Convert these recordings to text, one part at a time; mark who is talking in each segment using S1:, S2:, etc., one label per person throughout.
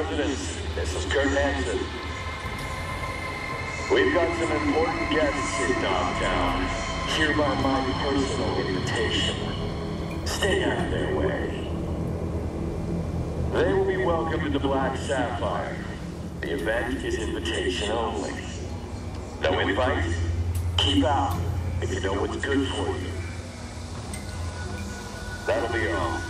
S1: This is Kurt Hansen. We've got some important guests in Dogtown. Hereby my personal invitation. Stay out of their way. They will be welcome to the Black Sapphire. The event is invitation only. No invite? Keep out if you know what's good for you. That'll be all.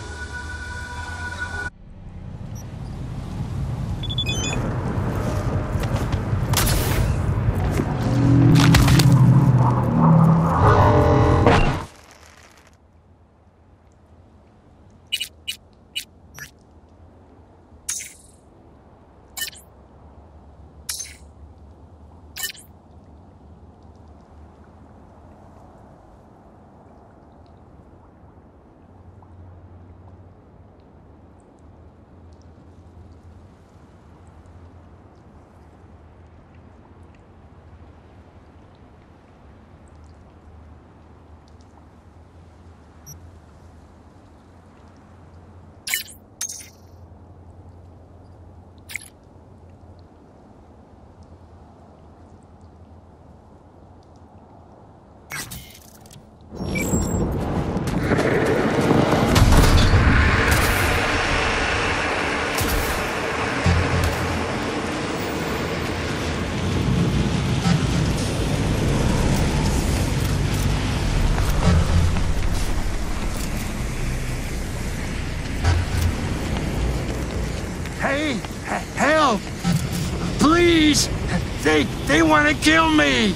S2: They want to kill me!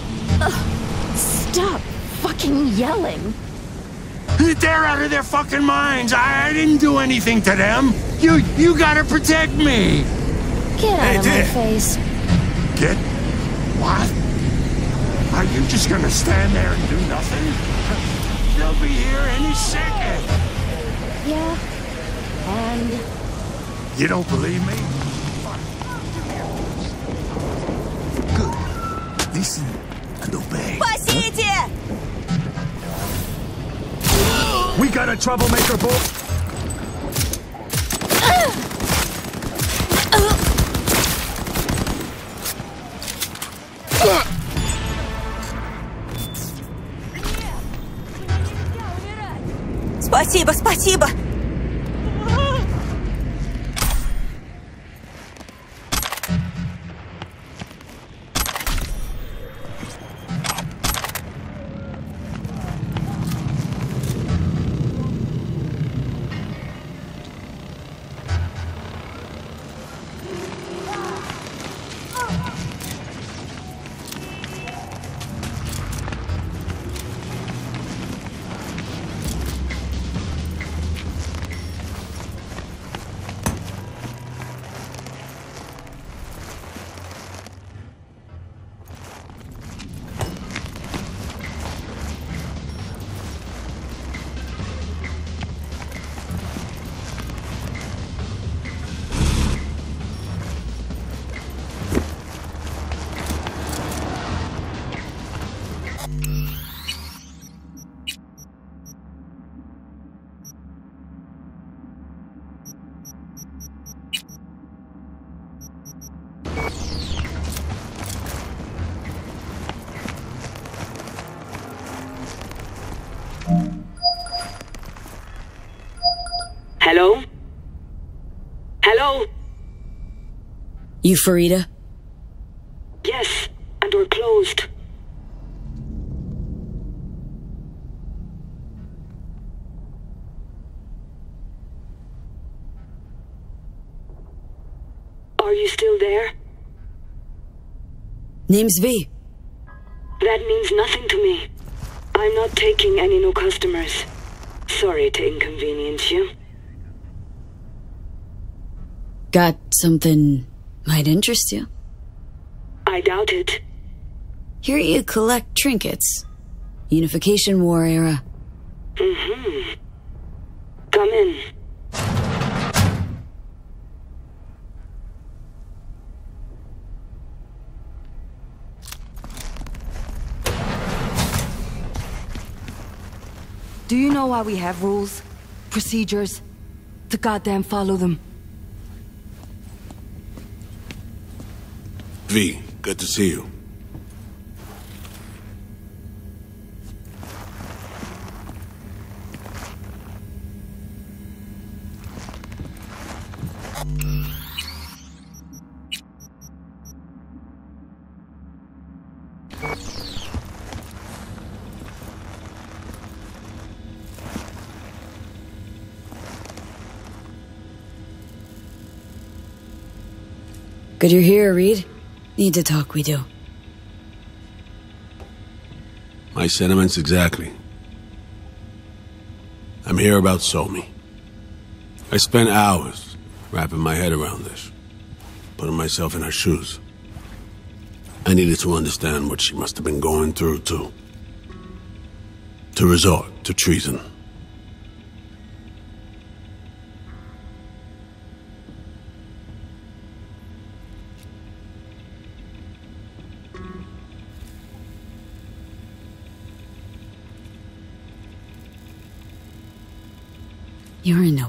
S3: Stop fucking yelling.
S2: They're out of their fucking minds. I, I didn't do anything to them. You you gotta protect me.
S3: Get out
S2: Hey,
S3: of my face.
S2: Get what? Are you just gonna stand there and do nothing? They'll be here any second.
S3: Yeah. And
S2: You don't believe me? Listen and obey.
S4: Спасите!
S2: We got a troublemaker, boy.
S5: You Farida?
S6: Yes, and we're closed. Are you still there?
S5: Name's V.
S6: That means nothing to me. I'm not taking any new customers. Sorry to inconvenience you.
S5: Got something might interest you?
S6: I doubt it.
S5: Here you collect trinkets. Unification War era. Mm-hmm.
S6: Come in.
S7: Do you know why we have rules? Procedures? To goddamn follow them.
S8: V, good to see you.
S5: Good you're here, Reed. Need to talk, we do.
S8: My sentiments exactly. I'm here about Somi. I spent hours wrapping my head around this, putting myself in her shoes. I needed to understand what she must have been going through, too. To resort to treason.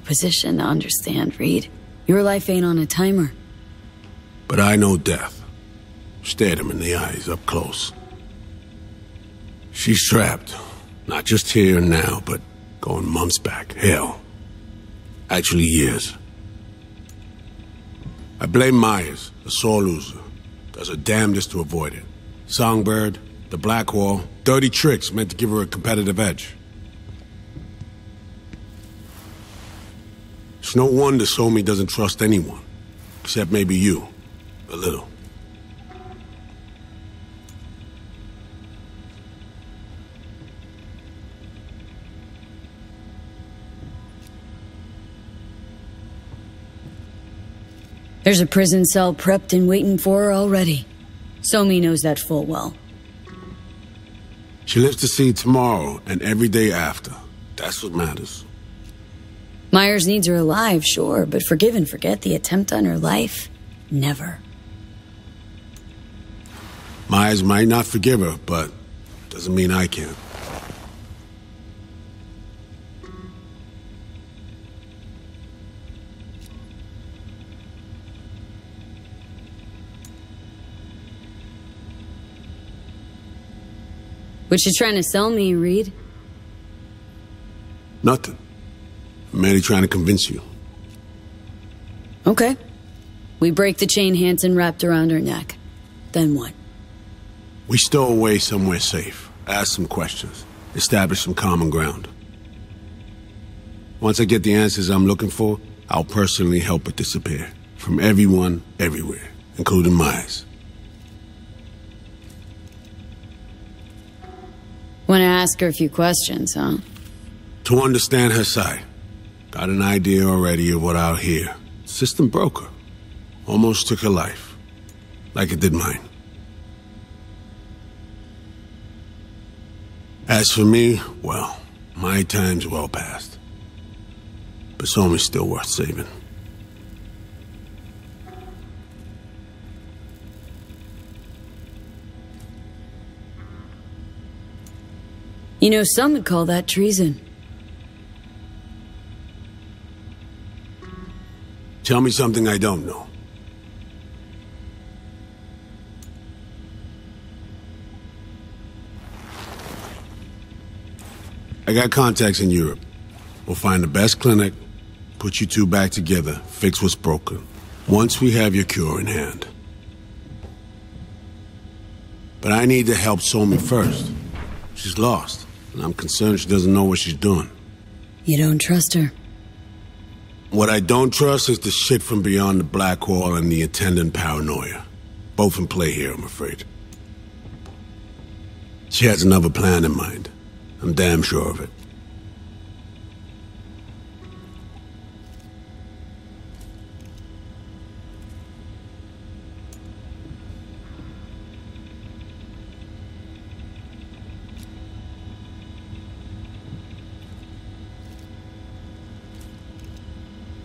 S5: Position to understand, Reed. Your life ain't on a timer.
S8: But I know death. Stared him in the eyes up close. She's trapped. Not just here and now, but going months back. Hell. Actually years. I blame Myers, the sore loser. Does her damnedest to avoid it. Songbird, the Blackwall, dirty tricks meant to give her a competitive edge. It's no wonder Somi doesn't trust anyone. Except maybe you. A little.
S5: There's a prison cell prepped and waiting for her already. Somi knows that full well.
S8: She lives to see tomorrow and every day after. That's what matters.
S5: Myers needs her alive, sure, but forgive and forget the attempt on her life? Never.
S8: Myers might not forgive her, but doesn't mean I can't.
S5: What you trying to sell me, Reed?
S8: Nothing. I'm trying to convince you.
S5: Okay. We break the chain Hansen wrapped around her neck. Then what?
S8: We stow away somewhere safe, ask some questions, establish some common ground. Once I get the answers I'm looking for, I'll personally help it disappear. From everyone, everywhere, including Myers.
S5: Want to ask her a few questions, huh?
S8: To understand her side. Got an idea already of what I'll hear. System broke her. Almost took her life. Like it did mine. As for me, well, my time's well past. But some Somi's still worth saving.
S5: You know, some would call that treason.
S8: Tell me something I don't know. I got contacts in Europe. We'll find the best clinic, put you two back together, fix what's broken. Once we have your cure in hand. But I need to help Somi first. She's lost, and I'm concerned she doesn't know what she's doing.
S5: You don't trust her.
S8: What I don't trust is the shit from beyond the black wall and the attendant paranoia. Both in play here, I'm afraid. She has another plan in mind. I'm damn sure of it.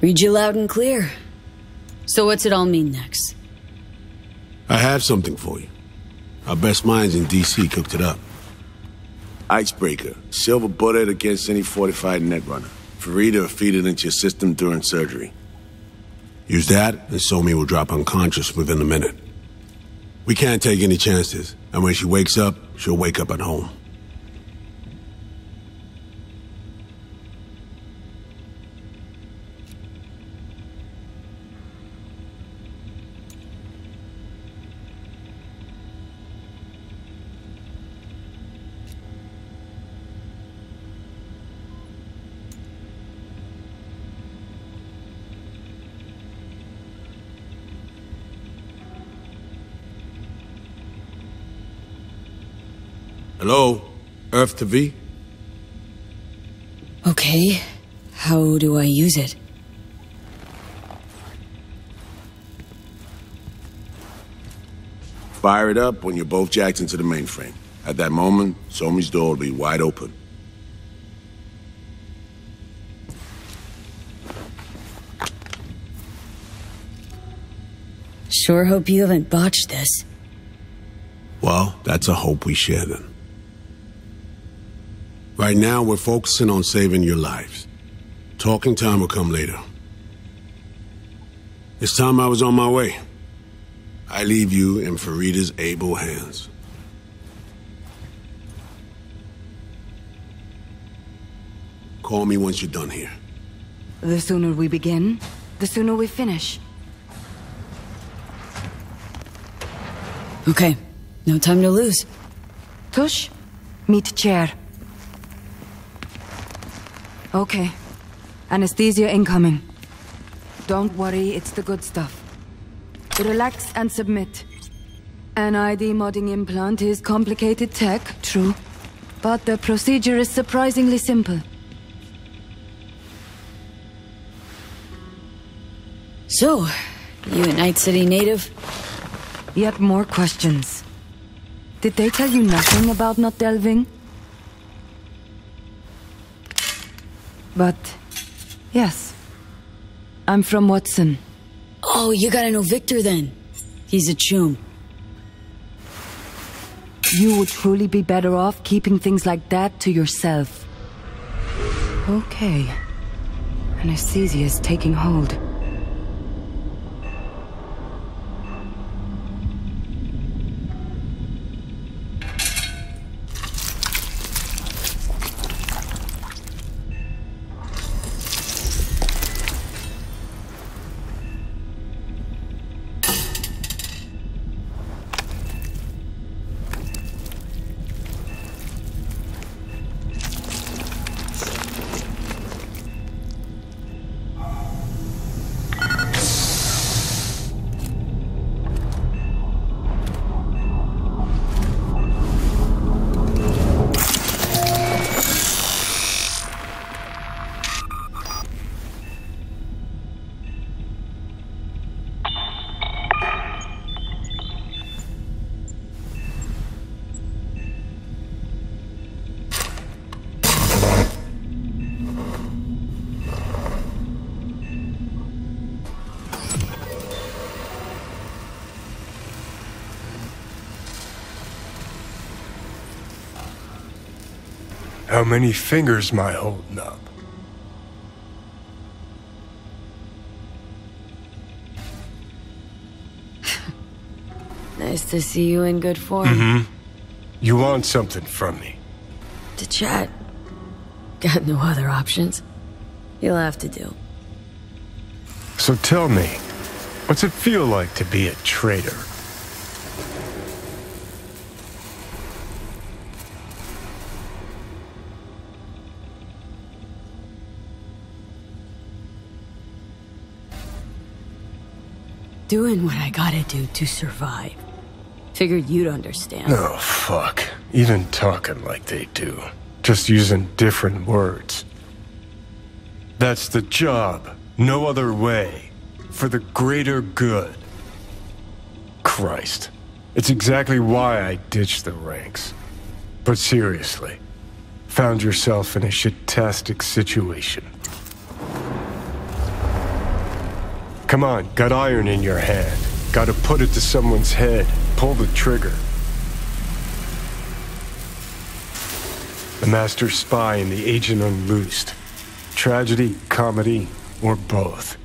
S5: Read you loud and clear. So what's it all mean next?
S8: I have something for you. Our best minds in DC cooked it up. Icebreaker. Silver bullet against any fortified netrunner. Farida will feed it into your system during surgery. Use that, and Somi will drop unconscious within a minute. We can't take any chances, and when she wakes up, she'll wake up at home. Hello? Earth to V?
S5: Okay. How do I use it?
S8: Fire it up when you're both jacked into the mainframe. At that moment, Somi's door will be wide open.
S5: Sure hope you haven't botched this.
S8: Well, that's a hope we share then. Right now, we're focusing on saving your lives. Talking time will come later. It's time I was on my way. I leave you in Farida's able hands. Call me once you're done here.
S6: The sooner we begin, the sooner we finish.
S5: Okay. No time to lose.
S6: Tush, meet chair. Okay. Anesthesia incoming. Don't worry, it's the good stuff. Relax and submit. An ID modding implant is complicated tech, true. But the procedure is surprisingly simple.
S5: So, you a Night City native?
S6: Yet more questions. Did they tell you nothing about not delving? But, yes. I'm from Watson.
S5: Oh, you gotta know Victor then. He's a chum.
S6: You would truly be better off keeping things like that to yourself. Okay. Anesthesia is taking hold.
S9: Many fingers am I holding up?
S5: Nice to see you in good form. Mm-hmm.
S9: You want something from me?
S5: To chat. Got no other options. You'll have to do.
S9: So tell me, what's it feel like to be a traitor?
S5: Doing what I gotta do to survive. Figured you'd understand.
S9: Oh, fuck. Even talking like they do. Just using different words. That's the job. No other way. For the greater good. Christ. It's exactly why I ditched the ranks. But seriously, found yourself in a shitastic situation. Come on, got iron in your hand. Gotta put it to someone's head. Pull the trigger. The Master Spy and the Agent Unloosed. Tragedy, comedy, or both.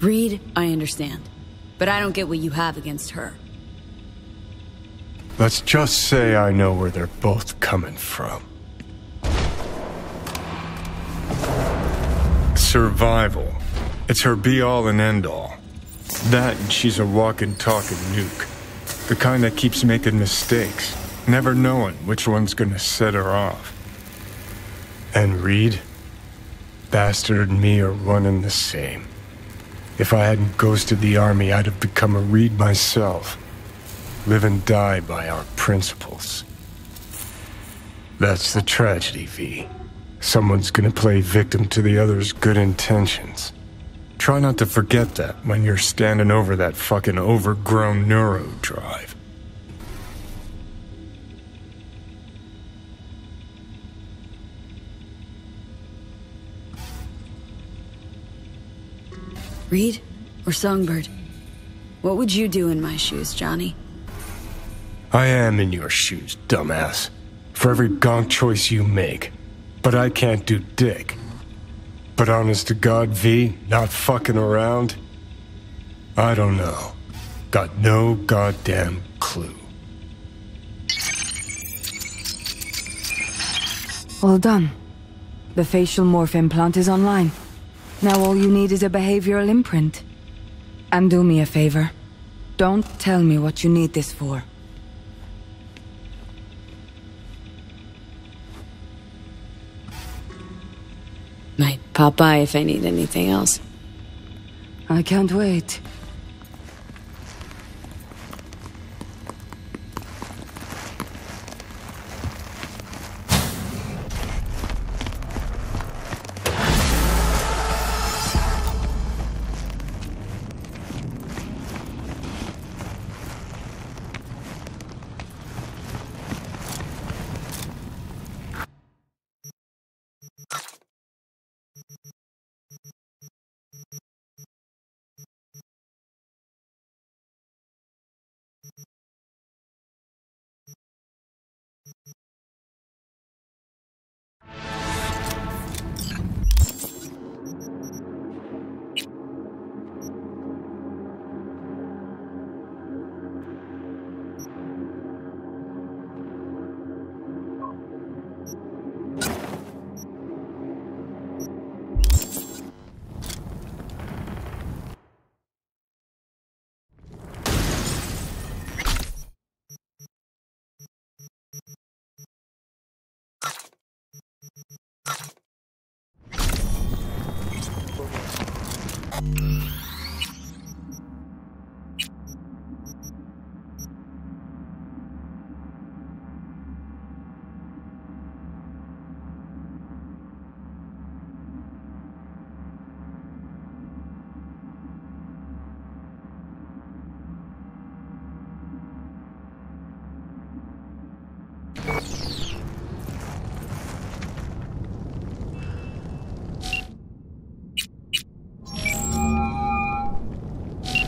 S5: Reed, I understand. But I don't get what you have against her.
S9: Let's just say I know where they're both coming from. Survival. It's her be-all and end-all. That and she's a walking, talking nuke. The kind that keeps making mistakes, never knowing which one's gonna set her off. And Reed? Bastard and me are one and the same. If I hadn't ghosted the army, I'd have become a Reed myself. Live and die by our principles. That's the tragedy, V. Someone's gonna play victim to the other's good intentions. Try not to forget that when you're standing over that fucking overgrown neuro drive.
S5: Reed or Songbird? What would you do in my shoes, Johnny?
S9: I am in your shoes, dumbass. For every gonk choice you make. But I can't do dick. But honest to God, V, not fucking around? I don't know. Got no goddamn clue.
S6: All done. The facial morph implant is online. Now all you need is a behavioral imprint. And do me a favor. Don't tell me what you need this for.
S5: Might pop by if I need anything else.
S6: I can't wait.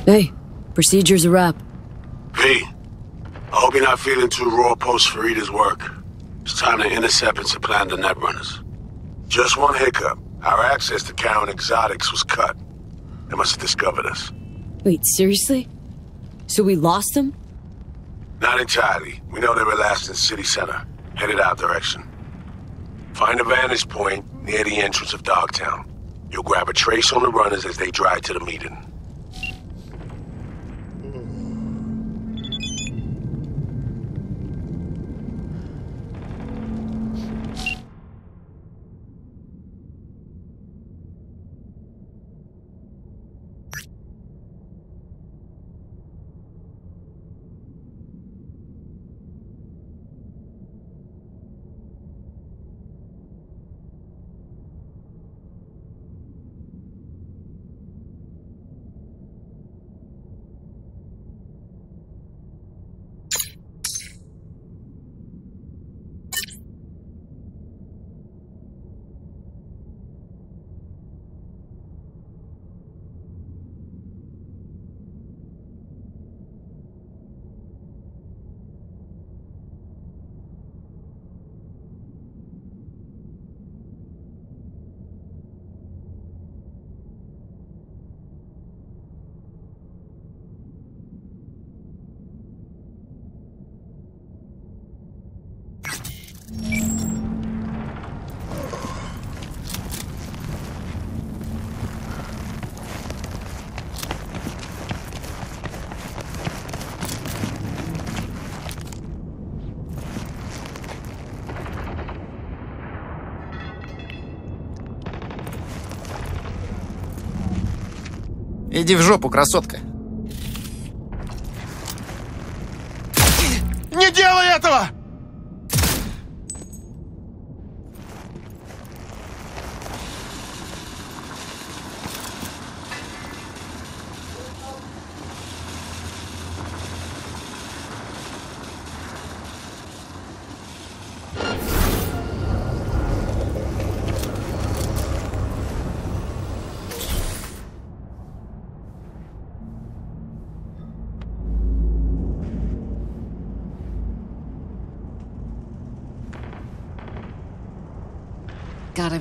S5: Hey, procedure's a wrap.
S8: V, I hope you're not feeling too raw post Farida's work. It's time to intercept and supplant the netrunners. Just one hiccup. Our access to Karen Exotics was cut. They must have discovered us.
S5: Wait, seriously? So we lost them?
S8: Not entirely. We know they were last in city center, headed our direction. Find a vantage point near the entrance of Dogtown. You'll grab a trace on the runners as they drive to the meeting.
S2: Иди в жопу, красотка.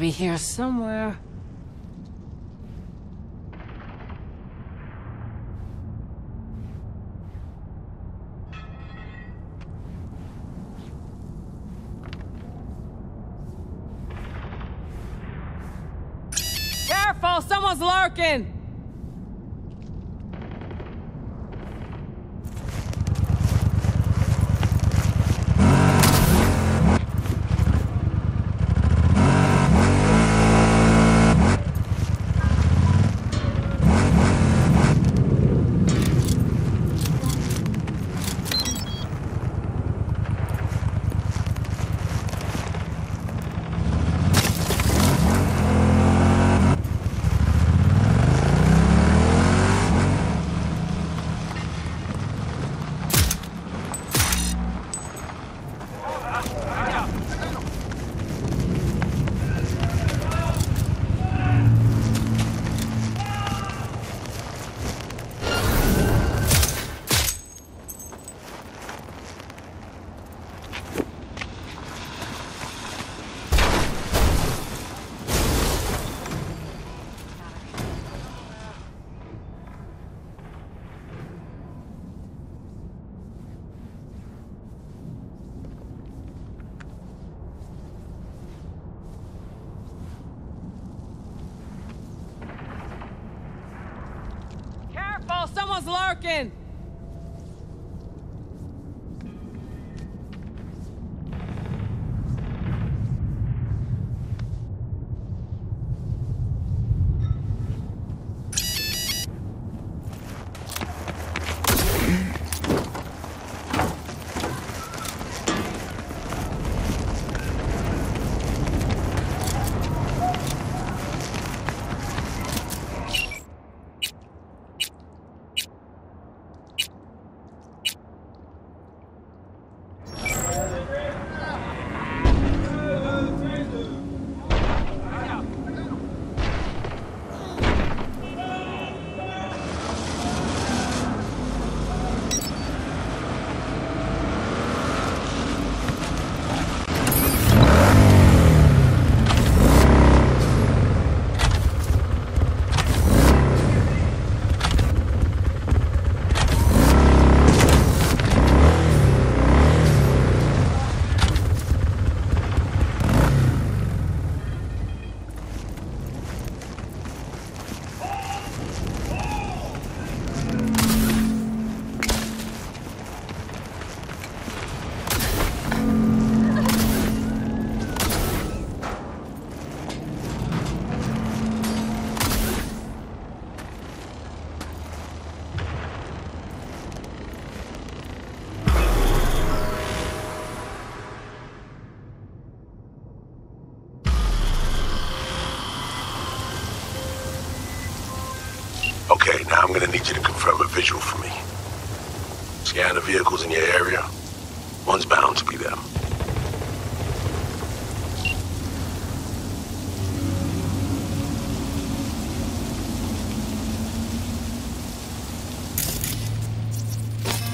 S10: Be here somewhere. Careful! Someone's lurking!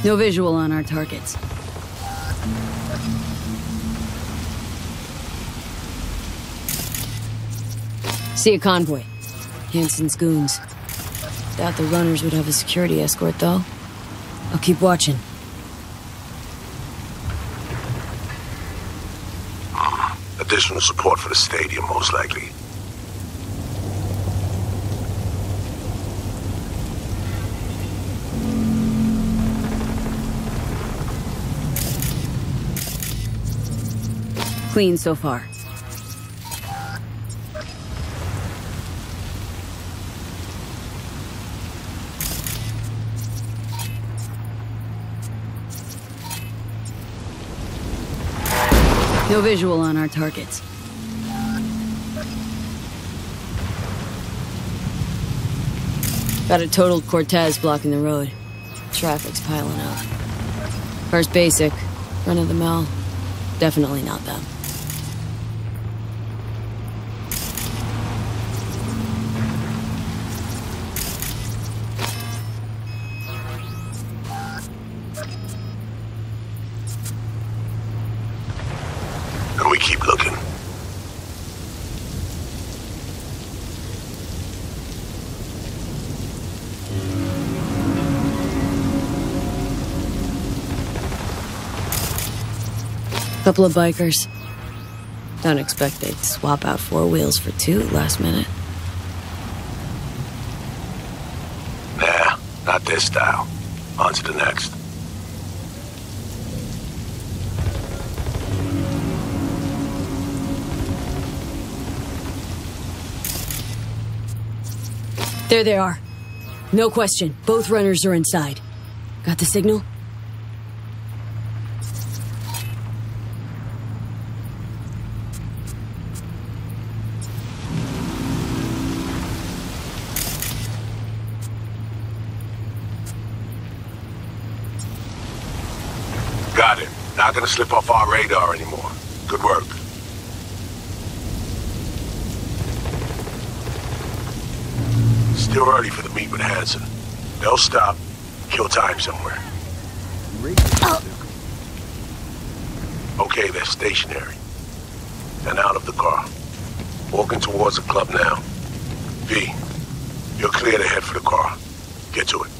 S5: No visual on our targets. See a convoy. Hansen's goons. Doubt the runners would have a security escort, though. I'll keep watching.
S8: Additional support for the stadium, most likely.
S5: clean so far. No visual on our targets. Got a totaled Cortes blocking the road. Traffic's piling up. First basic, run of the mill. Definitely not them. Couple of bikers. Don't expect they'd swap out four wheels for two last minute.
S8: Nah, not this style. On to the next.
S5: There they are. No question. Both runners are inside. Got the signal?
S8: Got it. Not gonna slip off our radar anymore. Good work. Still early for the meet with Hansen. They'll stop, kill time somewhere. Oh. Okay, they're stationary. And out of the car. Walking towards the club now. V, you're clear to head for the car. Get to it.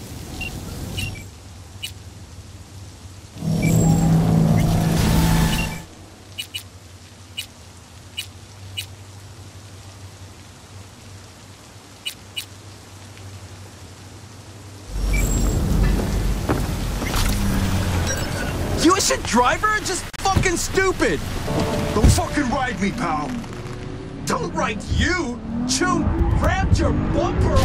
S2: You a shit driver or just fucking stupid? Don't fucking ride me, pal. Don't ride you. Chew grabbed your bumper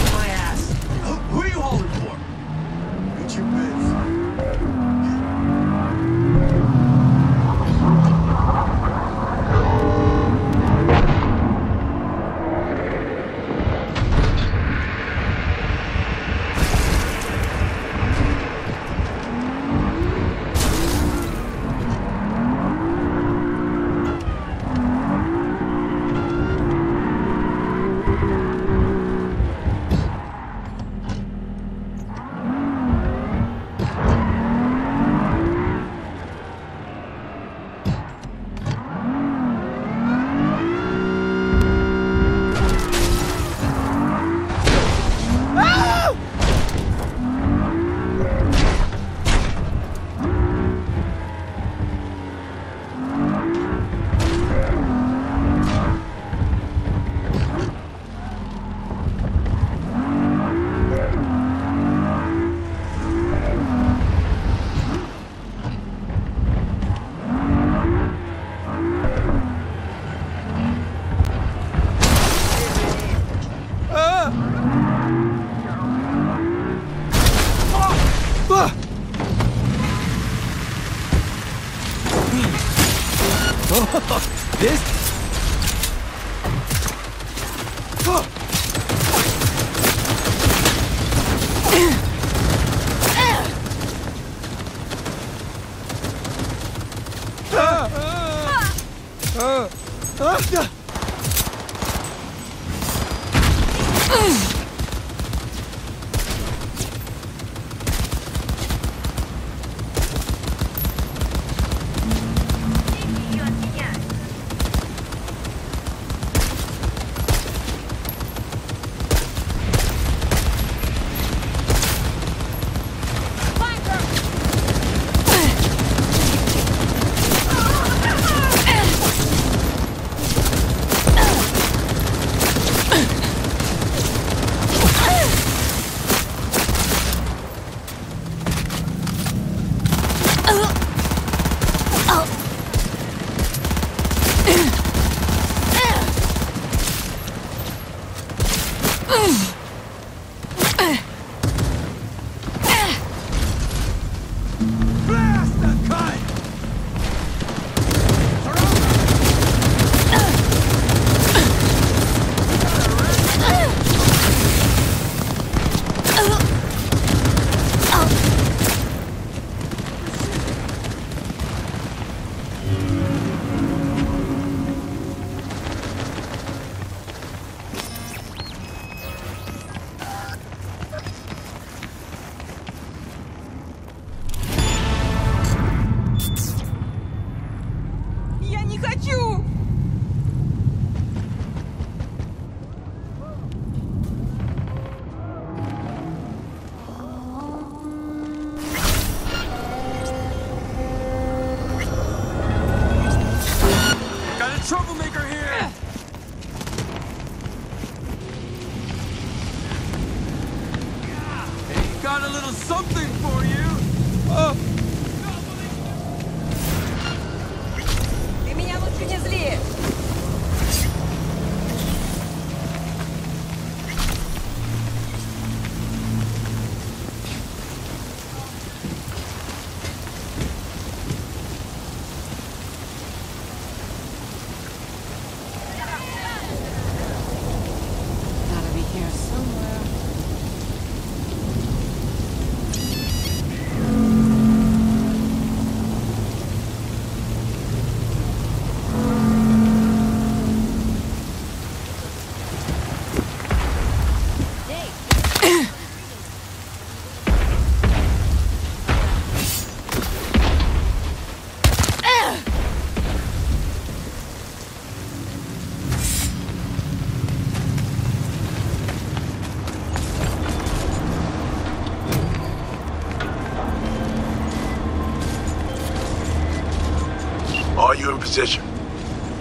S8: position?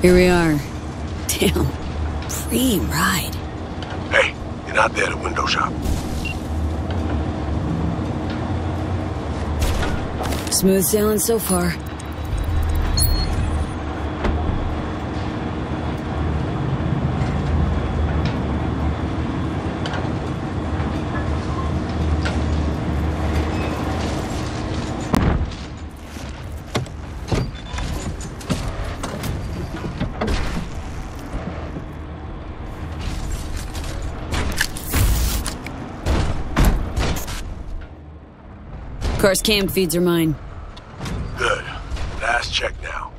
S5: Here we are. Damn. Free ride.
S8: Hey, you're not there to window shop.
S5: Smooth sailing so far. Car's cam feeds are mine.
S8: Good. Last check now.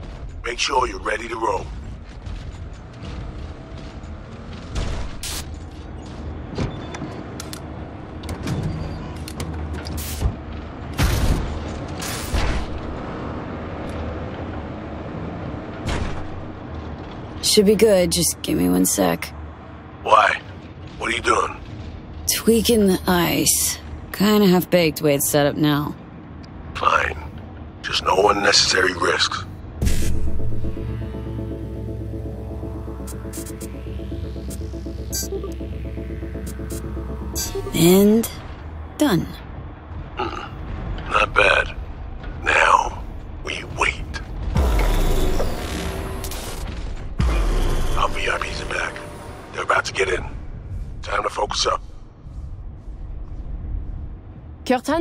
S8: Make sure you're ready to roll.
S5: Should be good, just give me one sec.
S8: Why? What are you doing?
S5: Tweaking the ice. Kinda half baked way it's set up now.
S8: Fine. Just no unnecessary risks.
S5: And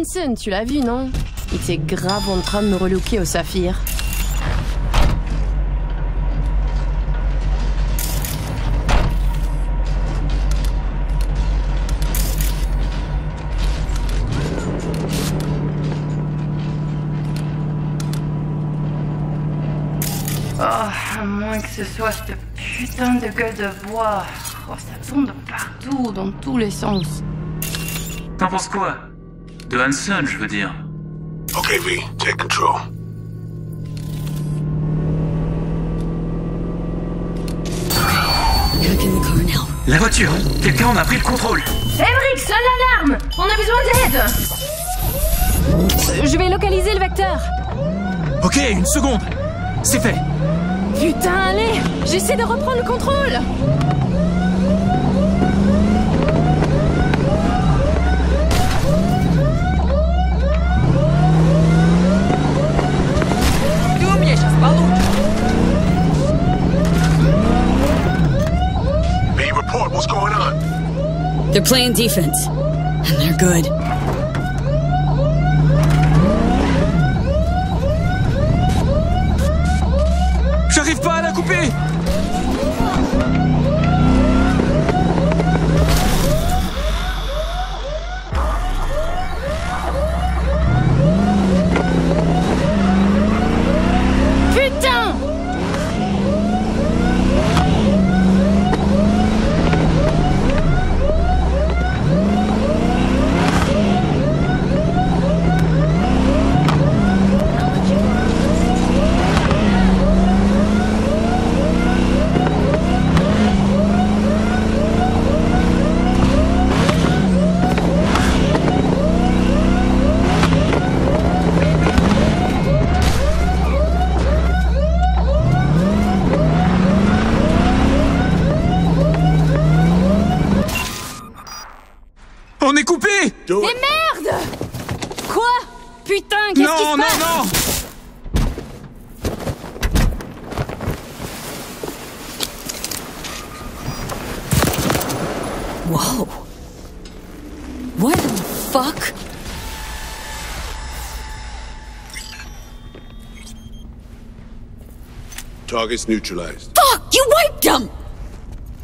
S11: Hansen, tu l'as vu, non? Il était grave en train de me relooker au saphir.
S12: Oh, à moins que ce soit cette putain de gueule de bois. Oh, ça tombe de partout, dans tous les sens.
S13: T'en penses quoi? De Hanson, je veux dire.
S8: Okay, V, take control.
S13: La voiture Quelqu'un en a pris le contrôle
S12: Emmerich, sonne l'alarme On a besoin d'aide
S14: Je vais localiser le vecteur.
S2: Ok, une seconde. C'est fait.
S14: Putain, allez J'essaie de reprendre le contrôle
S5: They're playing defense. And they're good.
S8: Targets neutralized.
S5: Fuck! You wiped them!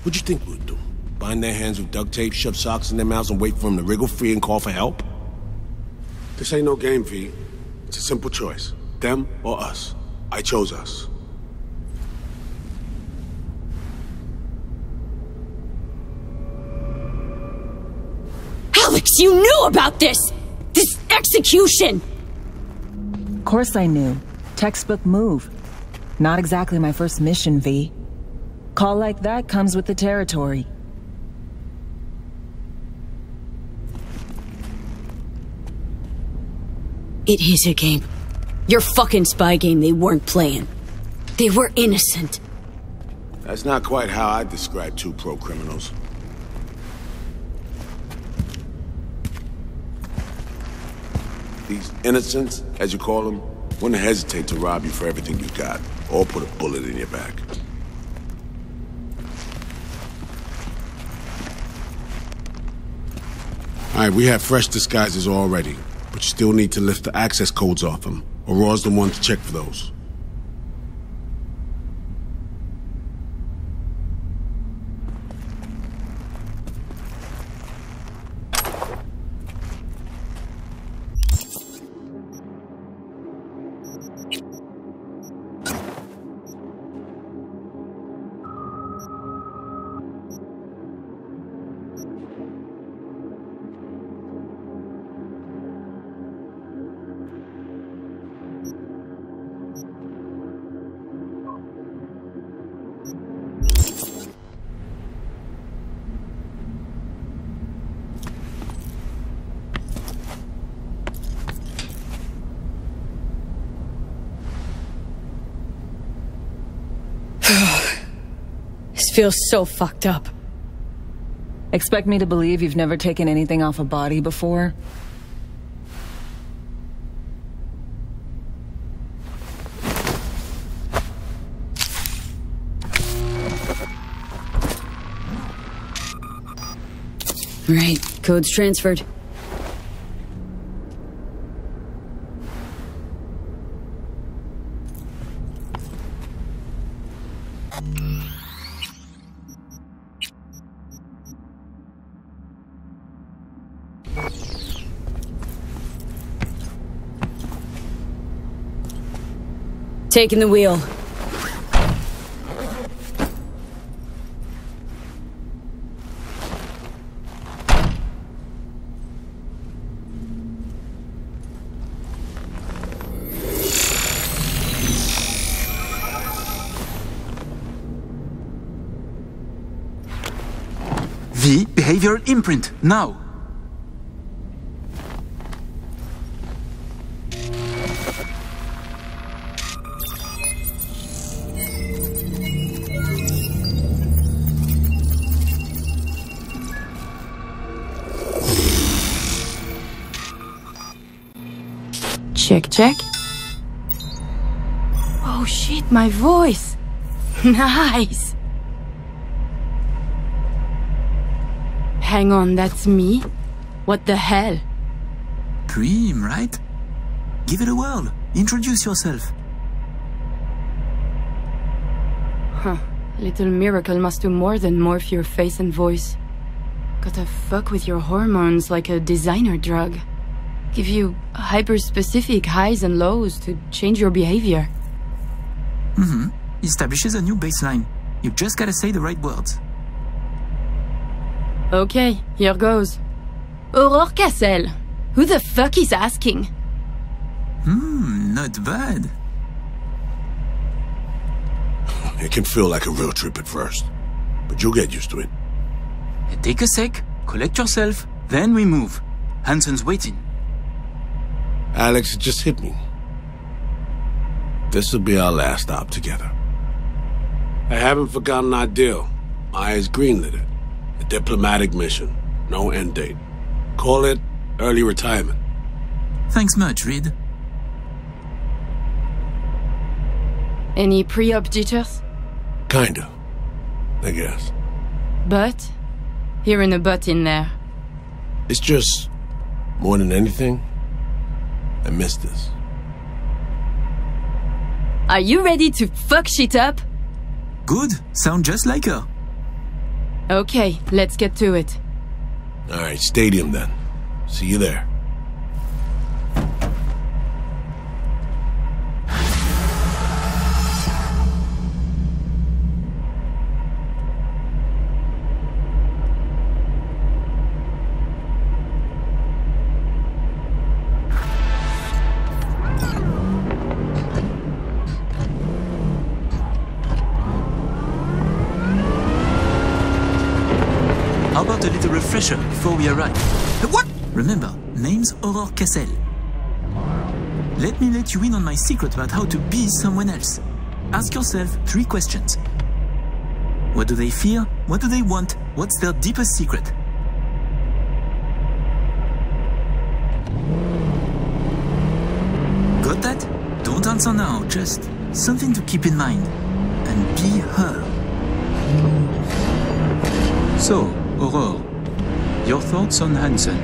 S8: What'd you think we'd do? Bind their hands with duct tape, shove socks in their mouths, and wait for them to wriggle free and call for help? This ain't no game, V. It's a simple choice. Them or us. I chose us.
S5: Alex, you knew about this! This execution!
S15: Of course I knew. Textbook move. Not exactly my first mission, V. Call like that comes with the territory.
S5: It is a game. Your fucking spy game they weren't playing. They were innocent.
S8: That's not quite how I describe two pro-criminals. These innocents, as you call them, wouldn't hesitate to rob you for everything you got, or put a bullet in your back. Alright, we have fresh disguises already, but you still need to lift the access codes off them. Aurore's the one to check for those.
S5: Feels so fucked up.
S15: Expect me to believe you've never taken anything off a body before?
S5: Right, code's transferred. Taking the wheel.
S13: V, behavioral imprint, now.
S12: Check, check. Oh shit, my voice. Nice. Hang on, that's me? What the hell?
S13: Dream, right? Give it a whirl. Introduce yourself.
S12: Huh. Little Miracle must do more than morph your face and voice. Gotta fuck with your hormones like a designer drug. Give you hyper-specific highs and lows to change your behavior.
S13: Mm-hmm. Establishes a new baseline. You just gotta say the right words.
S12: Okay, here goes. Aurore Cassel. Who the fuck is asking?
S13: Hmm, not bad.
S8: It can feel like a real trip at first, but you'll get used to it.
S13: Take a sec, collect yourself, then we move. Hansen's waiting.
S8: Alex, it just hit me. This'll be our last stop together. I haven't forgotten our deal. Myers greenlit it. A diplomatic mission. No end date. Call it early retirement.
S13: Thanks much, Reed.
S12: Any pre-op jitters?
S8: Kinda. I guess.
S12: But? Hearing a butt in there.
S8: It's just, more than anything, I miss this.
S12: Are you ready to fuck shit up?
S13: Good. Sound just like her.
S12: Okay, let's get to it.
S8: Alright, stadium then. See you there.
S13: We arrive? What? Remember, name's Aurore Cassel. Let me let you in on my secret about how to be someone else.
S16: ask yourself three questions. What do they fear? What do they want? What's their deepest secret? Got that? Don't answer now, just something to keep in mind. And be her.
S13: So, Aurore, your thoughts on Hansen?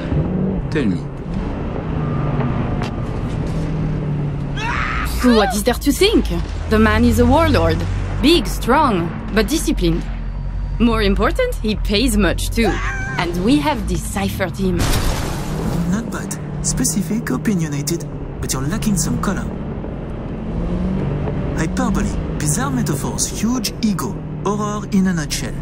S13: Tell me.
S12: What is there to think? The man is a warlord. Big, strong, but disciplined. More important, he pays much too. And we have deciphered him.
S16: Not bad. Specific, opinionated, but you're lacking some color. Hyperbole, bizarre metaphors, huge ego, horror in a nutshell.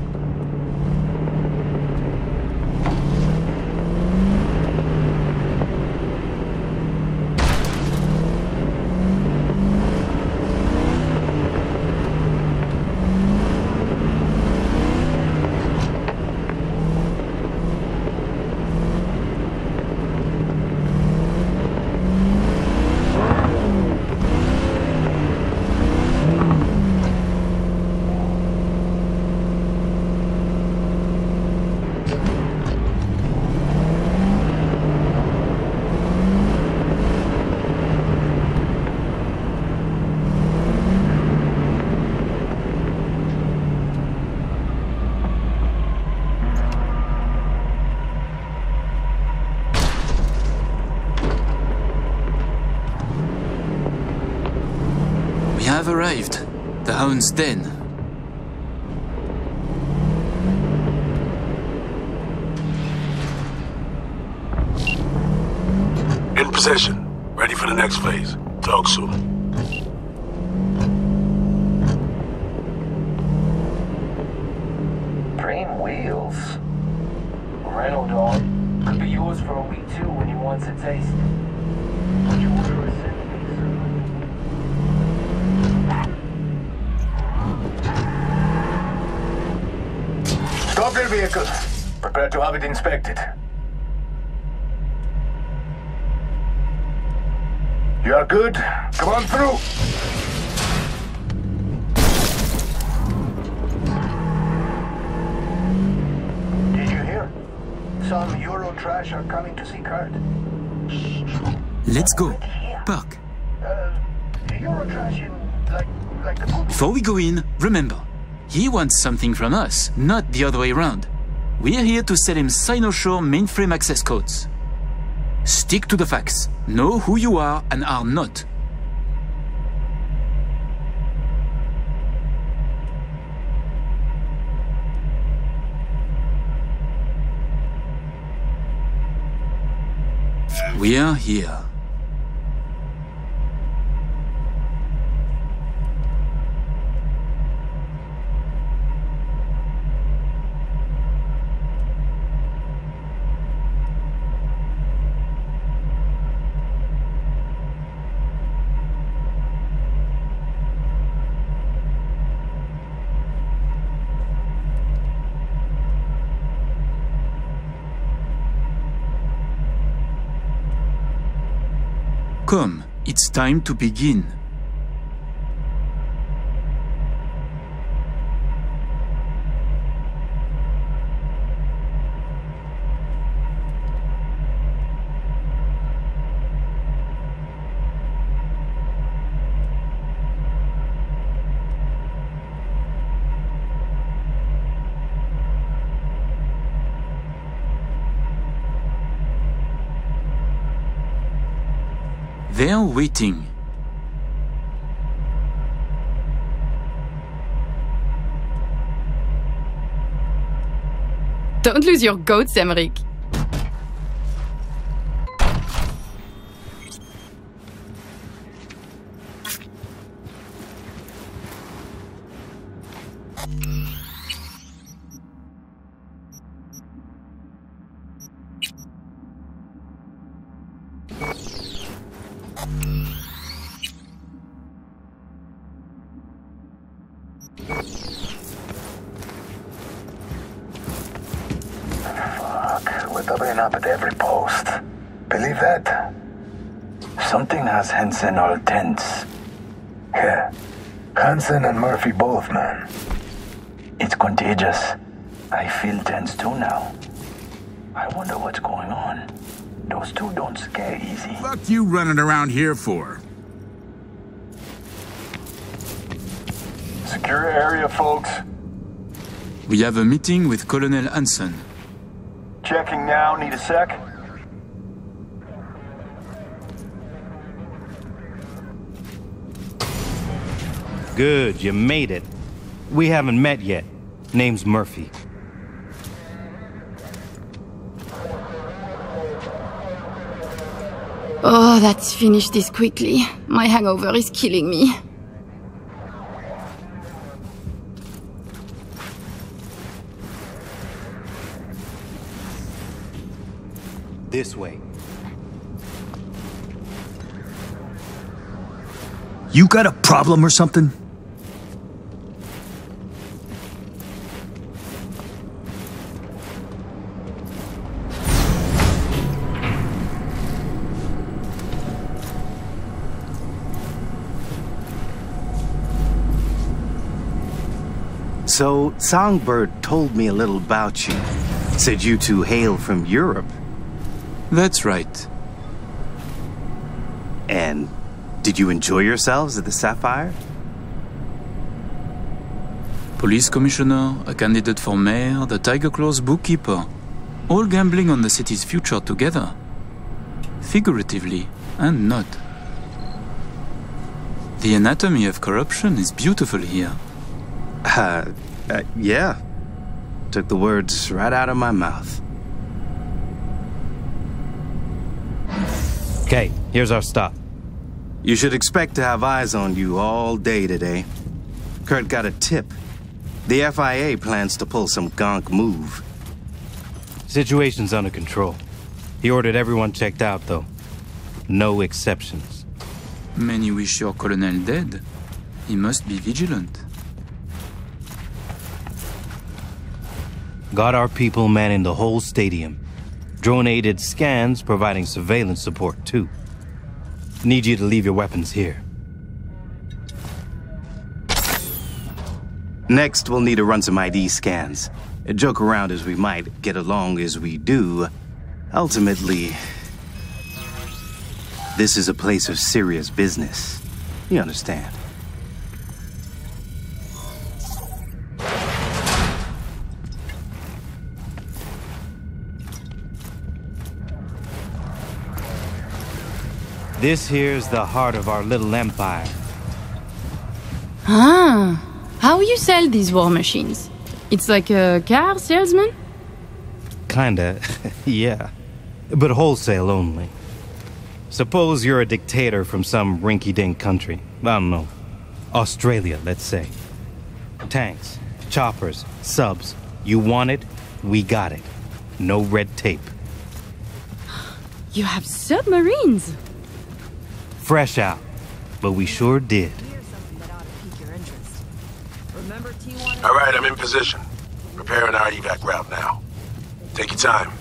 S13: We have arrived. The Hound's Den.
S8: In possession. Ready for the next phase. Talk soon.
S17: Dream wheels. Renault dog. Could be yours for a week too when you want to taste. Would you order a Stop your vehicle. Prepare to have it inspected. You are good. Come on through. Did you hear? Some Euro trash are coming to see Kurt.
S16: Let's go. Park.
S17: Uh, Euro in, like, like
S13: Before we go in, remember, he wants something from us, not the other way around. We're here to sell him Cynosure mainframe access codes. Stick to the facts. Know who you are and are not. We are here. Come, it's time to begin. They're waiting.
S12: Don't lose your goats, Emmerich.
S17: That? Something all tense. Here, Hansen and Murphy both, man. It's contagious. I feel tense too now. I wonder what's going on. Those two don't scare easy.
S18: Fuck you running around here for?
S17: Secure area, folks.
S13: We have a meeting with Colonel Hansen.
S17: Checking now. Need a sec?
S19: Good, you made it. We haven't met yet. Name's Murphy.
S11: Oh, let's finish this quickly. My hangover is killing me.
S19: This way.
S2: You got a problem or something?
S19: So, Songbird told me a little about you. Said you two hail from Europe.
S13: That's right.
S19: And did you enjoy yourselves at the Sapphire?
S13: Police commissioner, a candidate for mayor, the Tyger Claw's bookkeeper. All gambling on the city's future together. Figuratively, and not. The anatomy of corruption is beautiful here.
S19: Uh, uh, yeah. Took the words right out of my mouth. Okay, here's our stop. You should expect to have eyes on you all day today. Kurt got a tip. The FIA plans to pull some gonk move. Situation's under control. He ordered everyone checked out, though. No exceptions.
S13: Many wish your colonel dead. He must be vigilant.
S19: Got our people manning the whole stadium. Drone-aided scans providing surveillance support, too. Need you to leave your weapons here. Next, we'll need to run some ID scans. Joke around as we might, get along as we do. Ultimately, this is a place of serious business. You understand? This here's the heart of our little empire.
S11: Ah, how you sell these war machines? It's like a car salesman?
S19: Kinda, yeah. But wholesale only. Suppose you're a dictator from some rinky-dink country. I don't know. Australia, let's say. Tanks, choppers, subs. You want it, we got it. No red tape.
S11: You have submarines!
S19: Fresh out. But we sure did.
S8: All right, I'm in position. Preparing our evac route now. Take your time.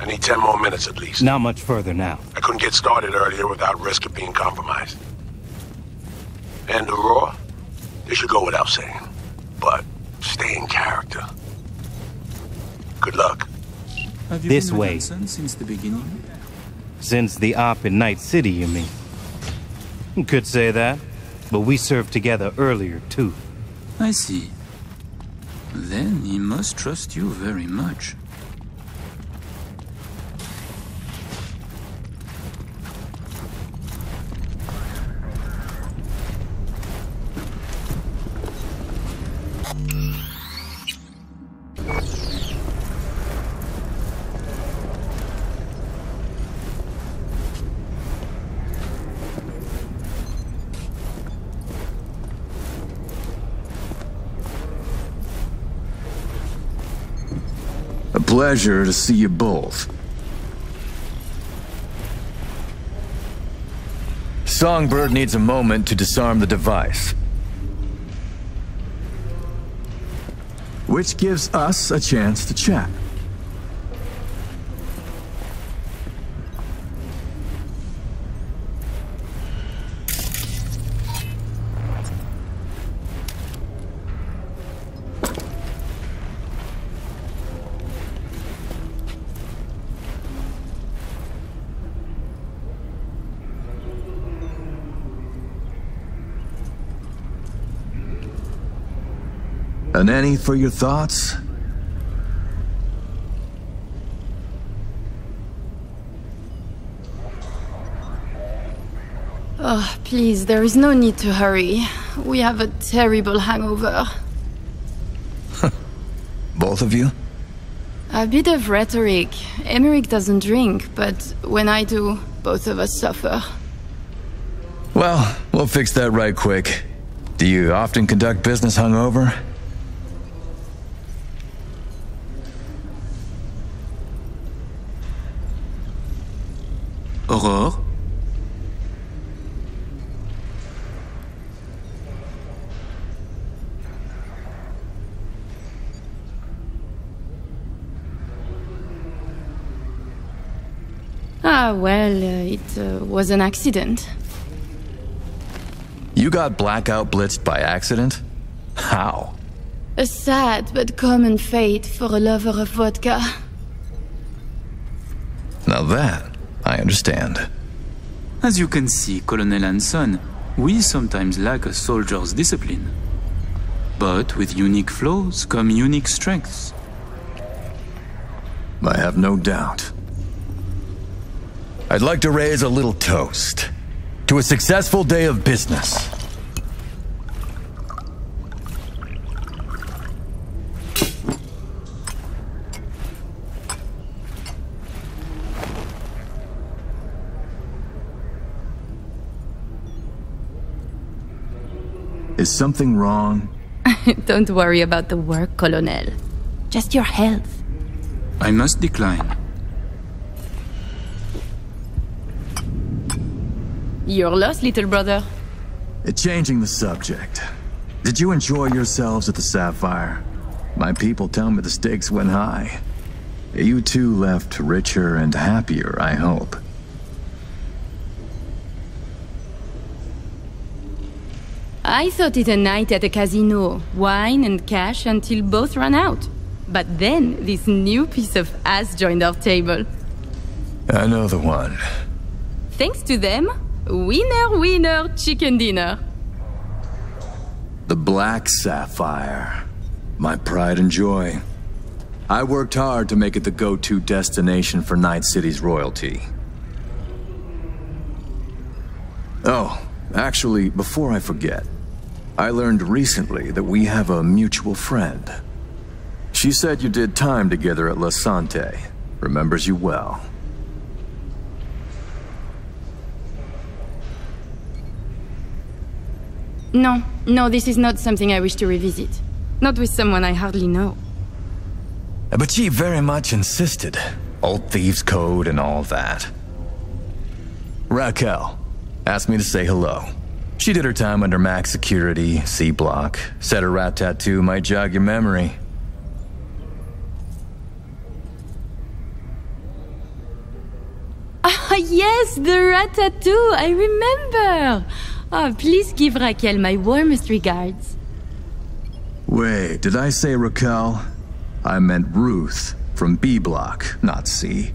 S8: I need 10 more minutes at least.
S19: Not much further now.
S8: I couldn't get started earlier without risk of being compromised. And Aurora? roar? It should go without saying. But stay in character. Good luck.
S13: Have you
S19: This
S13: been
S19: way.
S13: Since the beginning?
S19: Since the op in Night City, you mean? Could say that. But we served together earlier, too.
S13: I see. Then he must trust you very much.
S2: Pleasure to see you both. Songbird needs a moment to disarm the device. Which gives us a chance to chat.
S20: Nanny for your thoughts?
S12: Oh, please, there is no need to hurry. We have a terrible hangover.
S20: Both of you?
S12: A bit of rhetoric. Emmerich doesn't drink, but when I do, both of us suffer.
S20: Well, we'll fix that right quick. Do you often conduct business hungover?
S13: Aurore?
S12: Ah, well, uh, it uh, was an accident.
S20: You got blackout blitzed by accident? How?
S12: A sad but common fate for a lover of vodka.
S20: Now that, I understand.
S13: As you can see, Colonel Hansen, we sometimes lack a soldier's discipline. But with unique flaws come unique strengths.
S20: I have no doubt. I'd like to raise a little toast to a successful day of business. Is something wrong?
S12: Don't worry about the work, Colonel. Just your health.
S13: I must decline.
S12: You're lost, little brother.
S20: Changing the subject. Did you enjoy yourselves at the Sapphire? My people tell me the stakes went high. You two left richer and happier, I hope.
S12: I thought it a night at a casino. Wine and cash until both ran out. But then this new piece of ass joined our table.
S20: I know the one.
S12: Thanks to them, winner, winner, chicken dinner.
S20: The Black Sapphire. My pride and joy. I worked hard to make it the go-to destination for Night City's royalty. Oh, actually, before I forget, I learned recently that we have a mutual friend. She said you did time together at La Sante. Remembers you well.
S12: No, no, this is not something I wish to revisit. Not with someone I hardly know.
S20: But she very much insisted. Old Thieves' Code and all that. Raquel asked me to say hello. She did her time under max security, C block. Said her rat tattoo might jog your memory.
S12: Ah, yes, the rat tattoo, I remember. Ah, please give Raquel my warmest regards.
S20: Wait, did I say Raquel? I meant Ruth from B block, not C.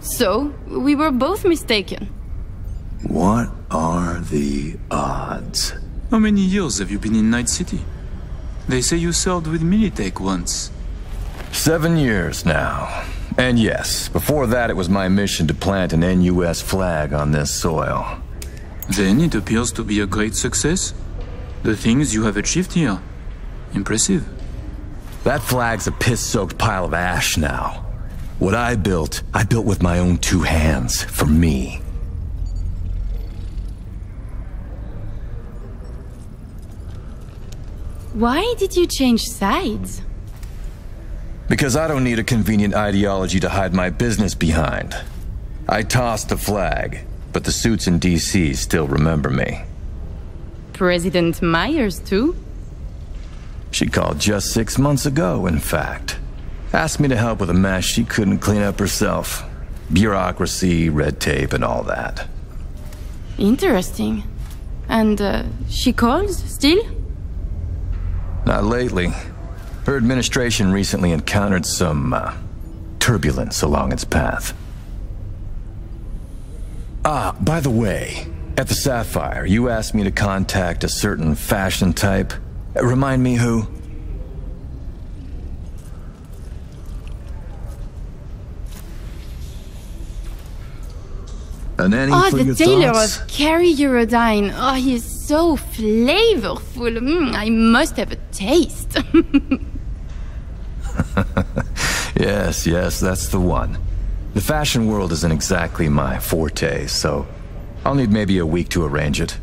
S12: So, we were both mistaken.
S20: What are the odds?
S13: How many years have you been in Night City? They say you served with Militech once.
S20: Seven years now. And yes, before that it was my mission to plant an NUS flag on this soil.
S13: Then it appears to be a great success. The things you have achieved here. Impressive.
S20: That flag's a piss-soaked pile of ash now. What I built, I built with my own two hands, for me.
S12: Why did you change sides?
S20: Because I don't need a convenient ideology to hide my business behind. I tossed the flag, but the suits in DC still remember me.
S12: President Myers, too?
S20: She called just six months ago, in fact. Asked me to help with a mess she couldn't clean up herself. Bureaucracy, red tape, and all that.
S12: Interesting. And uh, she calls, still?
S20: Not lately. Her administration recently encountered some uh, turbulence along its path. Ah, by the way, At the Sapphire, you asked me to contact a certain fashion type. Remind me who?
S12: Oh,
S20: for
S12: the tailor
S20: thoughts?
S12: of Kerry Eurodyne. Oh, he is so flavorful. Mm, I must have a taste.
S20: Yes, yes, that's the one. The fashion world isn't exactly my forte, so I'll need maybe a week to arrange it.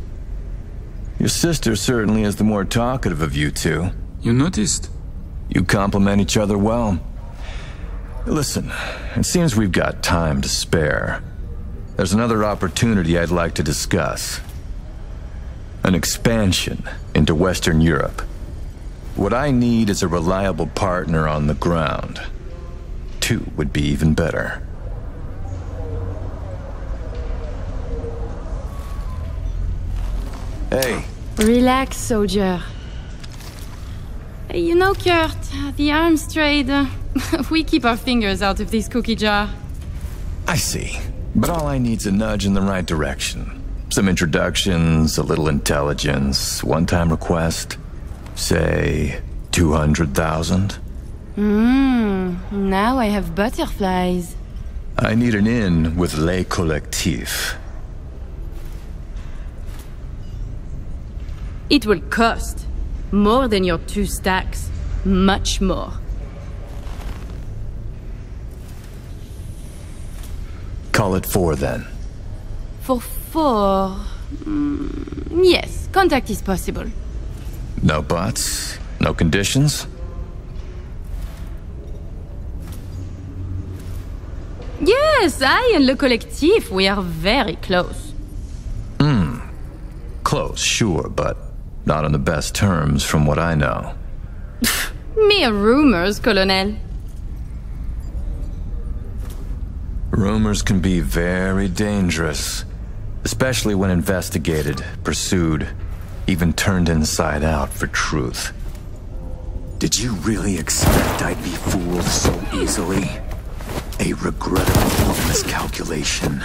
S20: Your sister certainly is the more talkative of you two.
S13: You noticed?
S20: You complement each other well. Listen, it seems we've got time to spare. There's another opportunity I'd like to discuss. An expansion into Western Europe. What I need is a reliable partner on the ground. Two would be even better. Hey,
S12: Relax, soldier. You know, Kurt, the arms trade. uh, we keep our fingers out of this cookie jar.
S20: I see. But all I need's a nudge in the right direction. Some introductions, a little intelligence, one-time request. Say, 200,000?
S12: Mmm, now I have butterflies.
S20: I need an inn with Les Collectifs.
S12: It will cost more than your two stacks. Much more.
S20: Call it four then.
S12: For four. mm, yes, contact is possible.
S20: No buts? No conditions?
S12: Yes, I and Le Collectif, we are very close.
S20: Hmm. Close, sure, but not on the best terms from what I know.
S12: Mere rumors, Colonel.
S20: Rumors can be very dangerous, especially when investigated, pursued, even turned inside out for truth.
S21: Did you really expect I'd be fooled so easily? A regrettable miscalculation.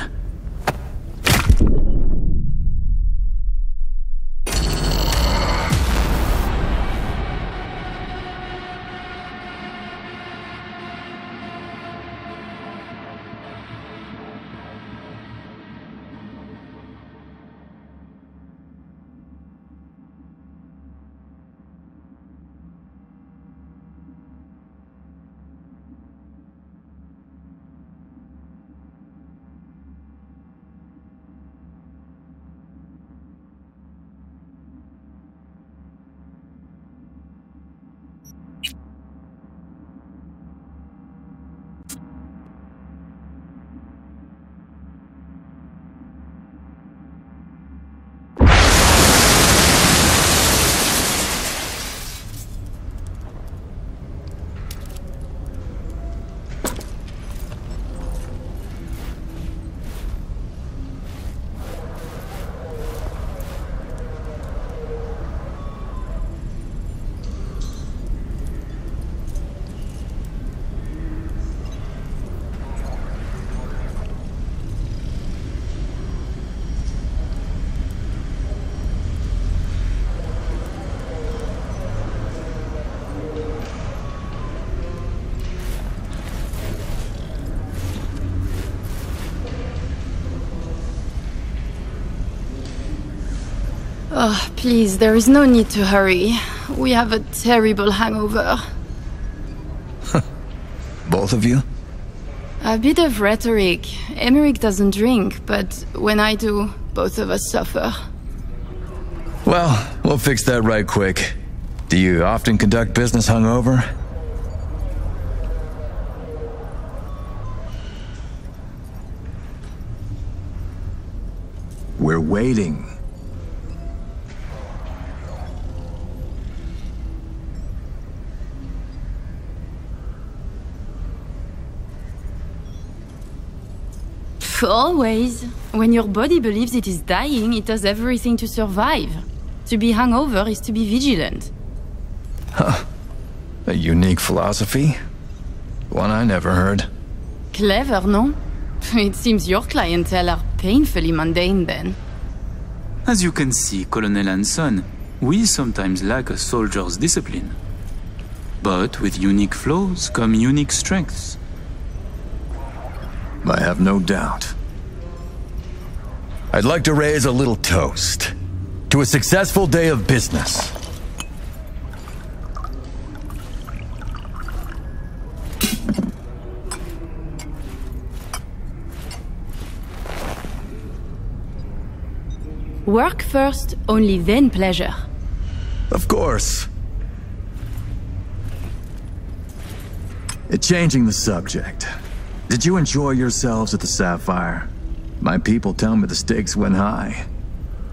S12: Oh, please, there is no need to hurry. We have a terrible hangover.
S20: Both of you?
S12: A bit of rhetoric. Emmerich doesn't drink, but when I do, both of us suffer.
S20: Well, we'll fix that right quick. Do you often conduct business hungover? We're waiting.
S12: Always. When your body believes it is dying, it does everything to survive. To be hungover is to be vigilant. Huh.
S20: A unique philosophy? One I never heard.
S12: Clever, no? It seems your clientele are painfully mundane then.
S13: As you can see, Colonel Hansen, we sometimes lack a soldier's discipline. But with unique flaws come unique strengths.
S22: I have no doubt.
S20: I'd like to raise a little toast to a successful day of business.
S12: Work first, only then pleasure.
S20: Of course.
S22: Changing the subject. Did you enjoy yourselves at the Sapphire? My people tell me the stakes went high.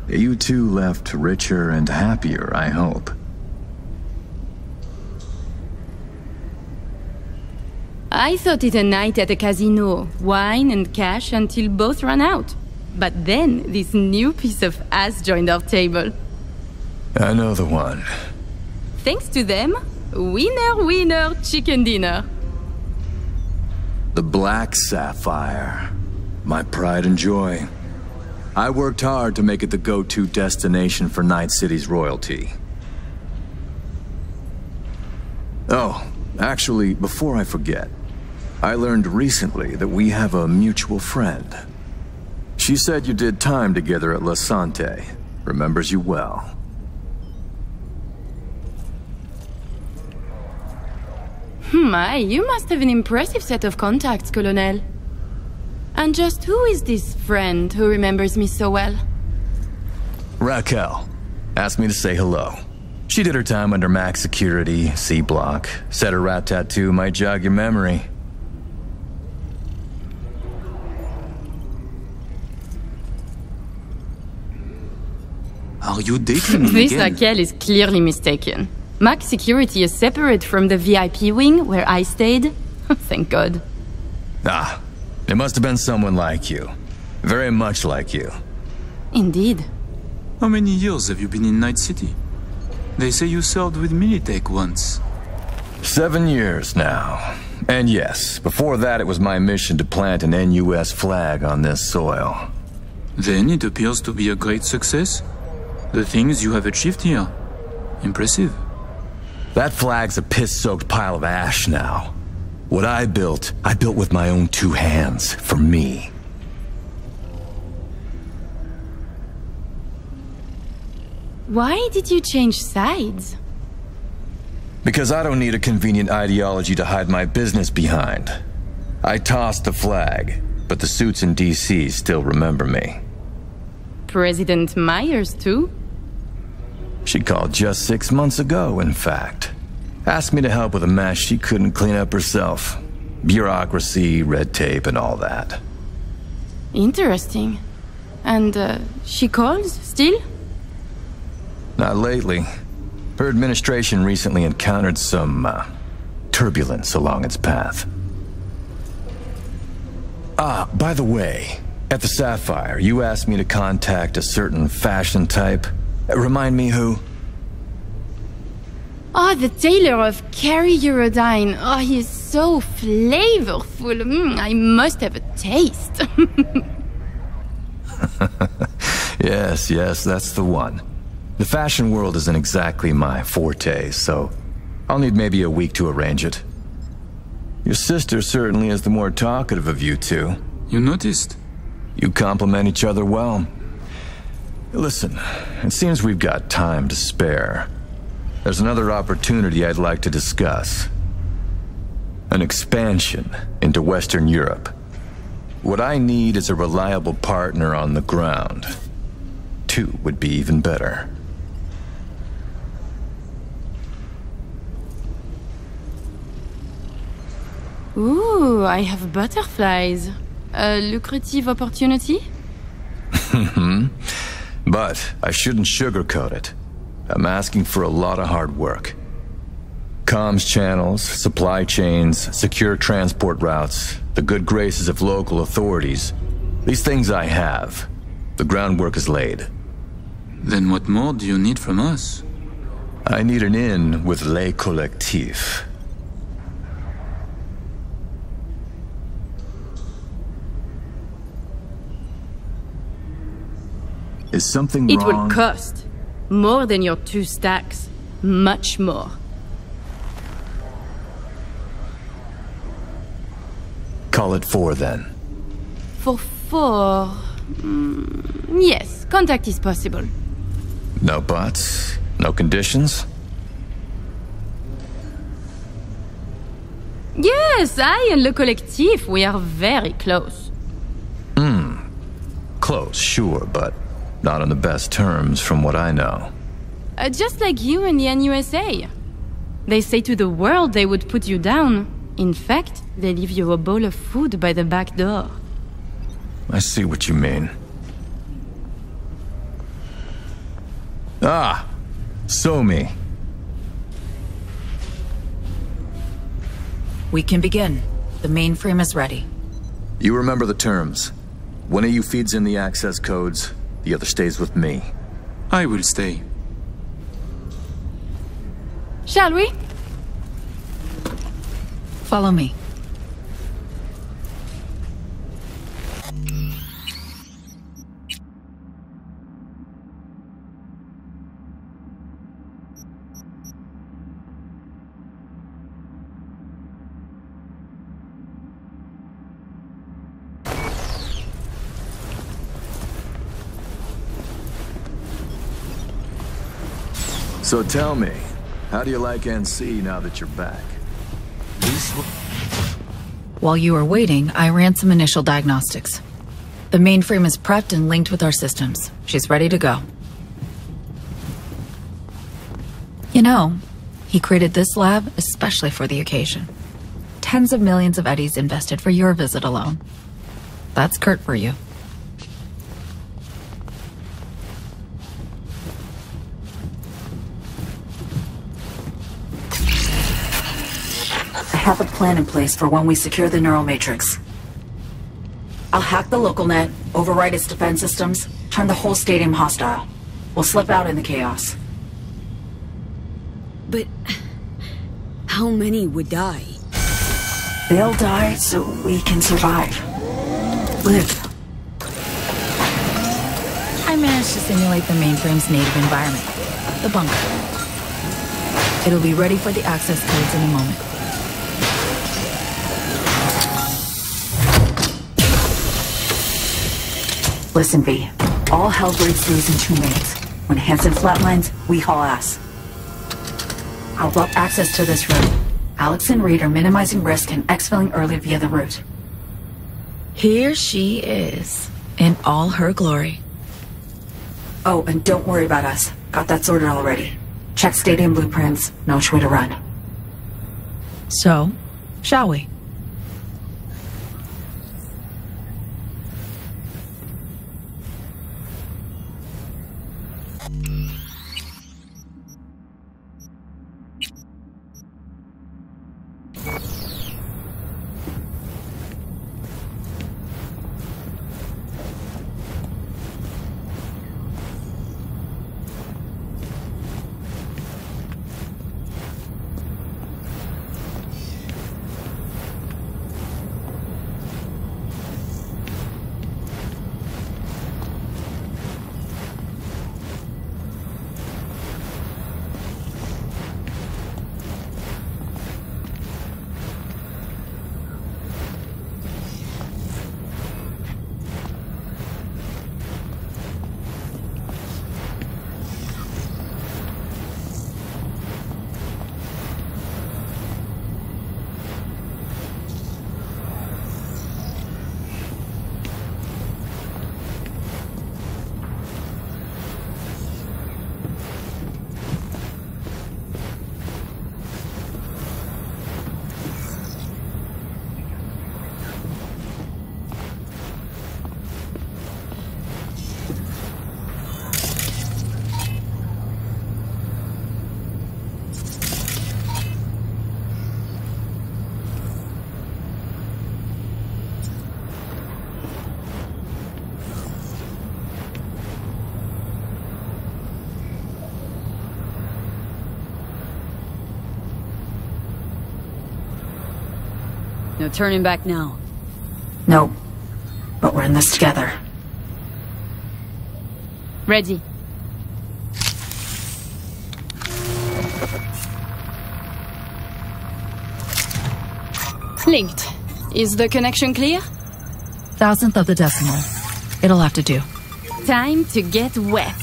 S22: You two left richer and happier, I hope.
S12: I thought it a night at a casino, wine and cash until both ran out. But then this new piece of ass joined our table.
S22: I know the one.
S12: Thanks to them, winner, winner, chicken dinner.
S22: The Black Sapphire. My pride and joy. I worked hard to make it the go-to destination for Night City's royalty. Oh, actually, before I forget, I learned recently that we have a mutual friend. She said you did time together at La Sante. Remembers you well.
S12: Hmm, My, you must have an impressive set of contacts, Colonel. And just who is this friend who remembers me so well?
S20: Raquel asked me to say hello. She did her time under max security, C block. Said her rat tattoo might jog your memory.
S13: Are you dating me
S12: this
S13: again?
S12: Raquel is clearly mistaken. Max security is separate from the VIP wing where I stayed. Thank God.
S20: Ah, it must have been someone like you. Very much like you.
S12: Indeed.
S13: How many years have you been in Night City? They say you served with Militech once.
S20: Seven years now. And yes, before that it was my mission to plant an NUS flag on this soil.
S13: Then it appears to be a great success. The things you have achieved here. Impressive.
S20: That flag's a piss-soaked pile of ash now. What I built, I built with my own two hands, for me.
S12: Why did you change sides?
S20: Because I don't need a convenient ideology to hide my business behind. I tossed the flag, but the suits in DC still remember me.
S12: President Myers, too?
S20: She called just six months ago, in fact. Asked me to help with a mess she couldn't clean up herself. Bureaucracy, red tape, and all that.
S12: Interesting. And uh, she calls still?
S20: Not lately. Her administration recently encountered some, uh, turbulence along its path. Ah, by the way, at the Sapphire, you asked me to contact a certain fashion type. Remind me who?
S12: Oh, the tailor of Kerry Eurodyne. Oh, he is so flavorful. Mm, I must have a taste.
S20: Yes, yes, that's the one. The fashion world isn't exactly my forte, so I'll need maybe a week to arrange it. Your sister certainly is the more talkative of you two.
S13: You noticed?
S20: You complement each other well. Listen, it seems we've got time to spare. There's another opportunity I'd like to discuss. An expansion into Western Europe. What I need is a reliable partner on the ground. Two would be even better.
S12: Ooh, I have butterflies. A lucrative opportunity?
S20: But I shouldn't sugarcoat it. I'm asking for a lot of hard work. Comms channels, supply chains, secure transport routes, the good graces of local authorities. These things I have. The groundwork is laid.
S13: Then what more do you need from us?
S20: I need an in with Les Collectifs. Is something
S12: It
S20: wrong?
S12: will cost more than your two stacks. Much more.
S20: Call it four then.
S12: For four. mm, yes, contact is possible.
S20: No buts? No conditions?
S12: Yes, I and Le Collectif, we are very close.
S20: Hmm. Close, sure, but not on the best terms from what I know.
S12: Uh, just like you and the NUSA. They say to the world they would put you down. In fact, they leave you a bowl of food by the back door.
S20: I see what you mean. Ah! So Mi.
S23: We can begin. The mainframe is ready.
S20: You remember the terms. One of you feeds in the access codes, the other stays with me.
S13: I will stay.
S12: Shall we?
S23: Follow me.
S20: So tell me, how do you like NC now that you're back?
S23: While you were waiting, I ran some initial diagnostics. The mainframe is prepped and linked with our systems. She's ready to go. You know, he created this lab especially for the occasion. Tens of millions of eddies invested for your visit alone. That's Kurt for you. Have a plan in place for when we secure the neural matrix. I'll hack the local net, override its defense systems, turn the whole stadium hostile. We'll slip out in the chaos.
S5: But how many would die?
S23: They'll die so we can survive. Live. I managed to simulate the mainframe's native environment, the bunker. It'll be ready for the access codes in a moment. Listen, V. All hell breaks loose in two minutes. When Hansen flatlines, we haul ass. I'll block access to this room. Alex and Reed are minimizing risk and exfilling early via the route. Here she is, in all her glory. Oh, and don't worry about us. Got that sorted already. Check stadium blueprints, know which way to run. So, shall we?
S5: Turning back now.
S23: No. But we're in this together.
S12: Ready. Linked. Is the connection clear?
S23: Thousandth of the decimal. It'll have to do.
S12: Time to get wet.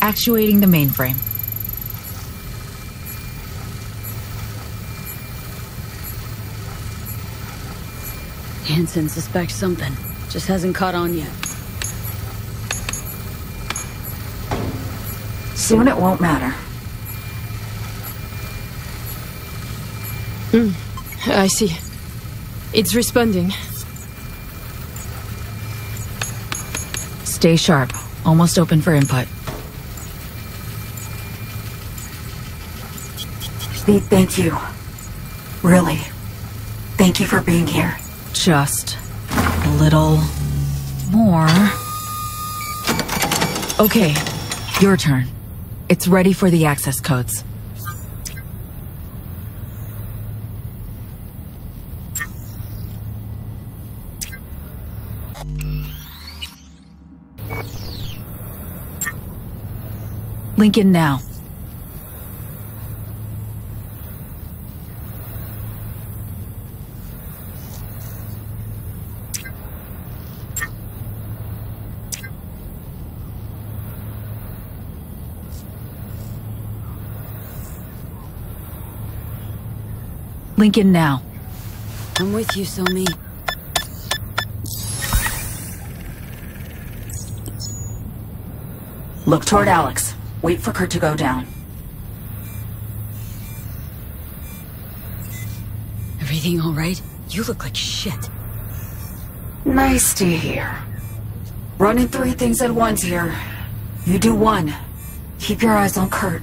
S23: Actuating the mainframe.
S5: Hansen suspects something. Just hasn't caught on yet.
S23: Soon it won't matter.
S11: Hmm. I see. It's responding.
S23: Stay sharp. Almost open for input. Pete, thank you. Really. Thank you for being here. Just a little more. Okay, your turn. It's ready for the access codes. Lincoln now. Lincoln now.
S5: I'm with you, So Mi.
S23: Look toward Alex. Wait for Kurt to go down.
S5: Everything all right? You look like shit.
S23: Nice to hear. Running three things at once here. You do one. Keep your eyes on Kurt.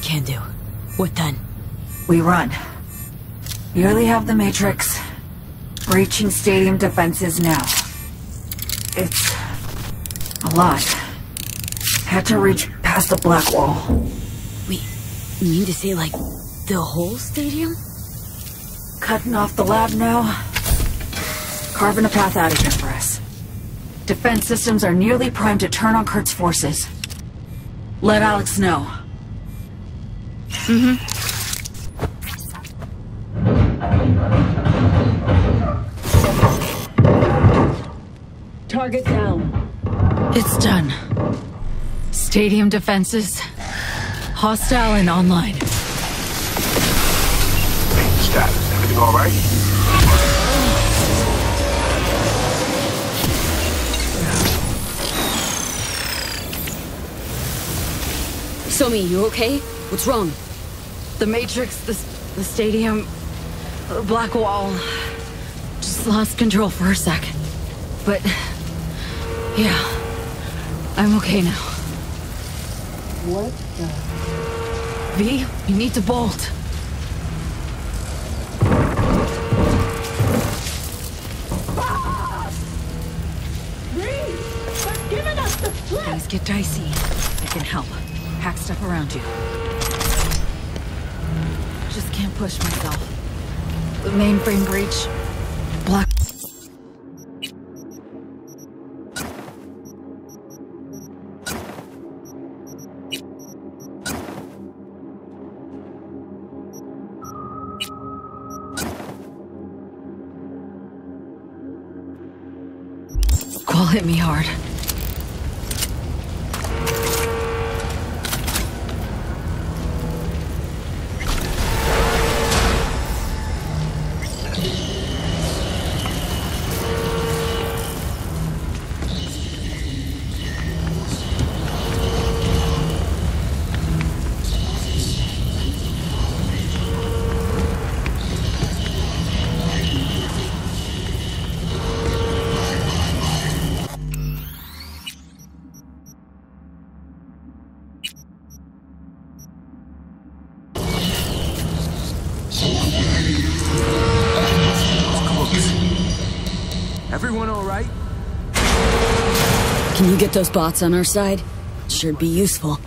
S5: Can do. What then?
S23: We run. Nearly have the Matrix. Breaching stadium defenses now. It's... a lot. Had to reach past the black wall.
S5: Wait, you mean to say, like, the whole stadium?
S23: Cutting off the lab now. Carving a path out of here for us. Defense systems are nearly primed to turn on Kurt's forces. Let Alex know.
S11: Mm-hmm.
S23: Target down. It's done. Stadium defenses. Hostile and online.
S24: Status. Everything all right?
S5: So Mi, you okay? What's wrong?
S23: The Matrix, the, the stadium, the black wall. Just lost control for a sec. But, yeah, I'm okay now.
S11: What the?
S23: V, you need to bolt. Things get dicey. I can help. Pack stuff around you. Just can't push myself. The mainframe breach.
S5: Those bots on our side? Sure be useful.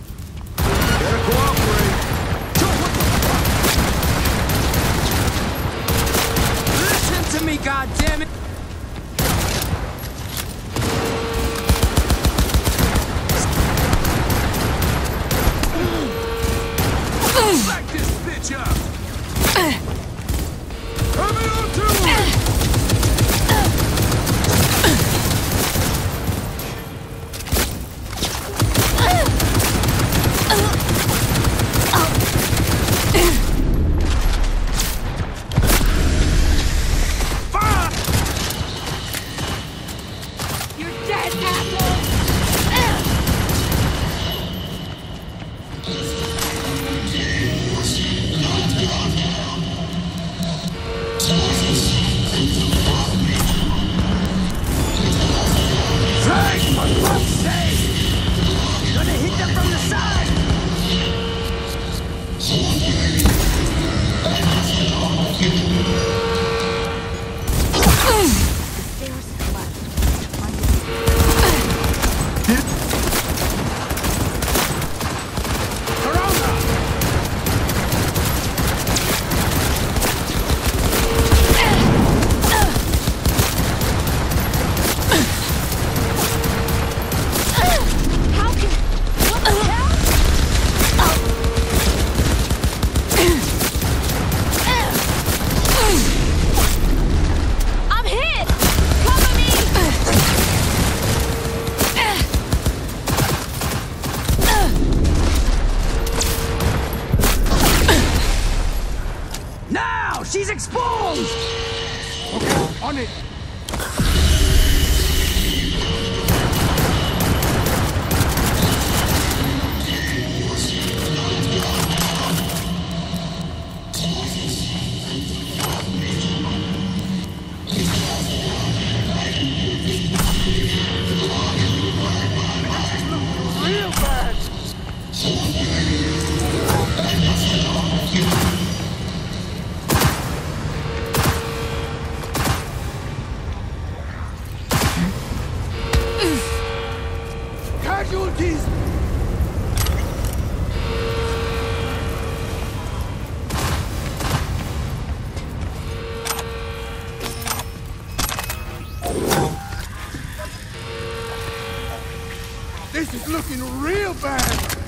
S2: This is looking real bad!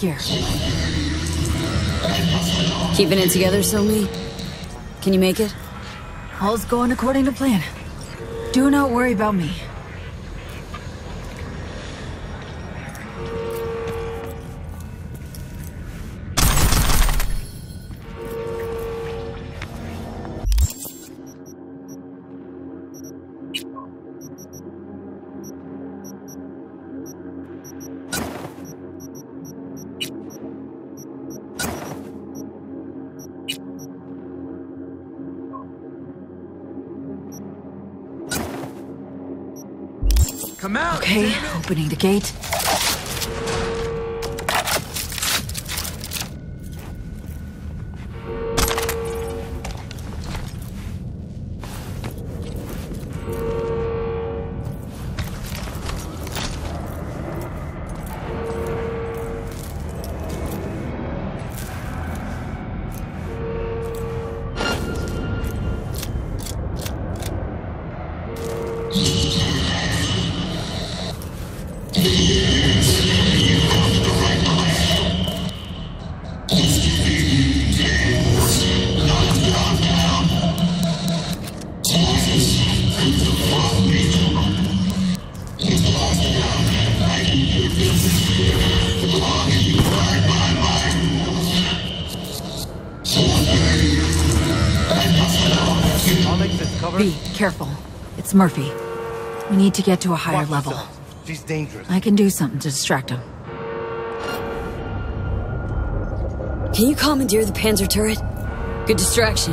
S7: Gear.
S5: Keeping it together, So Mi? Can you make it?
S7: All's going according to plan. Do not worry about me. Opening the gate. Murphy. We need to get to a higher level.
S19: She's dangerous.
S7: I can do something to distract him.
S5: Can you commandeer the Panzer turret? Good distraction.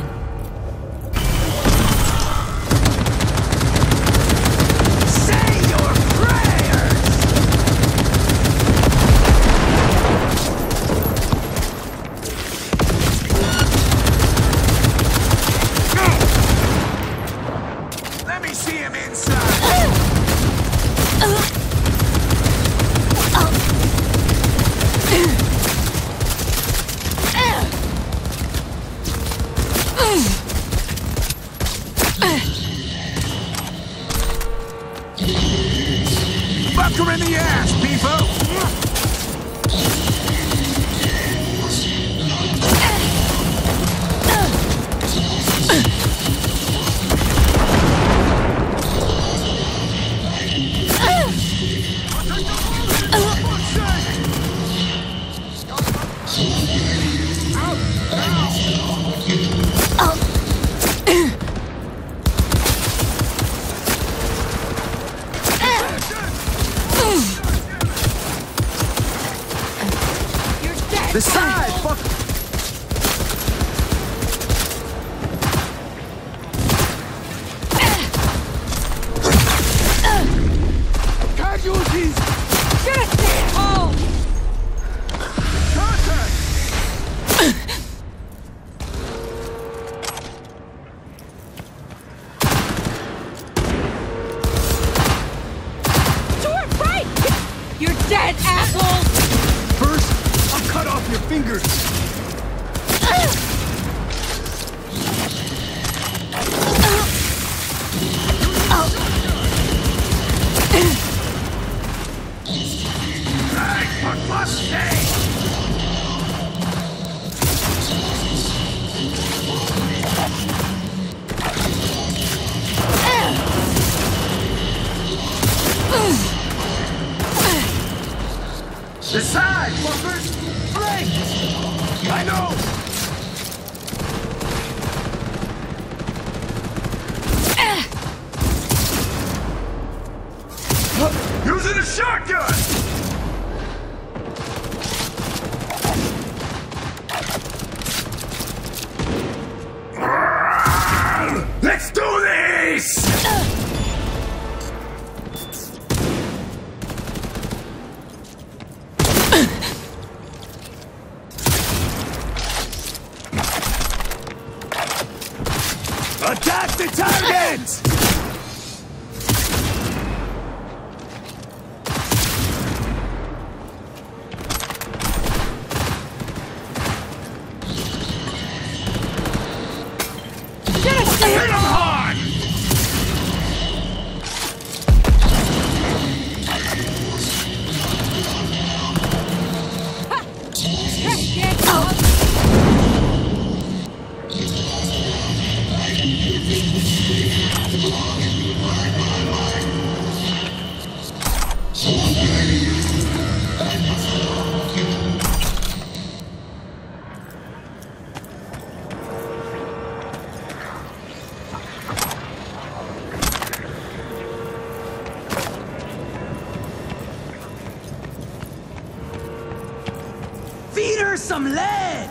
S2: Some lead!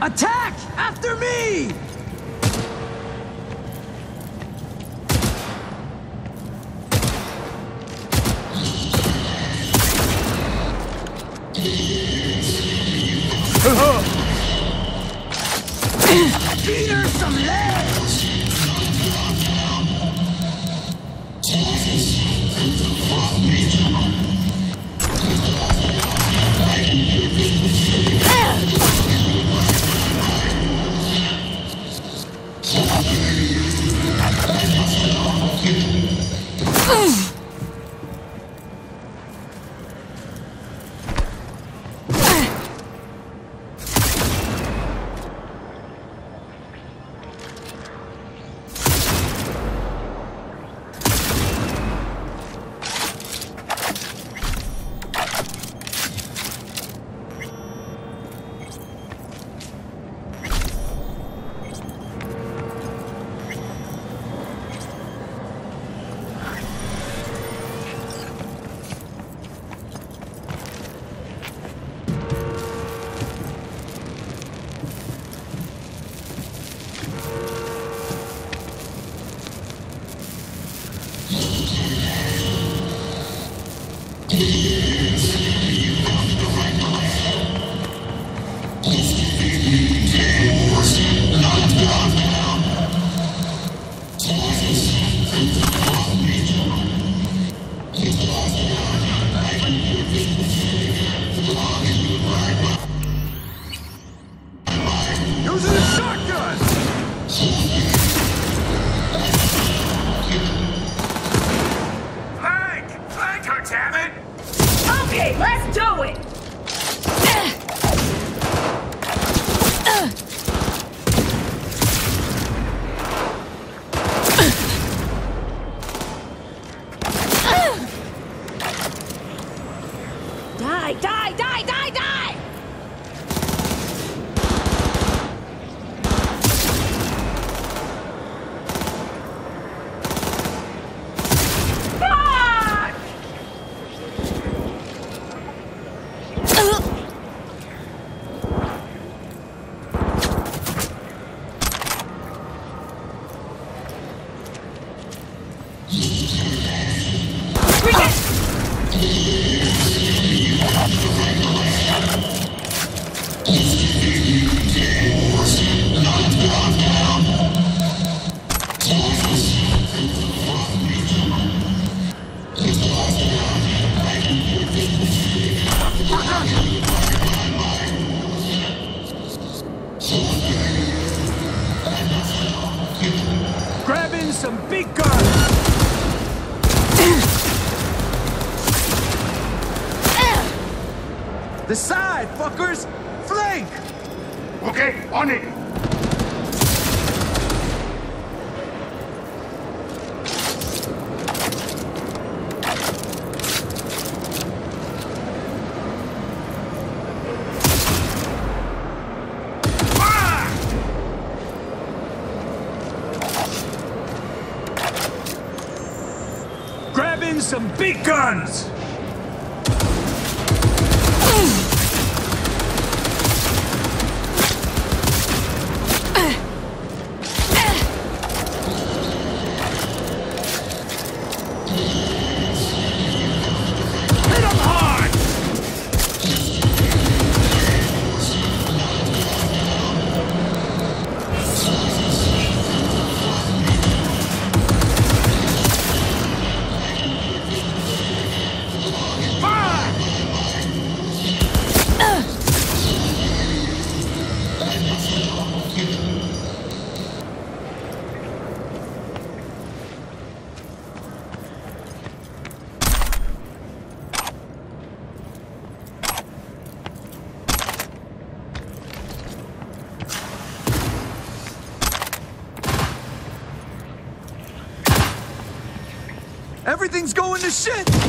S2: Attack! After me! Big guns! Everything's going to shit!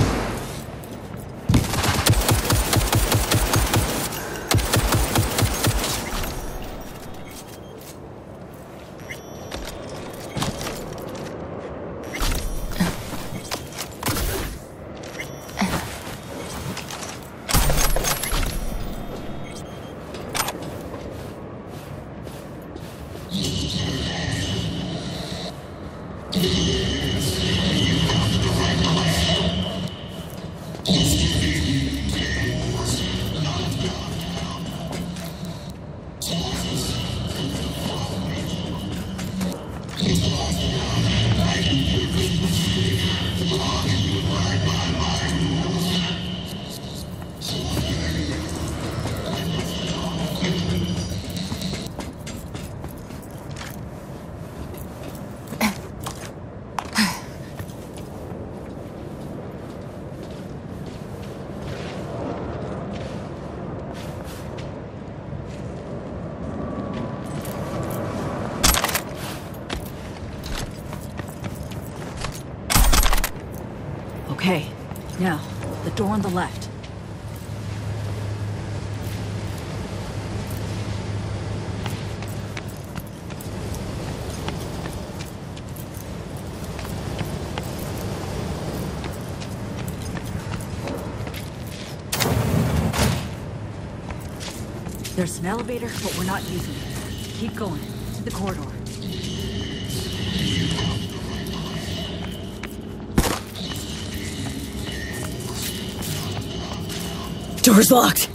S7: On the left. There's an elevator, but we're not using it. Keep going,
S5: Door's locked.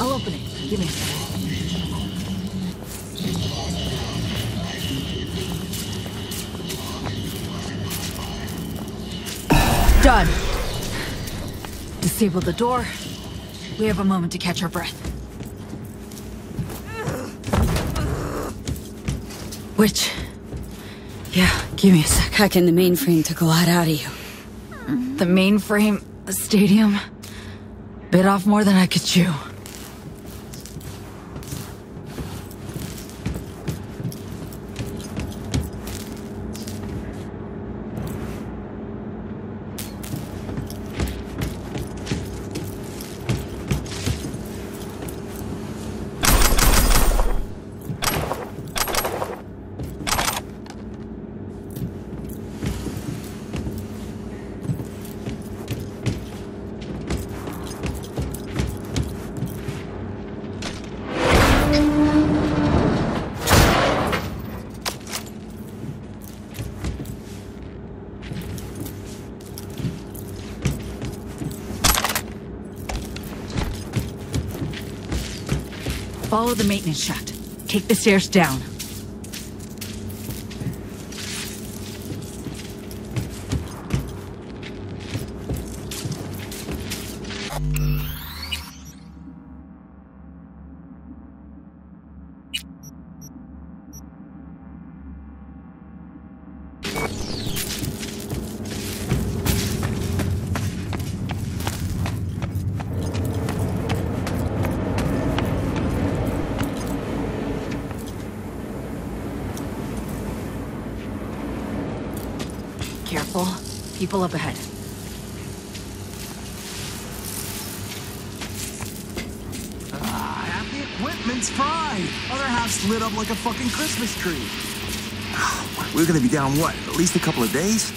S7: I'll open it. Give me. Done. Disable the door. We have a moment to catch our breath. Which? Yeah, give me a sec.
S5: Hacking the mainframe took a lot out of you.
S7: The mainframe, the stadium. Bit off more than I could chew. Follow the maintenance shaft. Take the stairs down. People up ahead.
S2: Ah, half the equipment's fried. Other half's lit up like a fucking Christmas tree. We're gonna be down what? At least a couple of days?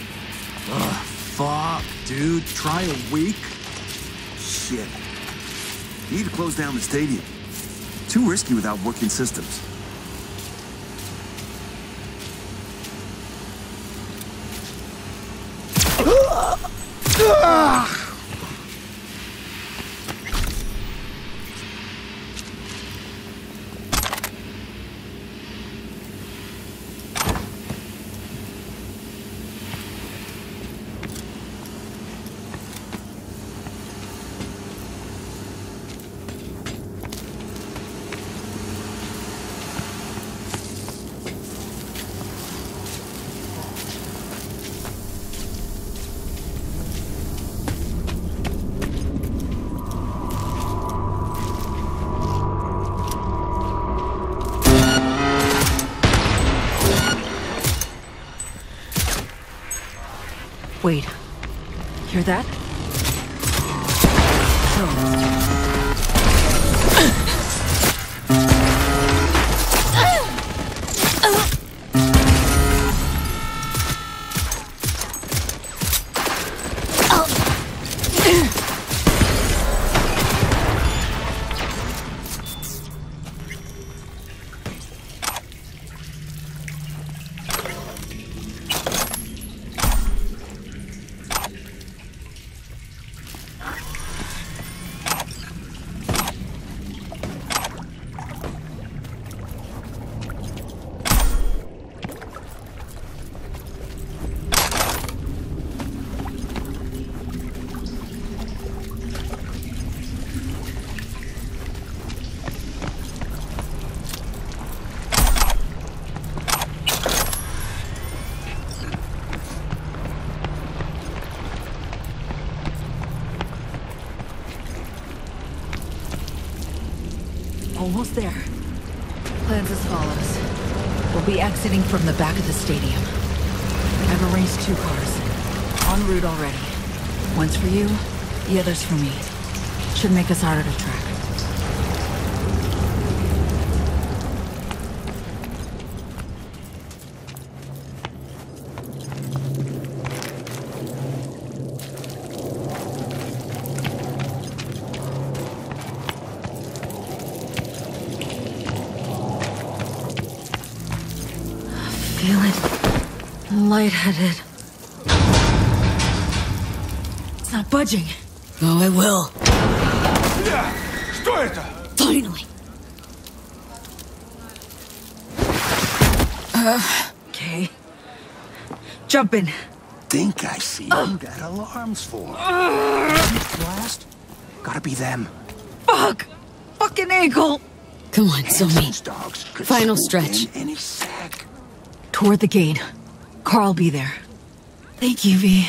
S2: Ugh, fuck, dude. Try a week? Shit. Need to close down the stadium. Too risky without working systems.
S7: Wait. Hear that? Almost there. Plans as follows. We'll be exiting from the back of the stadium. I've arranged two cars. En route already. One's for you, the other's for me. Should make us harder to track. lightheaded. It's not budging.
S5: Oh, I will.
S25: Что это?
S5: Finally.
S7: Okay. Jump in.
S2: Think I see who that alarm's for. Blast? Gotta be them.
S7: Fuck! Fucking ankle!
S5: Come on, Somi.
S2: Dogs could
S5: Final
S2: swoop
S5: stretch.
S2: in Any sec.
S7: Toward the gate. Carl be there. Thank you, V.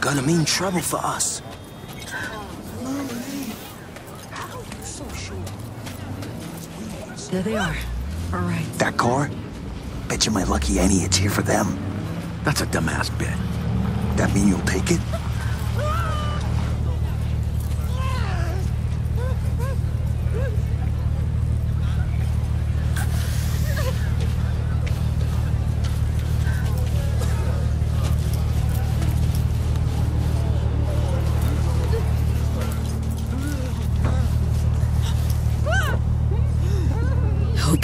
S2: Gonna mean trouble for us.
S7: There they are. All right.
S2: That car? Bet you my lucky Annie it's here for them. That's a dumbass bit. That mean you'll take it?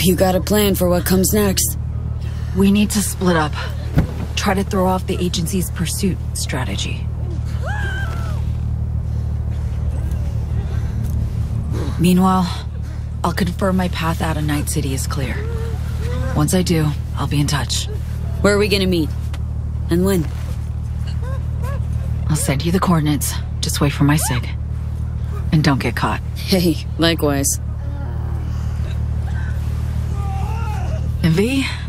S5: hope you got a plan for what comes next.
S7: We need to split up. Try to throw off the agency's pursuit strategy. Meanwhile, I'll confirm my path out of Night City is clear. Once I do, I'll be in touch.
S5: Where are we gonna meet? And when?
S7: I'll send you the coordinates. Just wait for my sig. And don't get caught.
S5: Hey, likewise.
S7: And V?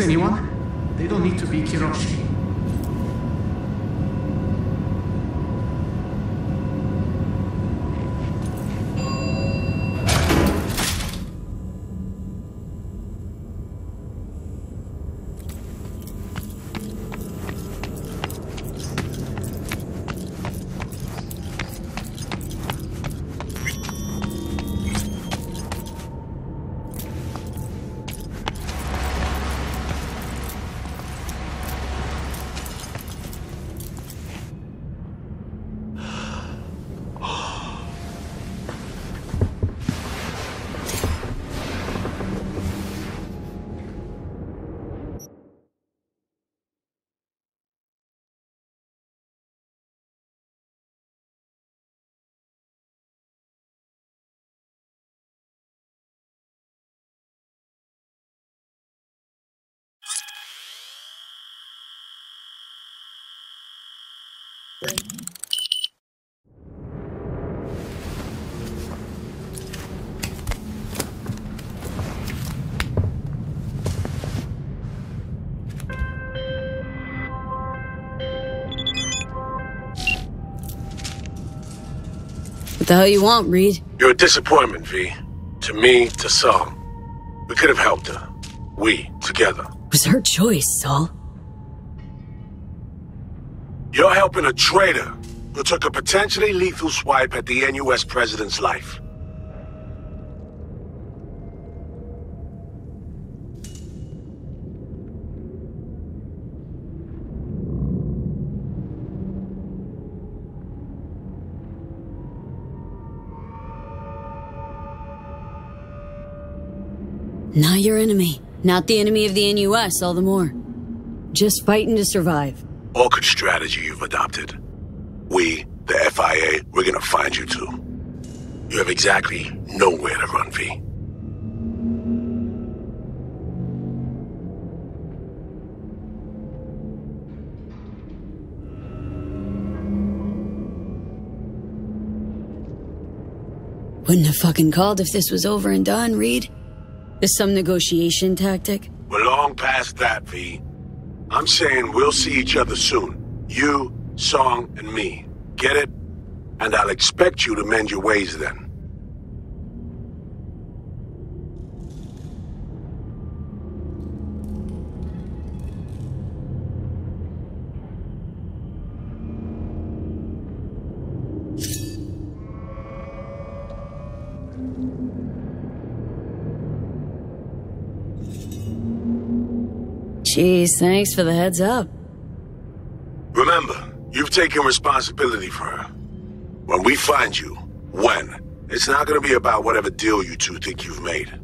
S26: Anyone? They don't need to be Kiroshi.
S5: The hell you want, Reed?
S8: You're a disappointment, V. To me, to Saul. We could have helped her. We, together.
S5: It was her choice, Sol.
S8: You're helping a traitor who took a potentially lethal swipe at the NUS president's life.
S5: Not the enemy of the NUS, all the more. Just fighting to survive.
S8: Awkward strategy you've adopted. We, the FIA, we're gonna find you too. You have exactly nowhere to run, V.
S5: Wouldn't have fucking called if this was over and done, Reed. Is some negotiation tactic?
S8: We're long past that, V. I'm saying we'll see each other soon. You, Song, and me. Get it? And I'll expect you to mend your ways then.
S5: Thanks for the heads up.
S8: Remember, you've taken responsibility for her. When we find you, when, it's not gonna be about whatever deal you two think you've made.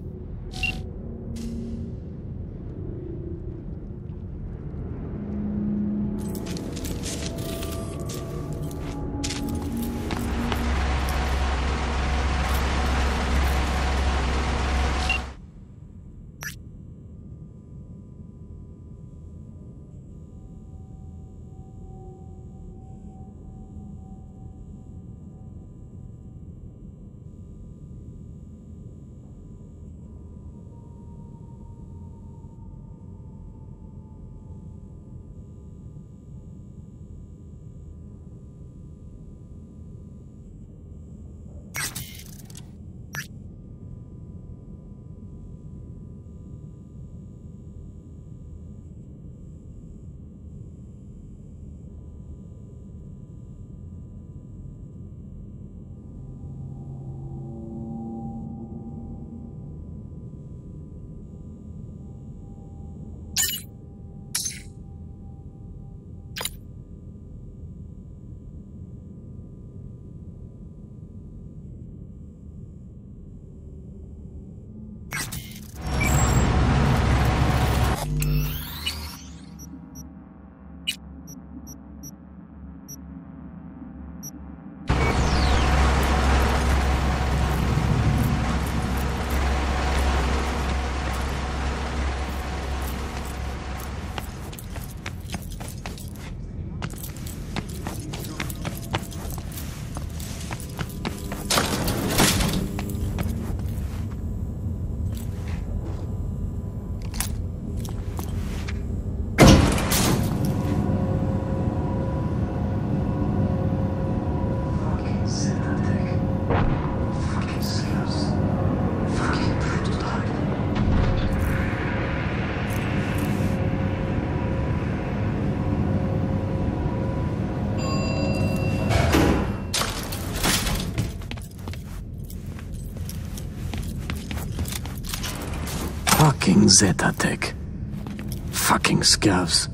S2: Fucking Zetatech. Fucking scavs.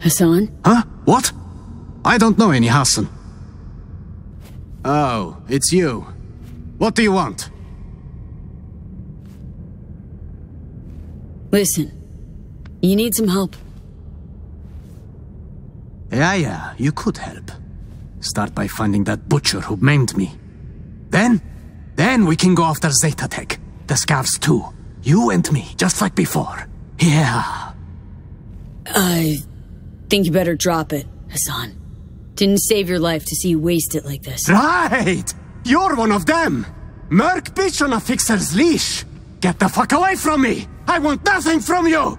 S5: Hassan?
S2: Huh? What? I don't know any Hassan. Oh, it's you. What do you want?
S5: Listen. You need some help.
S2: Yeah, yeah, you could help. Start by finding that butcher who maimed me. Then, then we can go after Zetatech. The scavs too. You and me, just like before. Yeah.
S5: I think you better drop it, Hassan. Didn't save your life to see you waste it like this.
S2: Right! You're one of them! Merc bitch on a fixer's leash! Get the fuck away from me! I want nothing from you!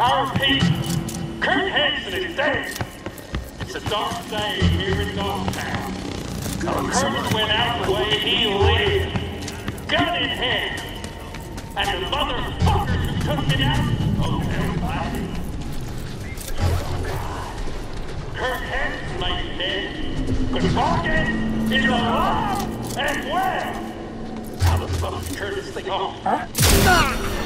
S24: Our people. Kurt Hansen is dead. It's a dark day here in Dogtown. The colonel went out the way he lived. Gun in hand. And the motherfuckers who took it out. Oh, everybody. Kurt Hansen lay dead. But Morgan is alive and well. How the fuck did turn this thing off? Huh?
S8: Ah!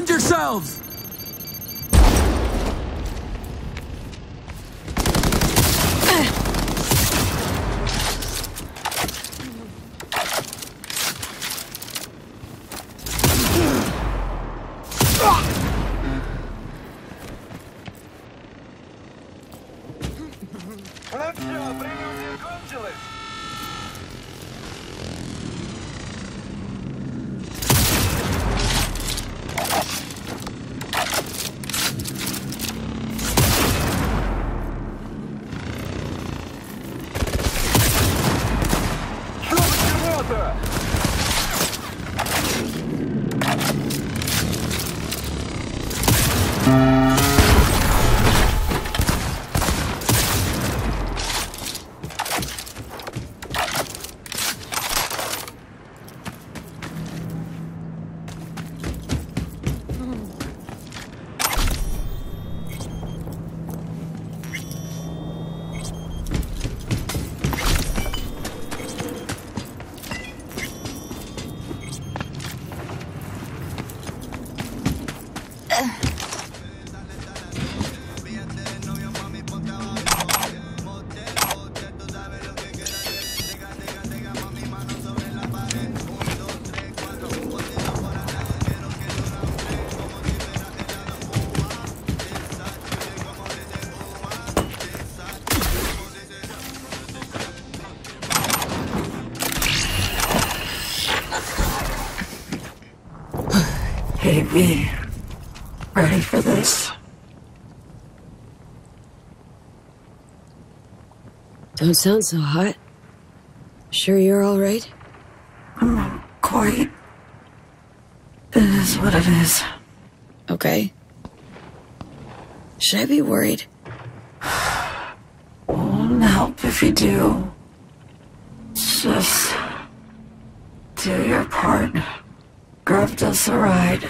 S2: Defend yourselves!
S23: V. Ready for this?
S5: Don't sound so hot. Sure you're alright?
S23: I'm not quite. It is what it is.
S5: Okay. Should I be worried?
S23: Won't help if you do. Just do your part. Grabbed us a ride.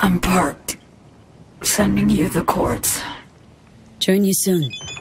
S23: I'm parked. Sending you the cords.
S5: Join you soon.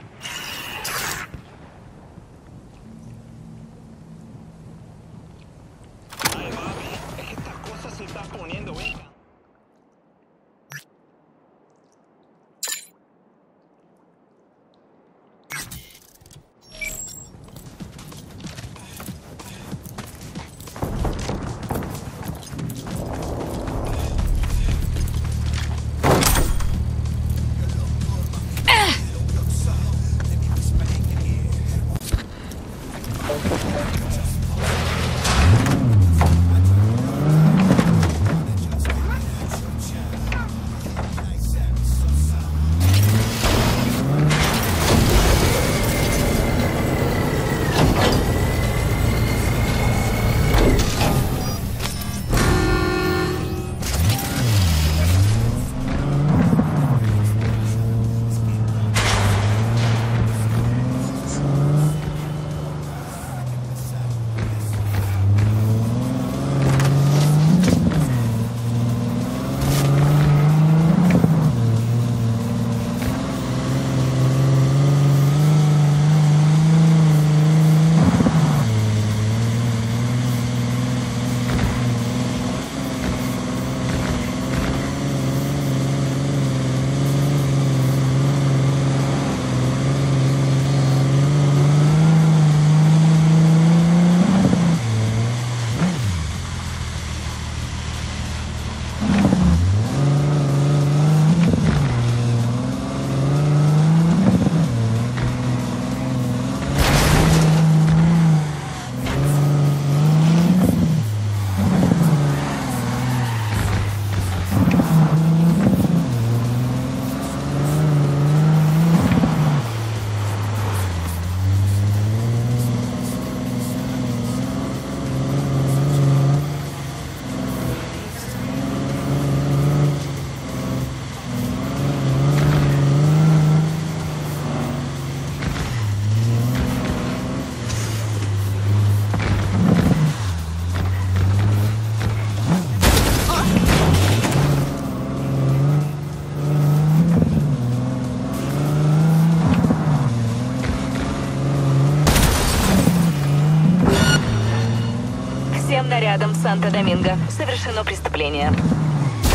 S27: Санта-Доминго. Совершено преступление.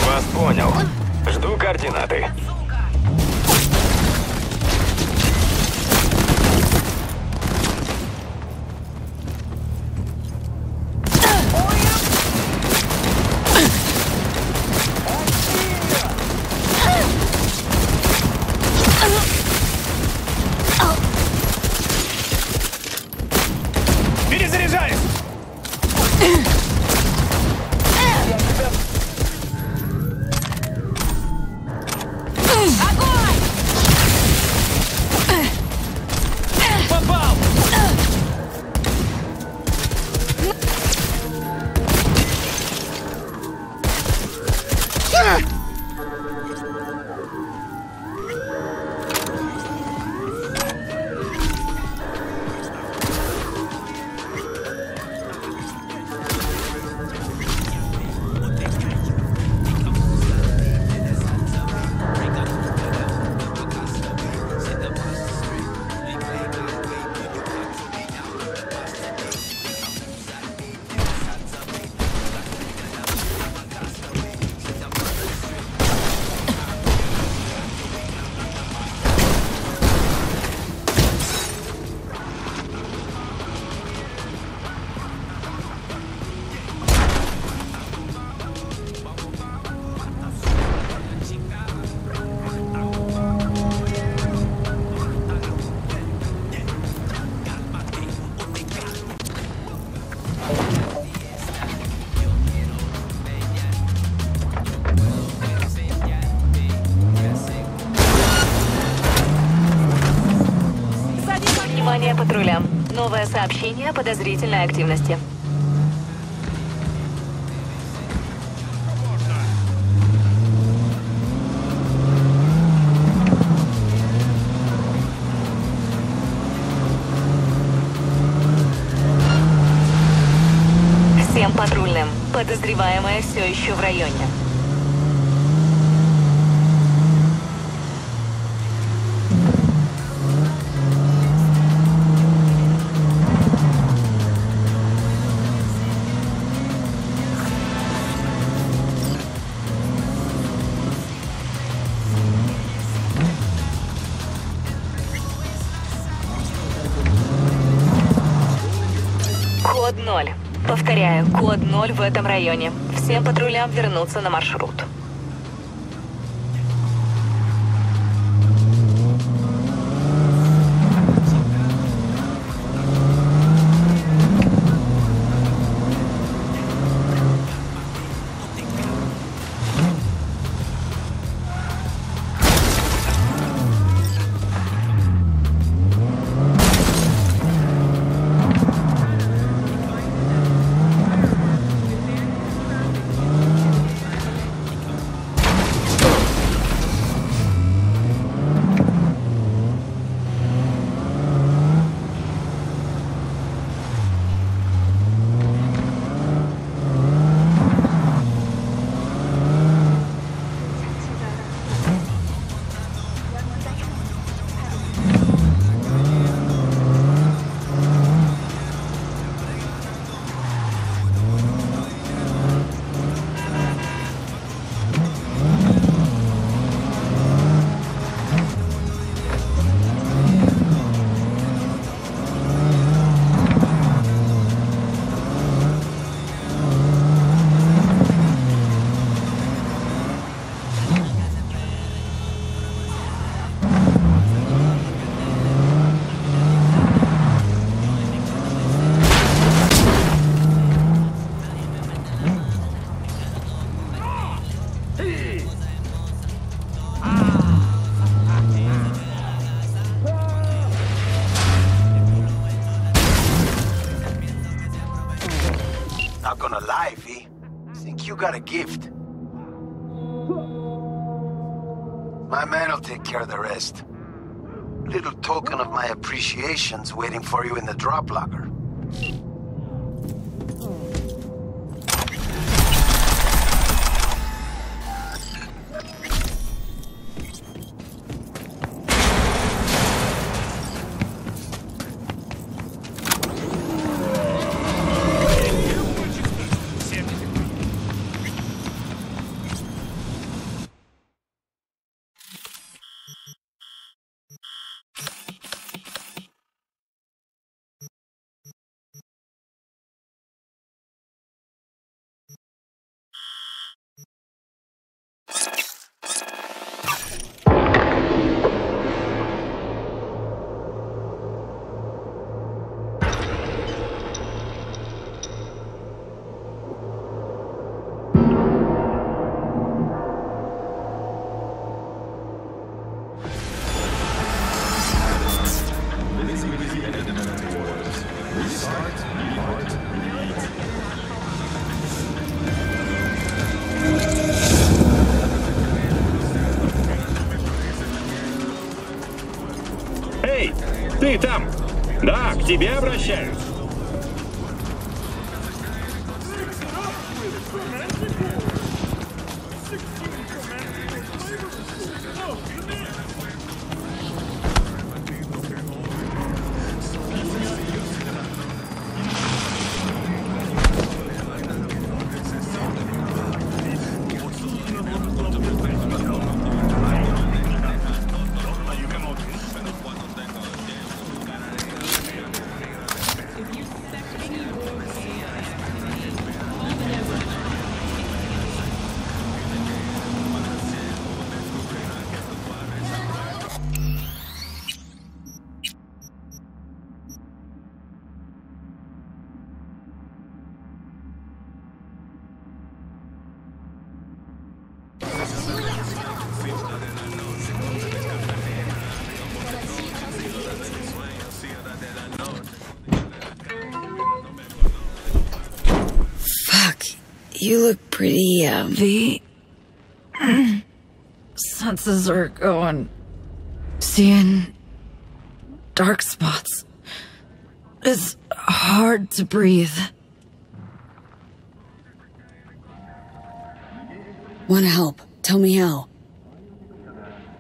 S28: Вас понял.
S27: Сообщение о подозрительной активности. Районе. Всем патрулям вернуться на маршрут.
S8: Got a gift. My man will take care of the rest. Little token of my appreciation's waiting for you in the drop locker.
S28: Тебе обращаюсь.
S5: You look pretty, um.
S7: V. Senses are going. Seeing. dark spots. It's hard to breathe.
S5: Wanna help? Tell me how.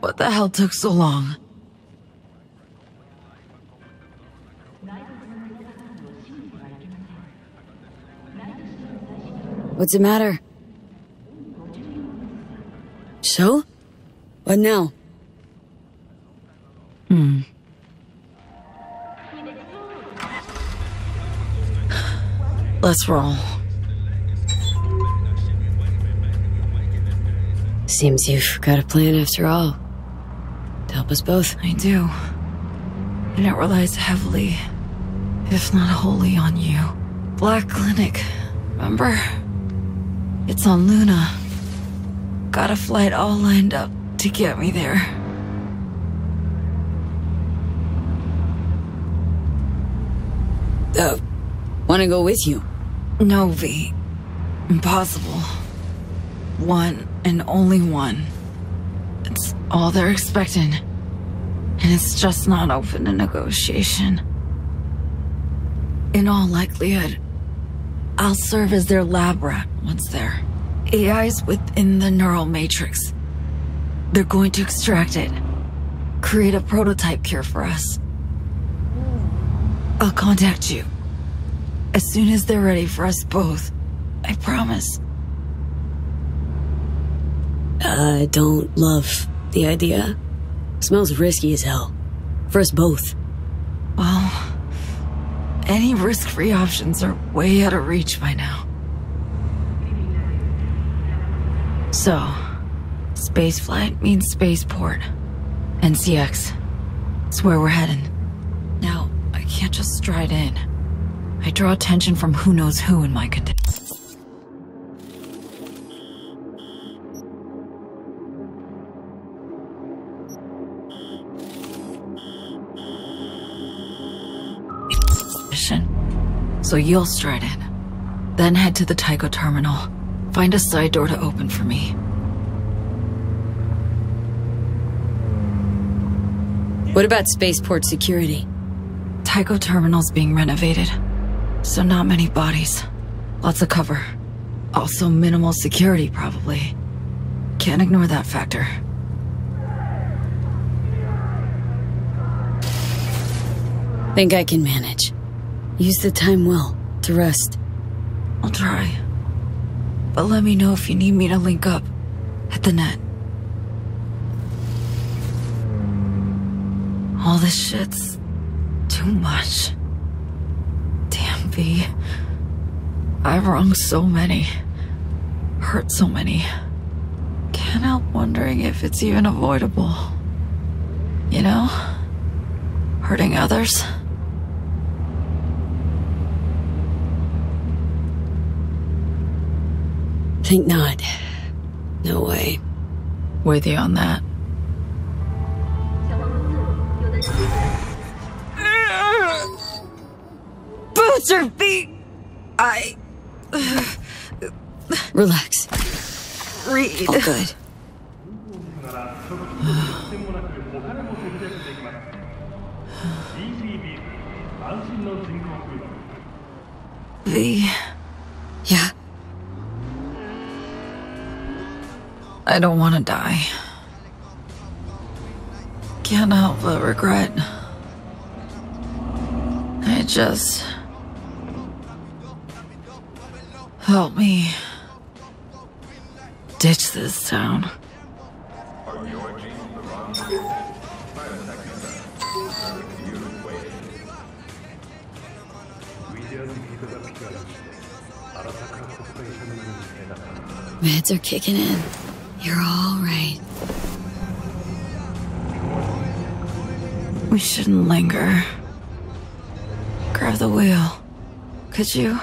S7: What the hell took so long?
S5: What's the matter? So? What now?
S7: Hmm. Let's roll.
S5: Seems you've got a plan after all. To help us both.
S7: I do. And it relies heavily, if not wholly, on you. Black Clinic, remember? It's on Luna. Got a flight all lined up to get me there.
S5: Uh, wanna go with you?
S7: No, V. Impossible. One and only one. It's all they're expecting. And it's just not open to negotiation. In all likelihood, I'll serve as their lab rat once there. AI's within the neural matrix. They're going to extract it. Create a prototype cure for us. I'll contact you. As soon as they're ready for us both. I promise.
S5: I don't love the idea. Smells risky as hell. For us both.
S7: Well, any risk-free options are way out of reach by now. So, spaceflight means spaceport. NCX. It's where we're heading. Now, I can't just stride in. I draw attention from who knows who in my condition. So you'll stride in. Then head to the Tycho terminal. Find a side door to open for me.
S5: What about spaceport security?
S7: Tycho terminal's being renovated. So not many bodies. Lots of cover. Also minimal security, probably. Can't ignore that factor.
S5: Think I can manage. Use the time well, to rest.
S7: I'll try. But let me know if you need me to link up. At the net. All this shit's... too much. Damn, V. I've wronged so many. Hurt so many. Can't help wondering if it's even avoidable. You know? Hurting others?
S5: Think not. No way.
S7: With you on that. Boots are beat. I.
S5: Relax.
S7: Read.
S5: All good.
S7: V. Yeah. I don't want to die. Can't help but regret. I just. Help me. Ditch this town.
S5: Meds are kicking in. You're all right.
S7: We shouldn't linger. Grab the wheel. Could you?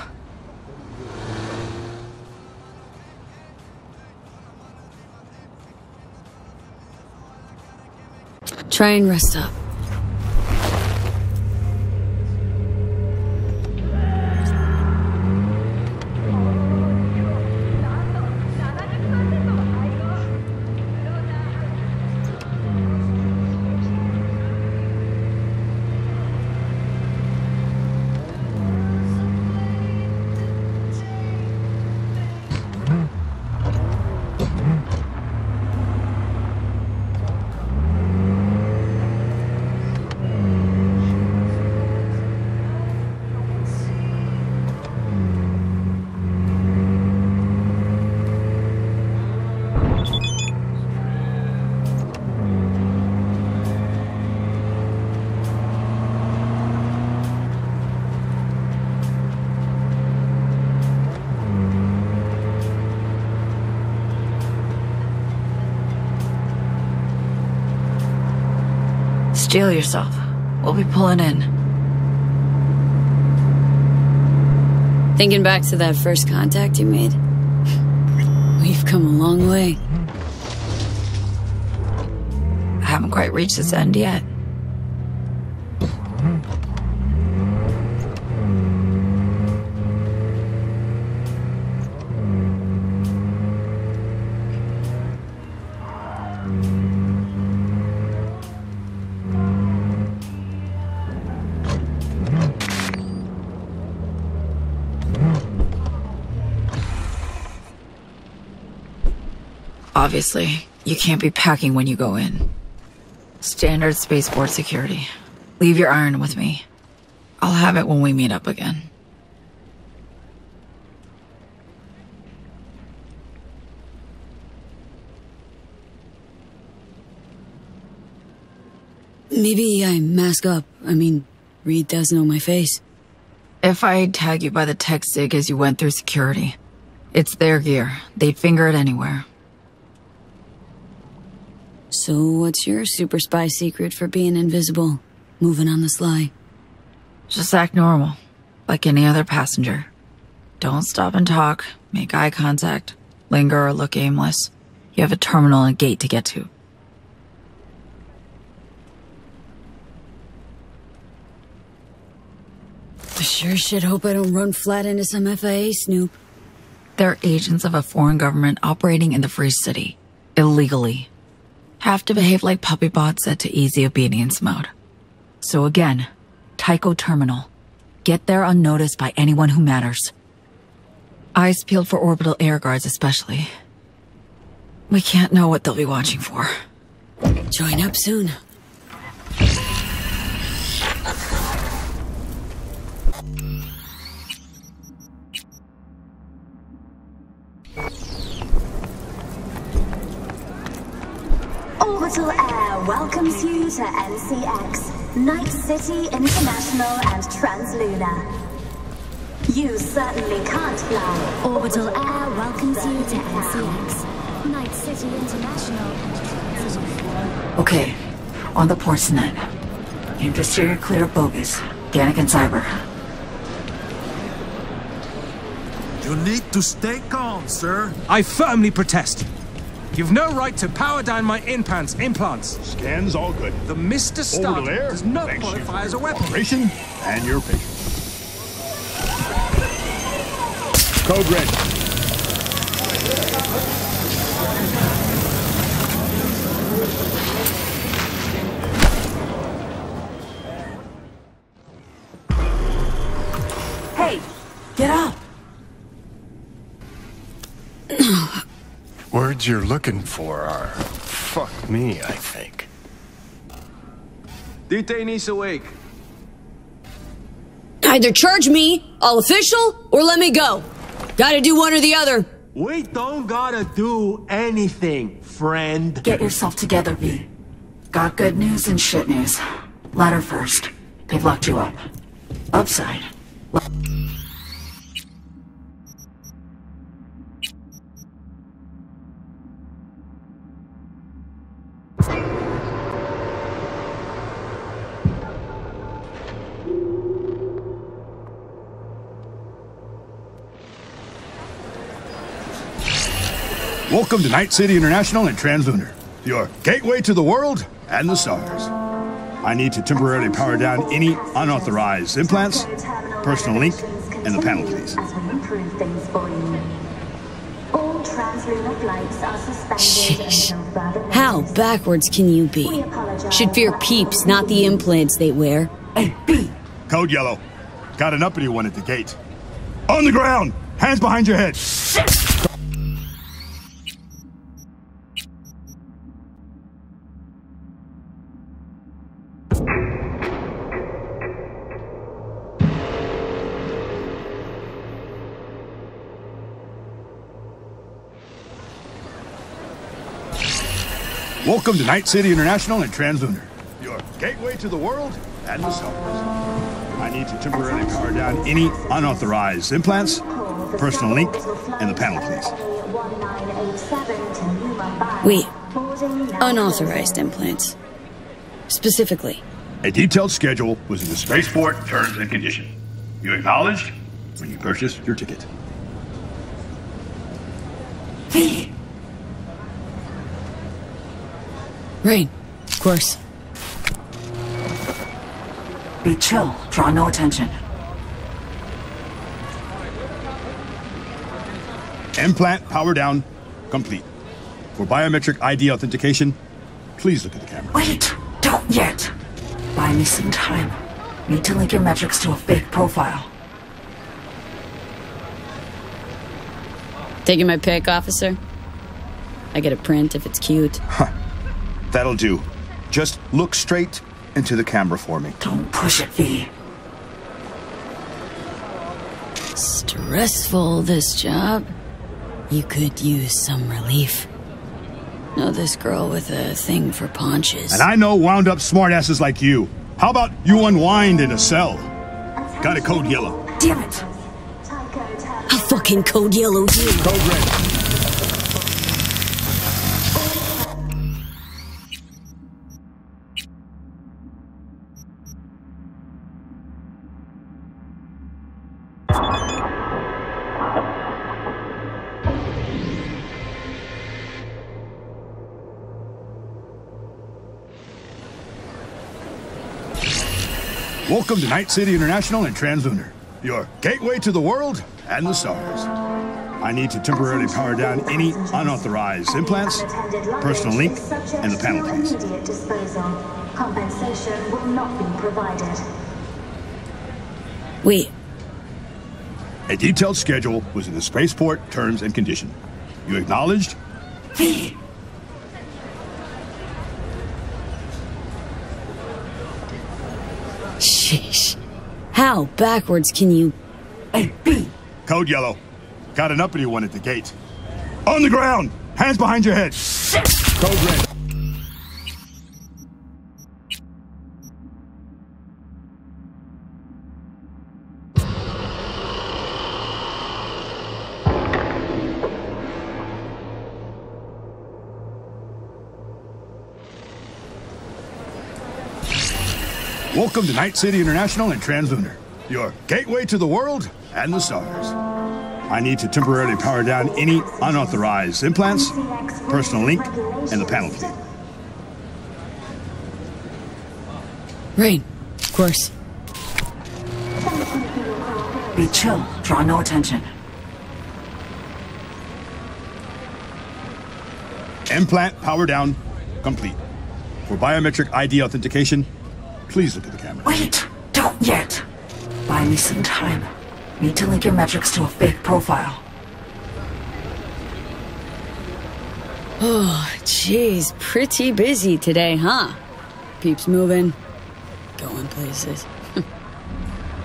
S5: Try and rest up.
S7: Steel yourself. We'll be pulling in.
S5: Thinking back to that first contact you made, we've come a long way.
S7: I haven't quite reached its end yet. Obviously, you can't be packing when you go in. Standard spaceport security. Leave your iron with me. I'll have it when we meet up again.
S5: Maybe I mask up. I mean, Reed does know my face.
S7: If I tag you by the tech sig as you went through security, it's their gear. They'd finger it anywhere.
S5: So, what's your super spy secret for being invisible? Moving on the sly?
S7: Just act normal, like any other passenger. Don't stop and talk, make eye contact, linger or look aimless. You have a terminal and a gate to get to.
S5: I sure should hope I don't run flat into some FIA snoop.
S7: They're agents of a foreign government operating in the Free City, illegally. Have to behave like puppy bots set to easy obedience mode. So again, Tycho Terminal. Get there unnoticed by anyone who matters. Eyes peeled for orbital air guards especially. We can't know what they'll be watching for.
S5: Join up soon.
S29: Orbital Air welcomes you to NCX, Night City International and Translunar. You certainly can't fly. Orbital Air welcomes you to NCX, Night City International and Translunar.
S7: Okay, on the Portsnet. Interior clear of bogus. Danik and Cyber.
S30: You need to stay calm, sir.
S2: I firmly protest. You've no right to power down my implants. Implants.
S31: Scans all good.
S2: The Mr.
S31: Star
S2: does not
S31: Thanks
S2: qualify as a weapon.
S31: Operation and your patience. Code red.
S23: Hey, get up!
S9: Words you're looking for are fuck me, I think.
S2: Detainees awake.
S5: Either charge me, all official, or let me go. Gotta do one or the other.
S2: We don't gotta do anything, friend.
S23: Get yourself together, V. Got good news and shit news. Ladder first. They've locked you up. Upside.
S31: Welcome to Night City International and Translunar, your gateway to the world and the stars. I need to temporarily power down any unauthorized implants, personal link, and the panel, please.
S29: As we improve things for you. All translunar flights are suspended until further notice.
S5: How backwards can you be? Should fear peeps, not the implants they wear.
S31: Code yellow. Got an uppity one at the gate. On the ground! Hands behind your head! Welcome to Night City International and Translunar, your gateway to the world and the stars. I need to temporarily power down any unauthorized implants, personal link, and the panel, please.
S29: 1987 to New Mumbai.
S5: Wait, unauthorized implants. Specifically.
S31: A detailed schedule was in the spaceport terms and condition. You acknowledged when you purchased your ticket.
S5: Rain. Of course.
S23: Be chill. Draw no attention.
S31: Implant power down, complete. For biometric ID authentication, please look at the camera.
S23: Wait! Don't yet! Buy me some time. Need to link your metrics to a fake profile.
S5: Taking my pick, officer? I get a print if it's cute.
S31: That'll do. Just look straight into the camera for me.
S23: Don't push it, V.
S5: Stressful, this job. You could use some relief. Know this girl with a thing for paunches.
S31: And I know wound up smartasses like you. How about you unwind in a cell? Got a code yellow.
S23: Damn it!
S5: I'll fucking code yellow you.
S31: Code red. Welcome to Night City International and Translunar, your gateway to the world and the stars. I need to temporarily power down any unauthorized implants, personal link, and the panel, please.
S29: Immediate disposal. Compensation will not be provided.
S5: Wait,
S31: A detailed schedule was in the spaceport terms and condition. You acknowledged?
S5: How backwards can you.
S23: Hey, V!
S31: Code yellow. Got an uppity one at the gate. On the ground! Hands behind your head! Code red. Welcome to Night City International and Translunar, your gateway to the world and the stars. I need to temporarily power down any unauthorized implants, personal link, and the panel, please.
S5: Rain. Of course.
S23: Be chill. Draw no attention.
S31: Implant power down, complete. For biometric ID authentication, please look at the camera.
S23: Wait! Don't yet! Buy me some time. Need to link your metrics to a fake profile.
S5: Oh, jeez, pretty busy today, huh? Peeps moving, going places.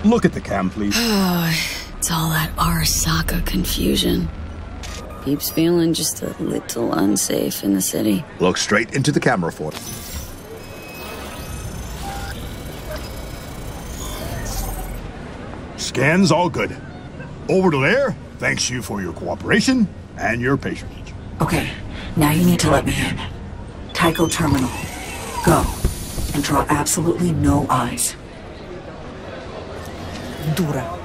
S31: Look at the cam, please.
S5: Oh, it's all that Arasaka confusion. Peeps feeling just a little unsafe in the city.
S31: Look straight into the camera for it. Scans all good. Orbital Air thanks you for your cooperation and your patience.
S23: Okay, now you need to let me in. Tycho Terminal. Go. And draw absolutely no eyes.
S32: Dura.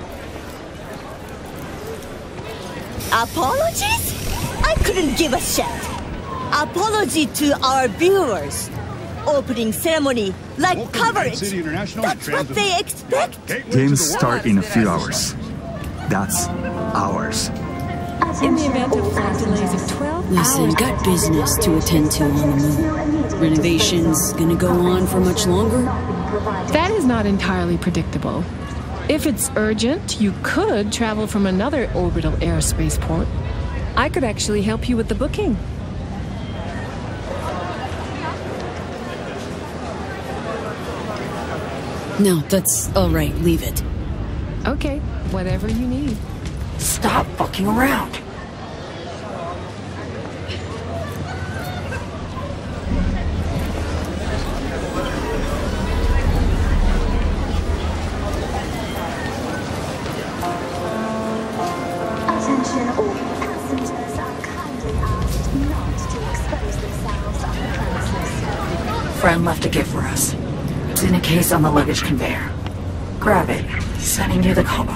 S32: Apologies? I couldn't give a shit. Apology to our viewers. Opening ceremony, like coverage. That's what they expect.
S33: Games start in a few hours. That's ours.
S14: In the event of flight delays of 12
S5: Listen,
S14: hours...
S5: got business to attend to on the moon. Renovations gonna go on for much longer?
S14: That is not entirely predictable. If it's urgent, you could travel from another orbital airspace port. I could actually help you with the booking.
S5: No, that's alright, leave it.
S14: Okay, whatever you need.
S23: Stop fucking around.
S29: On the
S23: luggage conveyor. Grab it. Sending you the combo.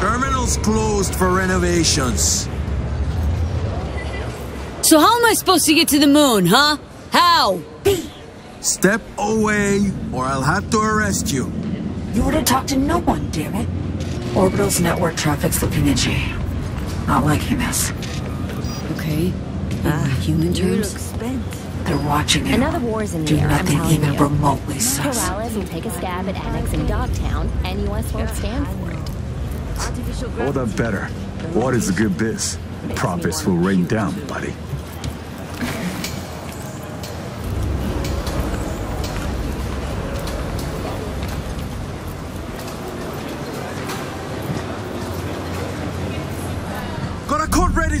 S2: Terminal's closed for renovations.
S5: So how am I supposed to get to the moon, huh? How?
S2: Step away, or I'll have to arrest you.
S23: You would have talked to no one, damn it. Orbital's network traffic's looking itchy. Not liking this.
S5: Okay. Uh, human terms?
S23: They're watching you.
S3: Another war's in the
S23: Do
S3: air, I'm
S23: nothing
S3: telling
S23: even
S3: you.
S23: remotely sus.
S3: Corrales will take a stab at annexing Dogtown, and US won't stand for it.
S33: All the better. What is good biz? Profits will rain down, buddy.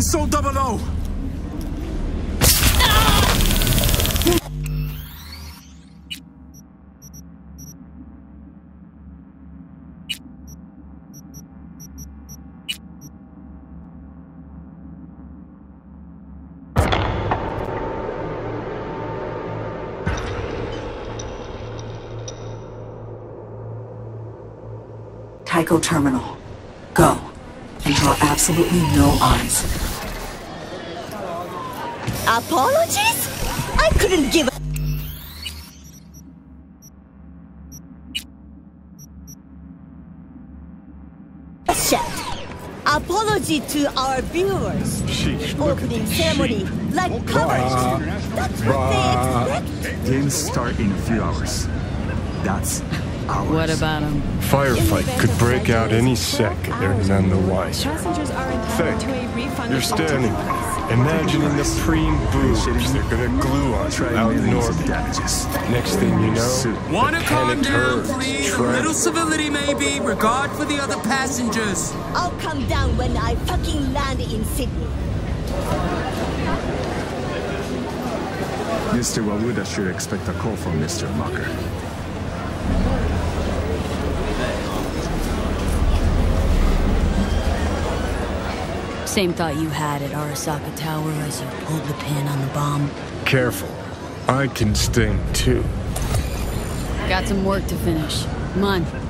S2: Soul Double O.
S23: Tycho Terminal. Go. And draw absolutely no eyes.
S32: Apologies? I couldn't give a shit. Apology to our viewers. Opening ceremony, like coverage. That's what they expect.
S33: Games start in a few hours. That's ours.
S5: What about him?
S9: Firefight could break out any second. They're none the wiser.
S14: Passengers are entitled to a refund
S9: You're standing there, imagining the preem boobs they're gonna glue on you out in orbit. Next thing you know,
S34: Wanna
S9: the
S34: calm down, please? A little civility, maybe. Regard for the other passengers.
S32: I'll come down when I fucking land in Sydney.
S33: Mr. Wawuda should expect a call from Mr. Mucker.
S5: Same thought you had at Arasaka Tower as you pulled the pin on the bomb.
S9: Careful. I can sting too.
S5: Got some work to finish. Come on.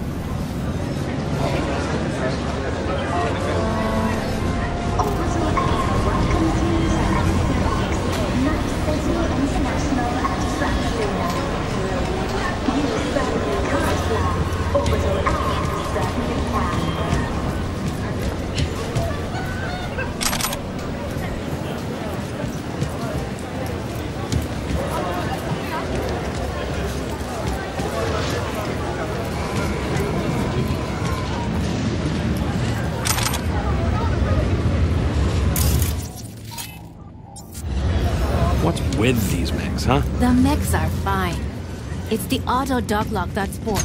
S3: The mechs are fine. It's the auto dog lock that's poor.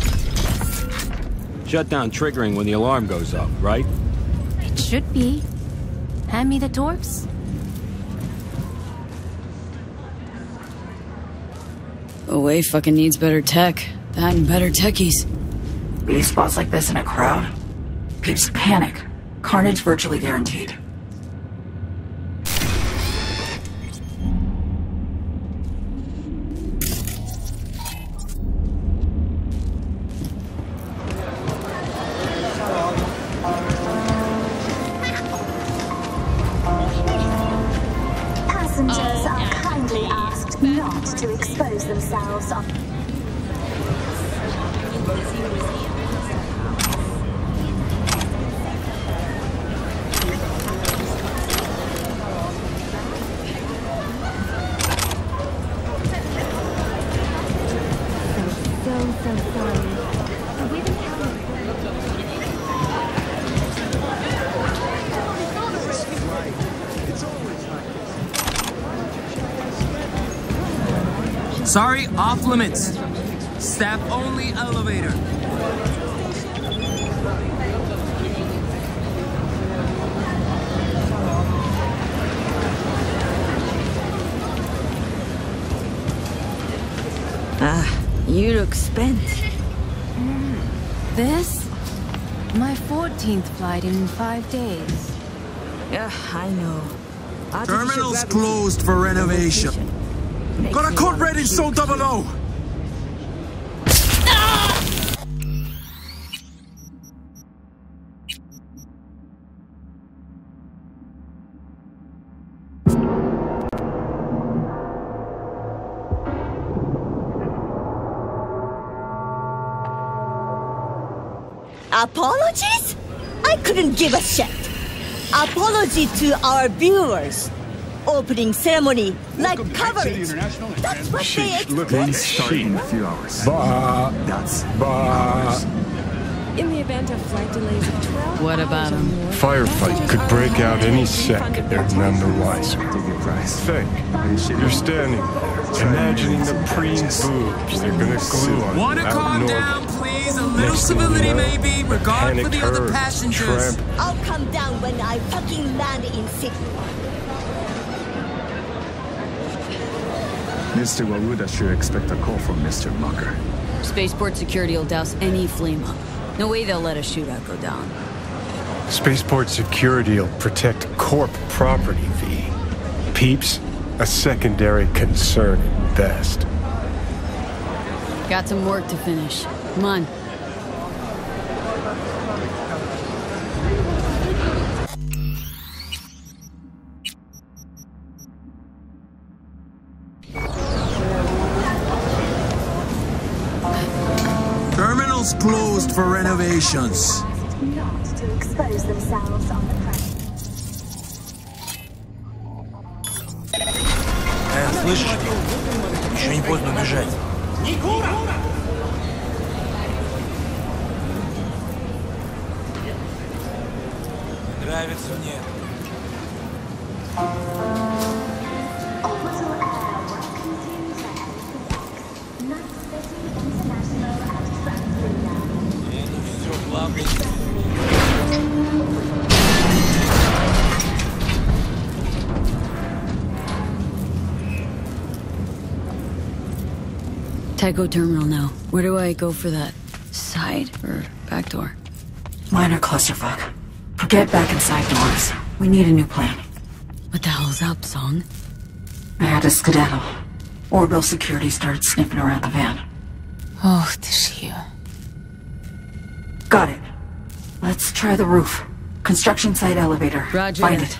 S35: Shutdown triggering when the alarm goes up, right?
S3: It should be. Hand me the torps.
S5: OA fucking needs better tech. That and better techies.
S23: Be spots like this in a crowd. Peeps panic. Carnage virtually guaranteed.
S34: Off limits. Staff only elevator.
S32: Ah, you look spent.
S3: This? My 14th flight in five days.
S32: Yeah, I know.
S2: Terminal's closed for renovation. Got a cut ready, so double O.
S32: Apologies? I couldn't give a shit. Apology to our viewers. Opening ceremony, like coverage. That's what they expect.
S33: Please start in a few hours.
S9: Bah.
S33: That's
S9: Bah.
S14: In the event of flight delays of 12
S5: What about him?
S9: Firefight could break out any second. They're none the wiser. Think. You're standing there, imagining the preen boobs they're gonna glue on
S34: Wanna
S9: out
S34: calm
S9: north.
S34: down, please? A little
S9: Next thing you
S34: civility,
S9: know,
S34: maybe. Regard for the other passengers.
S9: tramp
S32: I'll come down when I fucking land in Sydney.
S33: Mr. Wawuda should expect a call from Mr. Mucker.
S5: Spaceport security will douse any flame up. No way they'll let a shootout go down.
S9: Spaceport security will protect Corp property, V. Peeps, a secondary concern at best.
S5: Got some work to finish. Come on.
S2: Renovations.
S29: Not to expose themselves on the
S5: Tycho terminal now. Where do I go for that? Side or back door?
S23: Minor clusterfuck. Forget back inside doors. We need a new plan.
S5: What the hell's up, Song?
S23: I had to skedaddle. Orbital security started sniffing around the van.
S3: Oh, this here.
S23: Got it. Let's try the roof. Construction site elevator.
S5: Roger
S23: Find it.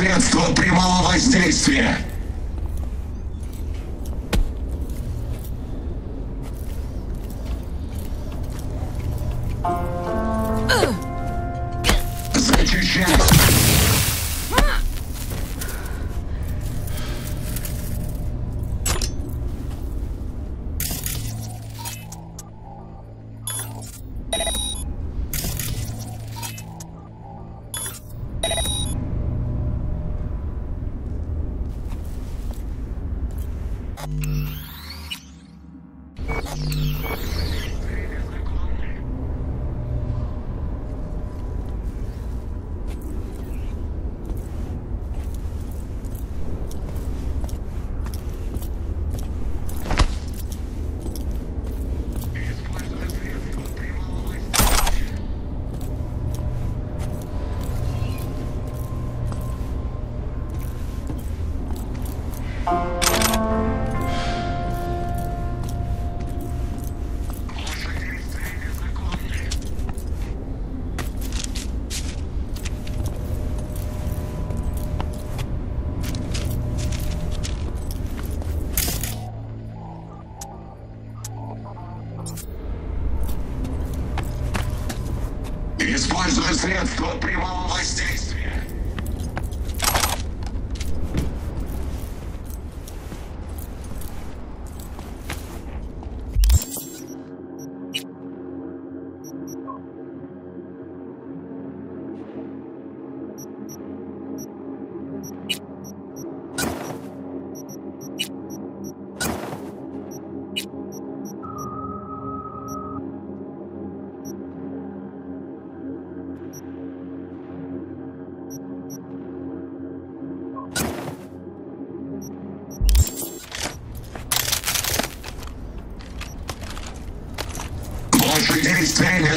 S36: средство прямого воздействия.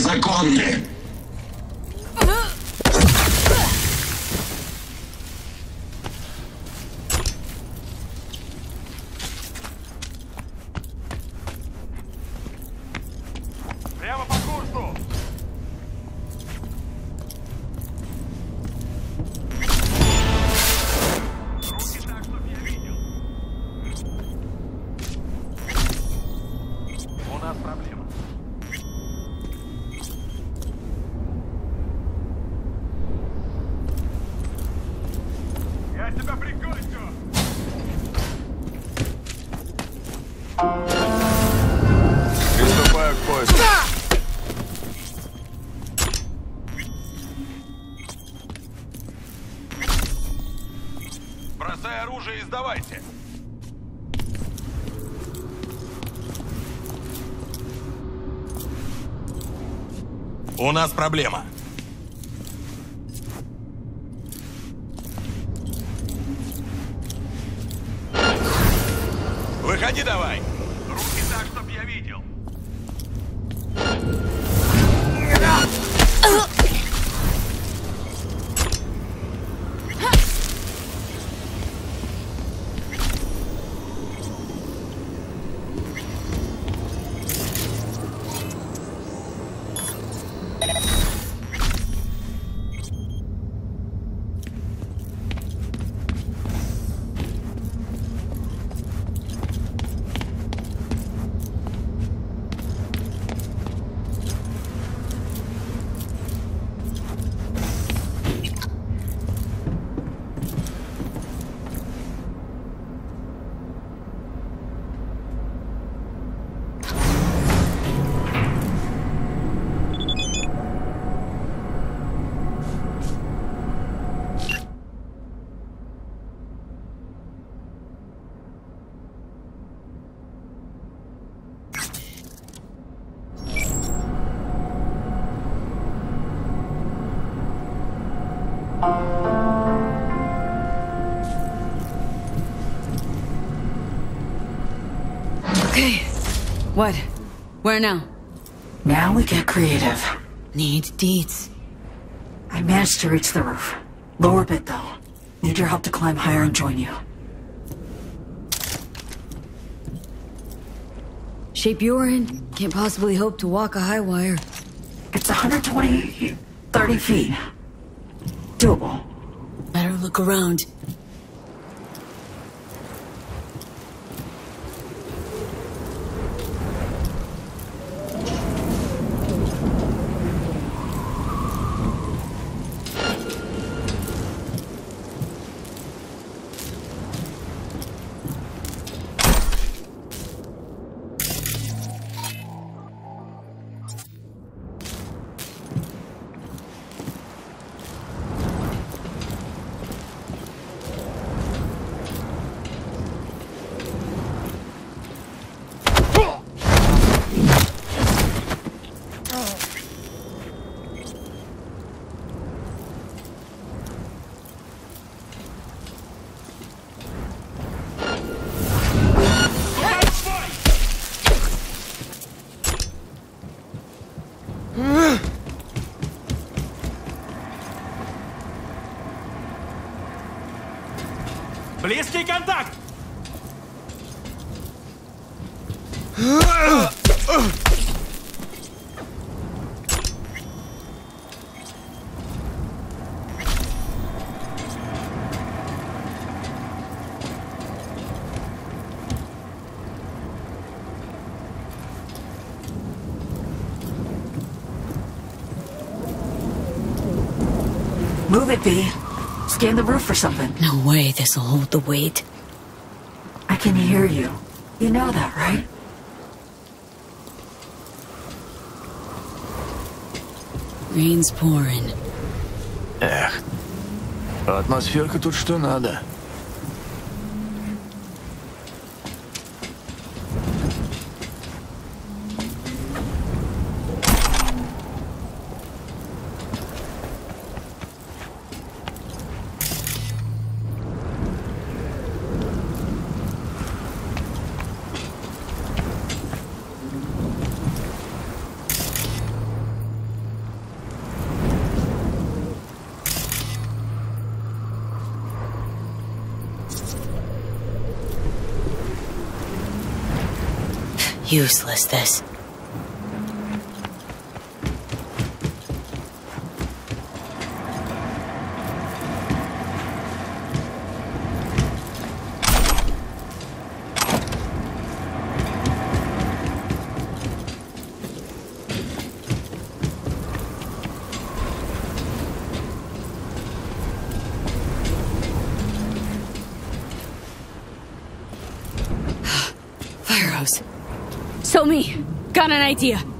S36: Незаконны.
S37: У нас проблема.
S5: What? Where now?
S23: Now we get creative.
S5: Need deeds.
S23: I managed to reach the roof. Lower bit though. Need your help to climb higher and join you.
S5: Shape you're in, can't possibly hope to walk a high wire.
S23: It's 120, 30 feet. Doable.
S5: Better look around.
S23: it, V. Scan the roof for something.
S5: No way this'll hold the weight.
S23: I can hear you. You know that, right?
S5: Rain's pouring.
S38: Эх, атмосферка тут что надо.
S5: Useless, this. Fire hose. So Mi. Got an idea.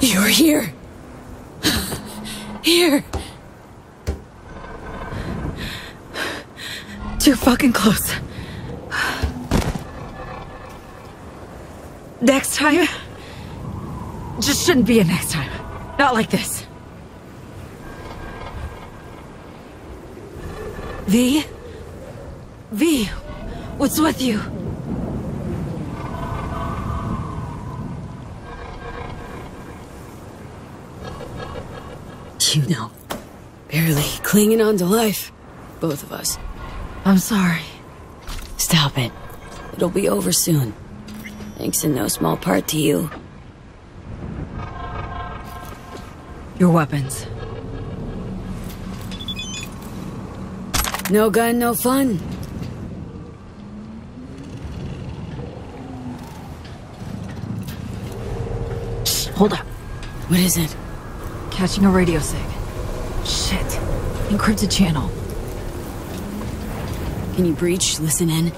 S5: You're here. Here.
S7: Too fucking close. Next time? Just shouldn't be a next time. Not like this. V? V, what's with you?
S5: Clinging on to life. Both of us.
S7: I'm sorry.
S5: Stop it. It'll be over soon. Thanks in no small part to you.
S7: Your weapons.
S5: No gun, no fun.
S7: Shh, hold up.
S5: What is it?
S7: Catching a radio sig. Encrypted channel.
S5: Can you breach, listen in?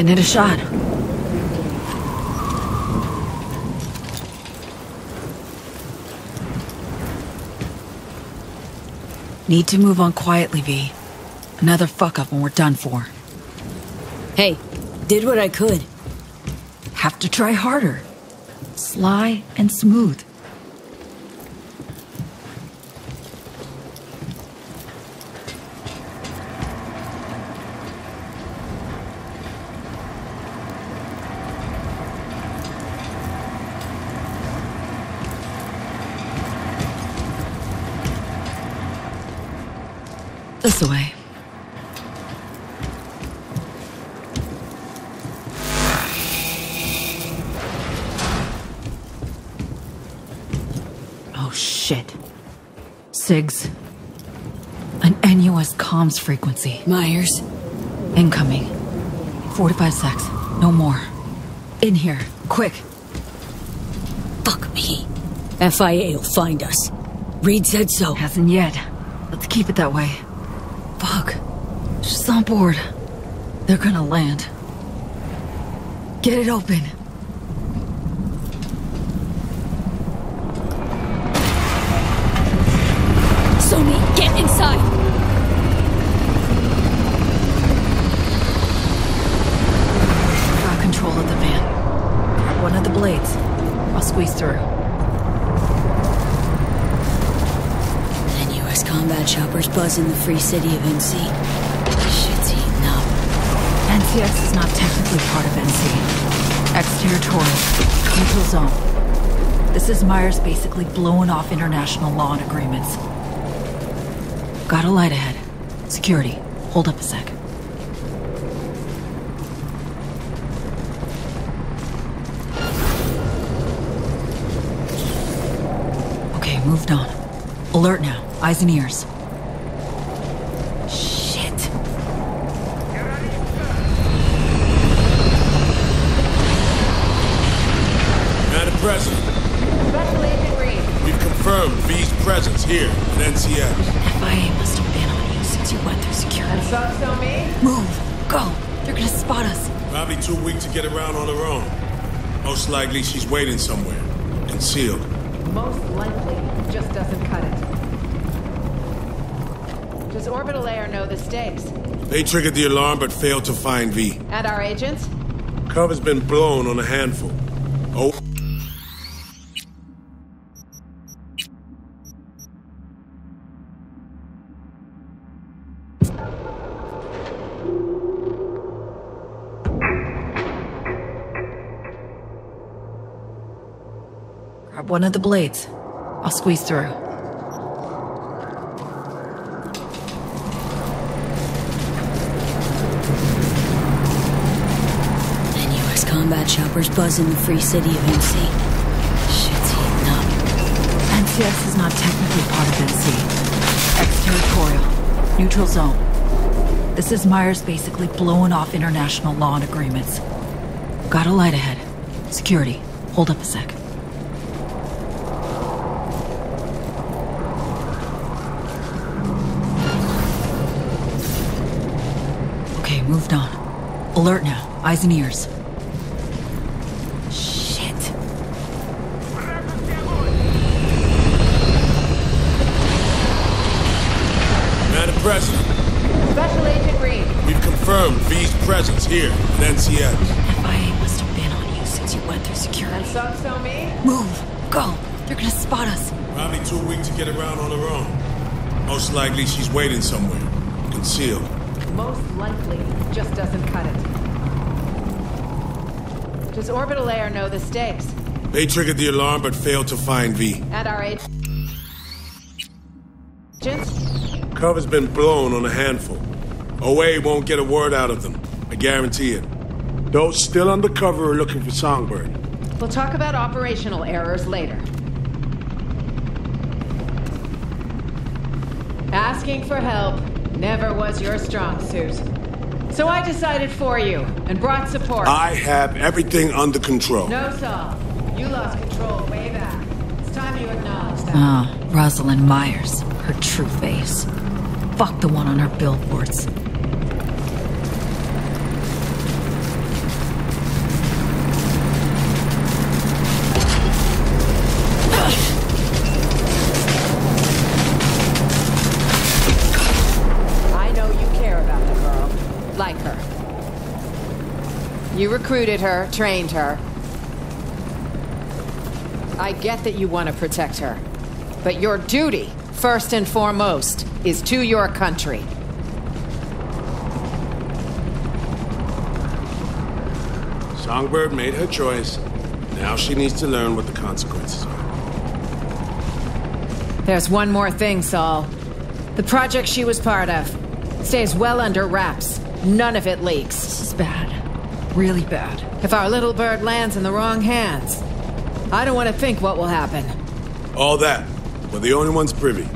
S7: Giving it a shot. Need to move on quietly, V. Another fuck up and we're done for.
S5: Hey, did what I could.
S7: Have to try harder. Sly and smooth. This way. Oh shit. SIGs. An NUS comms frequency.
S5: Myers.
S7: Incoming. 45 secs. No more. In here. Quick.
S5: Fuck me. FIA will find us. Reed said so.
S7: Hasn't yet. Let's keep it that way. Fuck. She's on board. They're gonna land. Get it open.
S5: Free city of NC. Shit's heating up.
S7: NCS is not technically part of NC. Exterritorial. Neutral zone. This is Myers basically blowing off international law and agreements. Got a light ahead. Security. Hold up a sec. Okay, moved on. Alert now. Eyes and ears.
S8: Here at NCS.
S7: FIA must have been on you since you went through security.
S39: And so, So Mi?
S7: Move! Go! They're gonna spot us.
S8: Probably too weak to get around on her own. Most likely she's waiting somewhere, concealed.
S39: Most likely, just doesn't cut it. Does Orbital Air know the stakes?
S8: They triggered the alarm but failed to find V.
S39: And our agents?
S8: Cover's been blown on a handful.
S7: One of the blades. I'll squeeze through.
S5: Combat choppers buzzing the free city of NC. Shit's heating up.
S7: NCS is not technically part of NC. Exterritorial. Neutral zone. This is Myers basically blowing off international law and agreements. Got a light ahead. Security. Hold up a sec. Eyes and ears. Shit.
S8: Madam President,
S39: Special Agent Reed.
S8: we've confirmed V's presence here at NCS.
S7: FIA must have been on you since you went through security.
S39: And so, So Mi?
S7: Move! Go! They're gonna spot us.
S8: Probably too weak to get around on her own. Most likely she's waiting somewhere, concealed.
S39: Most likely, just doesn't cut it. Does Orbital Air know the stakes?
S8: They triggered the alarm but failed to find V.
S39: And our agents?
S8: Cover's been blown on a handful. OA won't get a word out of them. I guarantee it. Those still undercover are looking for Songbird.
S39: We'll talk about operational errors later. Asking for help never was your strong suit. So I decided for you and brought support.
S8: I have everything under control.
S39: No, Sol. You lost control way back. It's time you acknowledge that.
S7: Ah, Rosalind Myers. Her true face. Fuck the one on her billboards.
S39: You recruited her, trained her. I get that you want to protect her. But your duty, first and foremost, is to your country.
S8: Songbird made her choice. Now she needs to learn what the consequences are.
S39: There's one more thing, Sol. The project she was part of stays well under wraps. None of it leaks. This
S7: is bad. Really bad.
S39: If our little bird lands in the wrong hands, I don't want to think what will happen.
S8: All that. We're the only ones privy.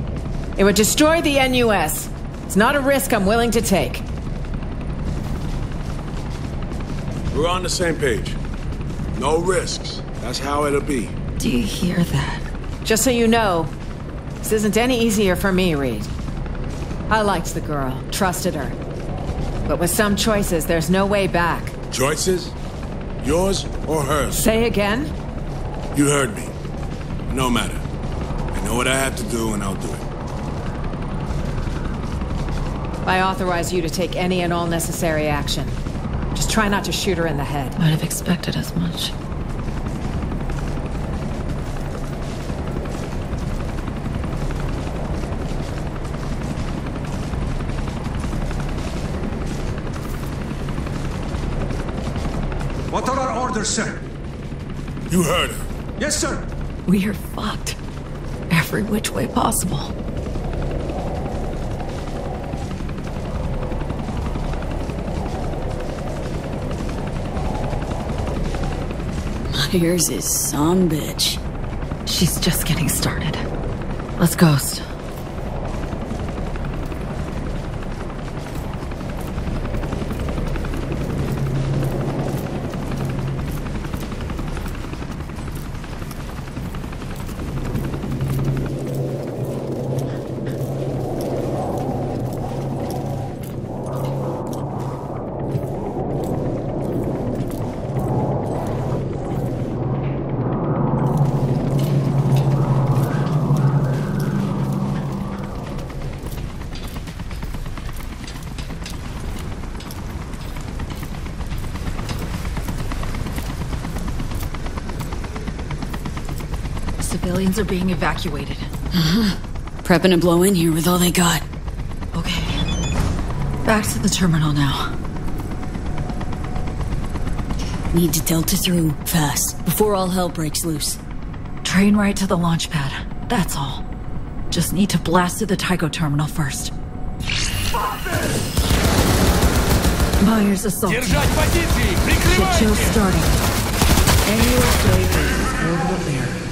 S39: It would destroy the NUS. It's not a risk I'm willing to take.
S8: We're on the same page. No risks. That's how it'll be.
S7: Do you hear that?
S39: Just so you know, this isn't any easier for me, Reed. I liked the girl, trusted her. But with some choices, there's no way back.
S8: Choices? Yours or hers?
S39: Say again?
S8: You heard me. No matter. I know what I have to do, and I'll do it.
S39: I authorize you to take any and all necessary action. Just try not to shoot her in the head.
S7: I'd have expected as much.
S2: Are sir?
S8: You heard her.
S2: Yes, sir.
S7: We are fucked. Every which way possible.
S5: Myers is son, bitch.
S7: She's just getting started. Let's ghost. Civilians are being evacuated.
S5: Uh-huh. Prepping to blow in here with all they got.
S7: Okay. Back to the terminal now.
S5: Need to delta through fast, before all hell breaks loose.
S7: Train right to the launch pad, that's all. Just need to blast through the Tycho terminal first. Myers assault. Should
S40: chill
S7: starting. Annual flavors over there.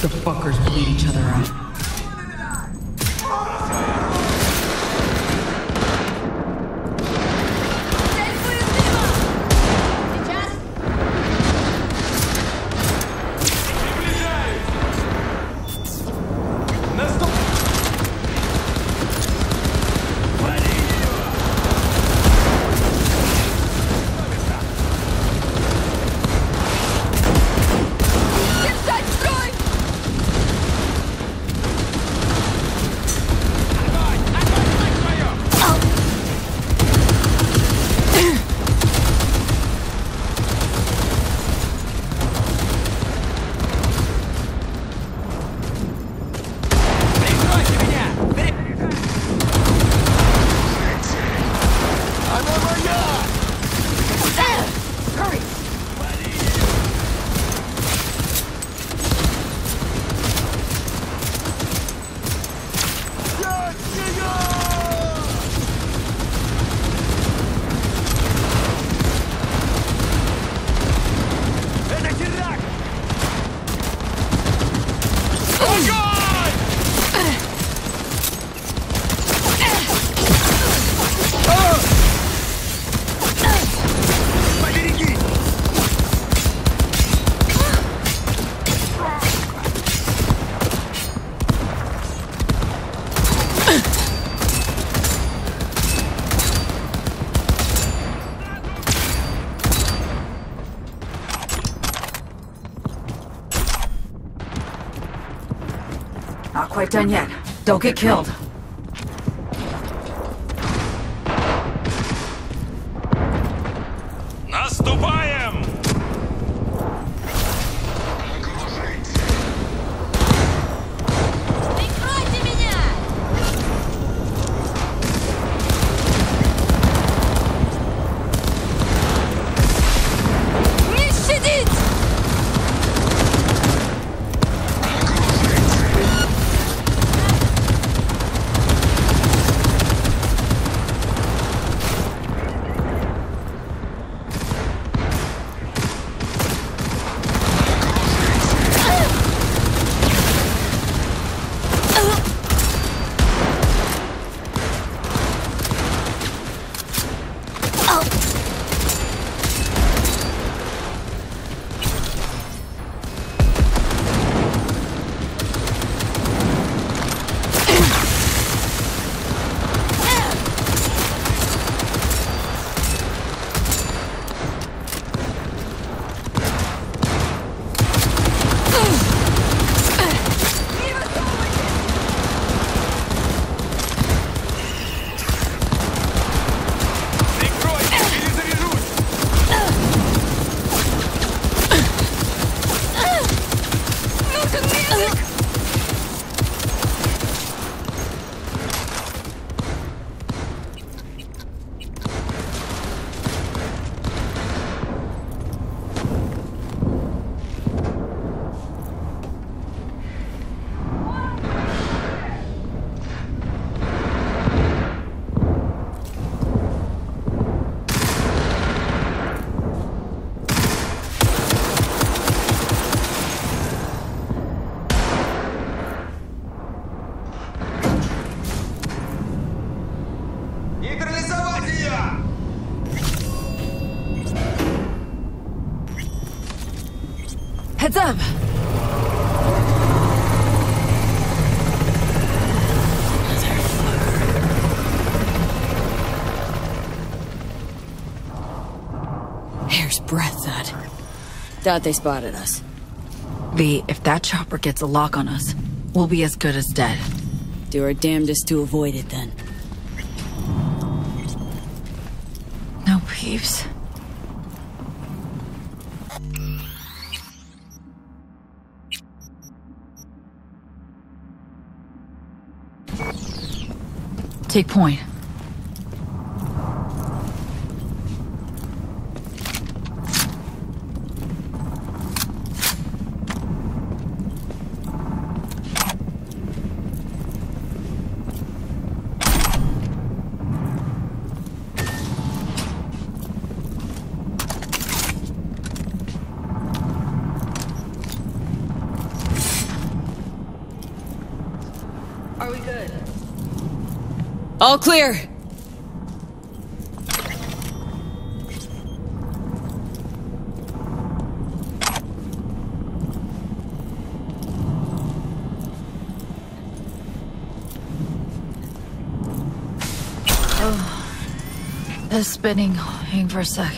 S7: The fuckers bleed each other out. Quite done yet. Don't get killed.
S5: Doubt they spotted us.
S7: V, if that chopper gets a lock on us, we'll be as good as dead.
S5: Do our damnedest to avoid it, then.
S7: No peeps. Take point.
S5: Are we good? All clear!
S7: Oh, the spinning. Hang for a sec.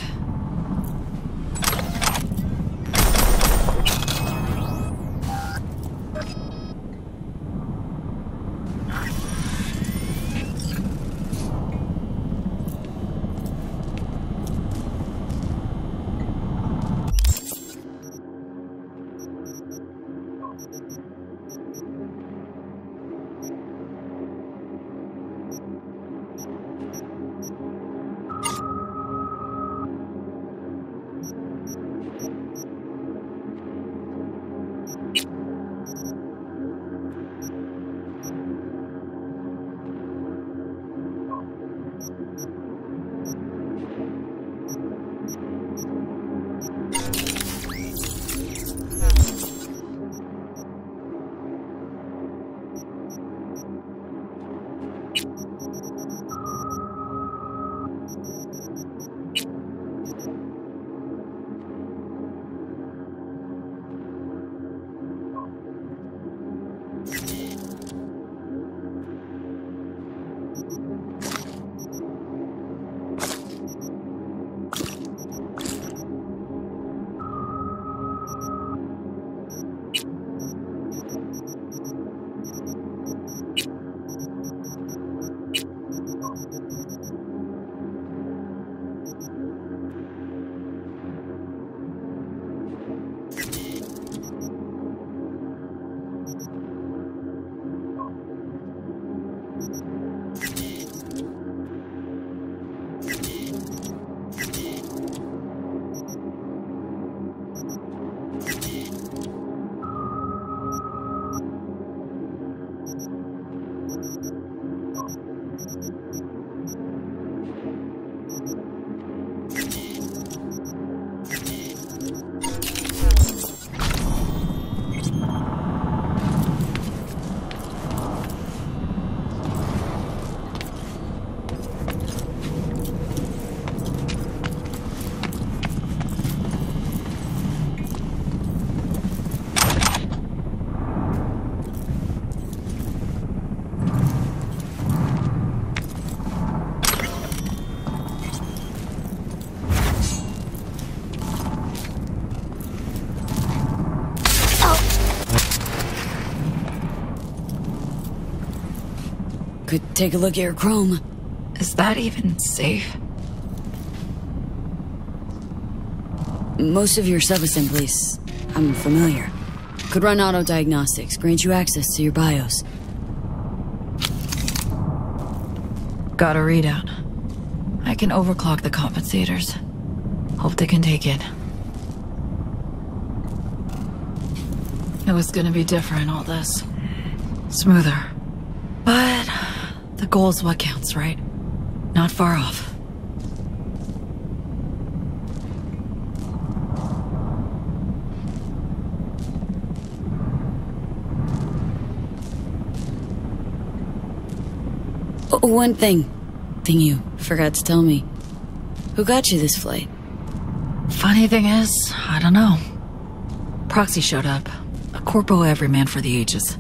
S5: Take a look at your chrome.
S7: Is that even safe?
S5: Most of your sub-assemblies, I'm familiar. Could run auto diagnostics, grant you access to your BIOS.
S7: Got a readout. I can overclock the compensators. Hope they can take it. It was gonna be different, all this. Smoother. Goal's what counts, right? Not far off.
S5: One thing. Thing you forgot to tell me. Who got you this flight?
S7: Funny thing is, I don't know.
S23: Proxy showed up. A corpo everyman for the ages.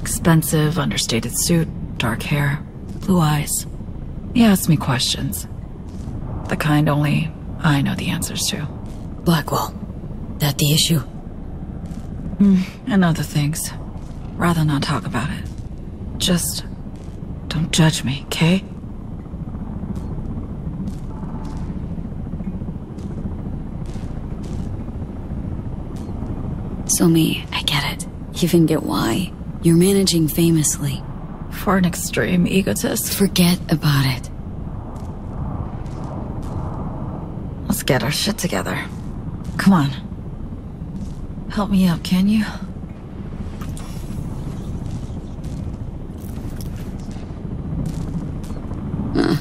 S23: Expensive, understated suit, dark hair, blue eyes. He asked me questions. The kind only I know the answers to.
S5: Blackwall. That the issue?
S23: Hmm, and other things. Rather not talk about it. Just don't judge me, okay?
S5: So Mi, I get it. You even get why. You're managing famously.
S23: For an extreme egotist.
S5: Forget about it.
S23: Let's get our shit together. Come on. Help me up, can you?
S5: Huh.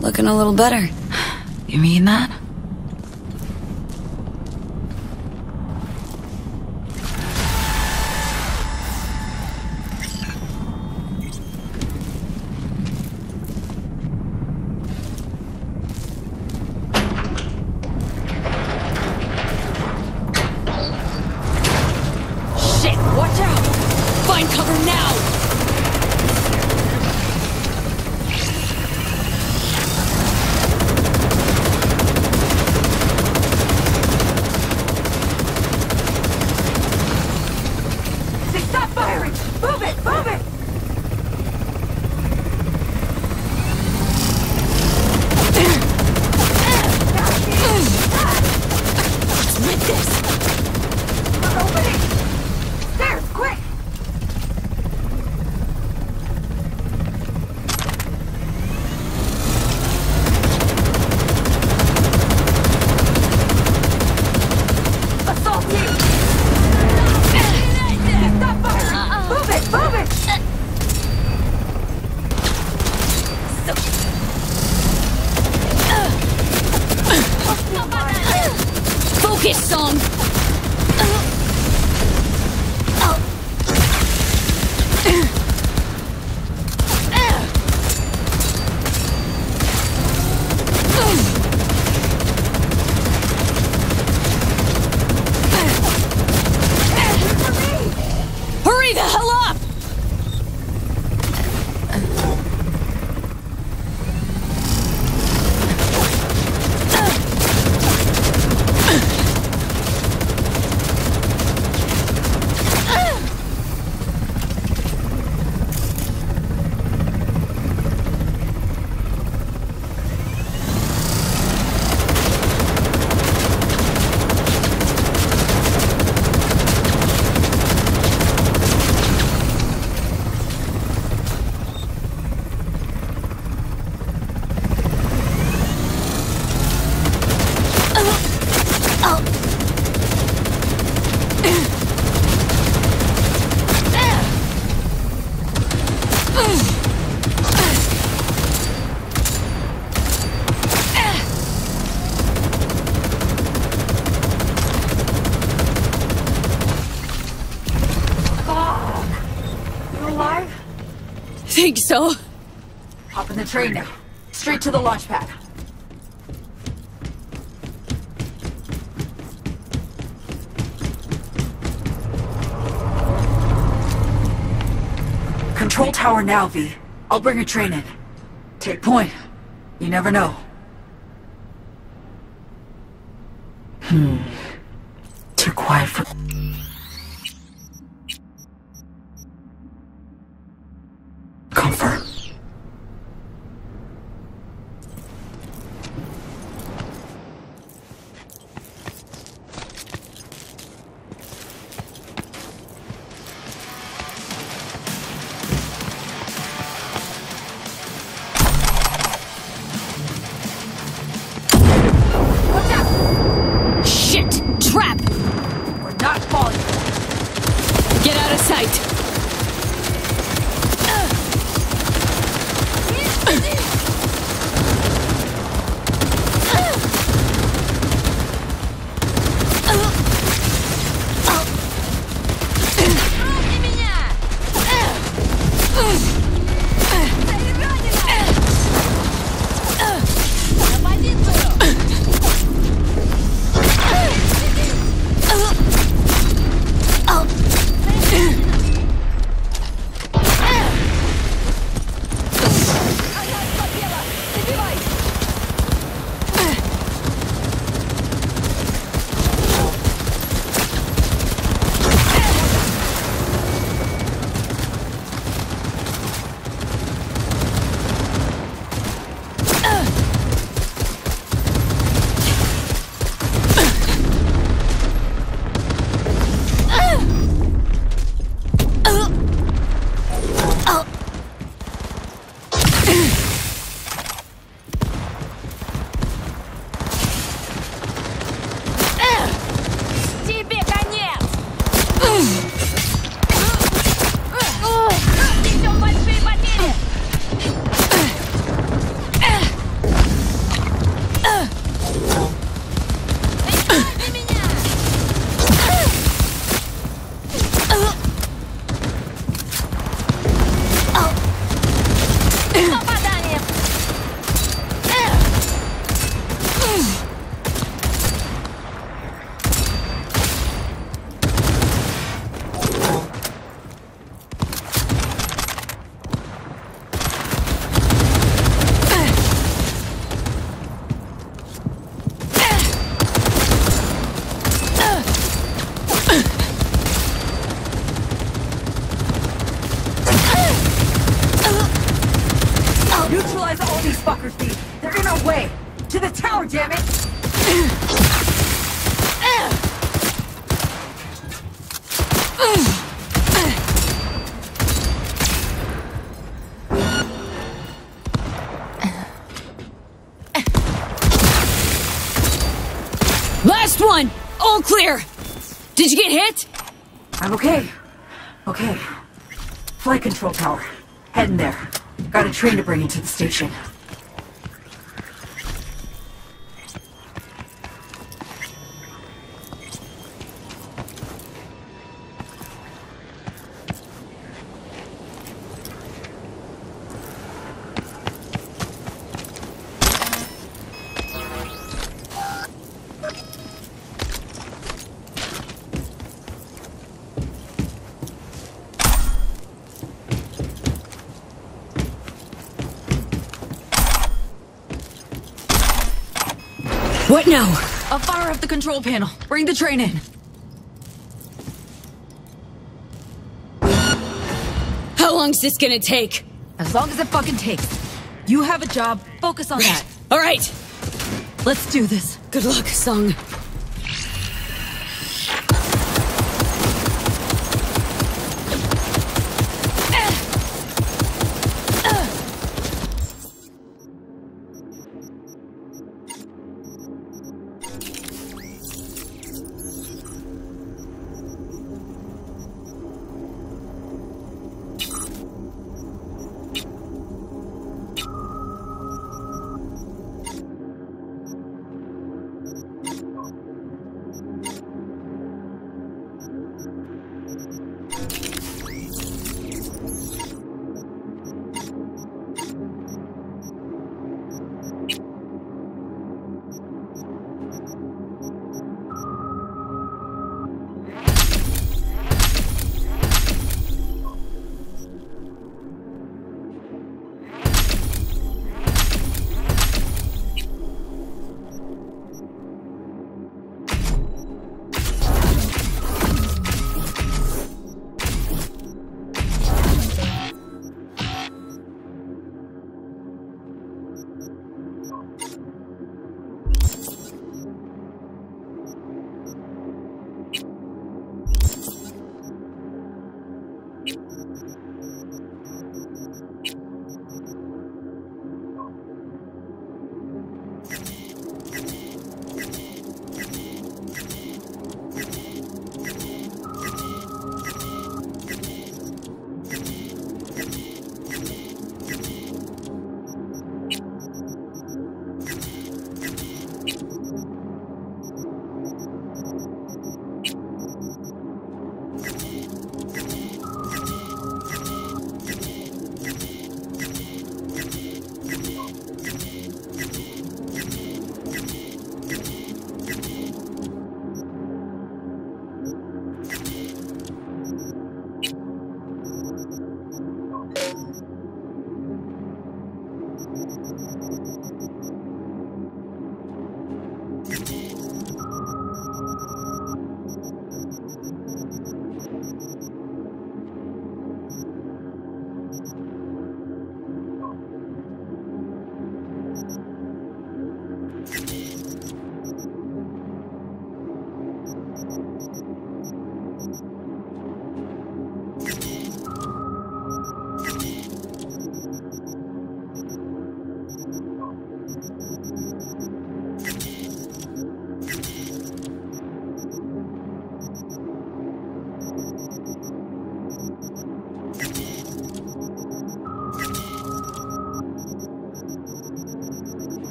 S5: Looking a little better.
S23: You mean that? Train now. Straight to the launch pad. Control tower now, V. I'll bring a train in. Take point. You never know. Control tower. Heading there. Got a train to bring into the station.
S5: What now?
S7: I'll fire up the control panel. Bring the train in.
S5: How long's this gonna take?
S7: As long as it fucking takes. You have a job. Focus on that.
S5: All right.
S7: Let's do this.
S5: Good luck, Song.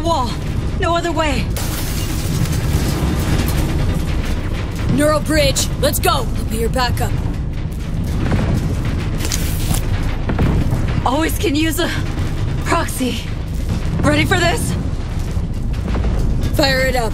S7: The wall. No other way.
S5: Neural bridge, let's go! I'll be your backup.
S7: Always can use a proxy. Ready for this?
S5: Fire it up.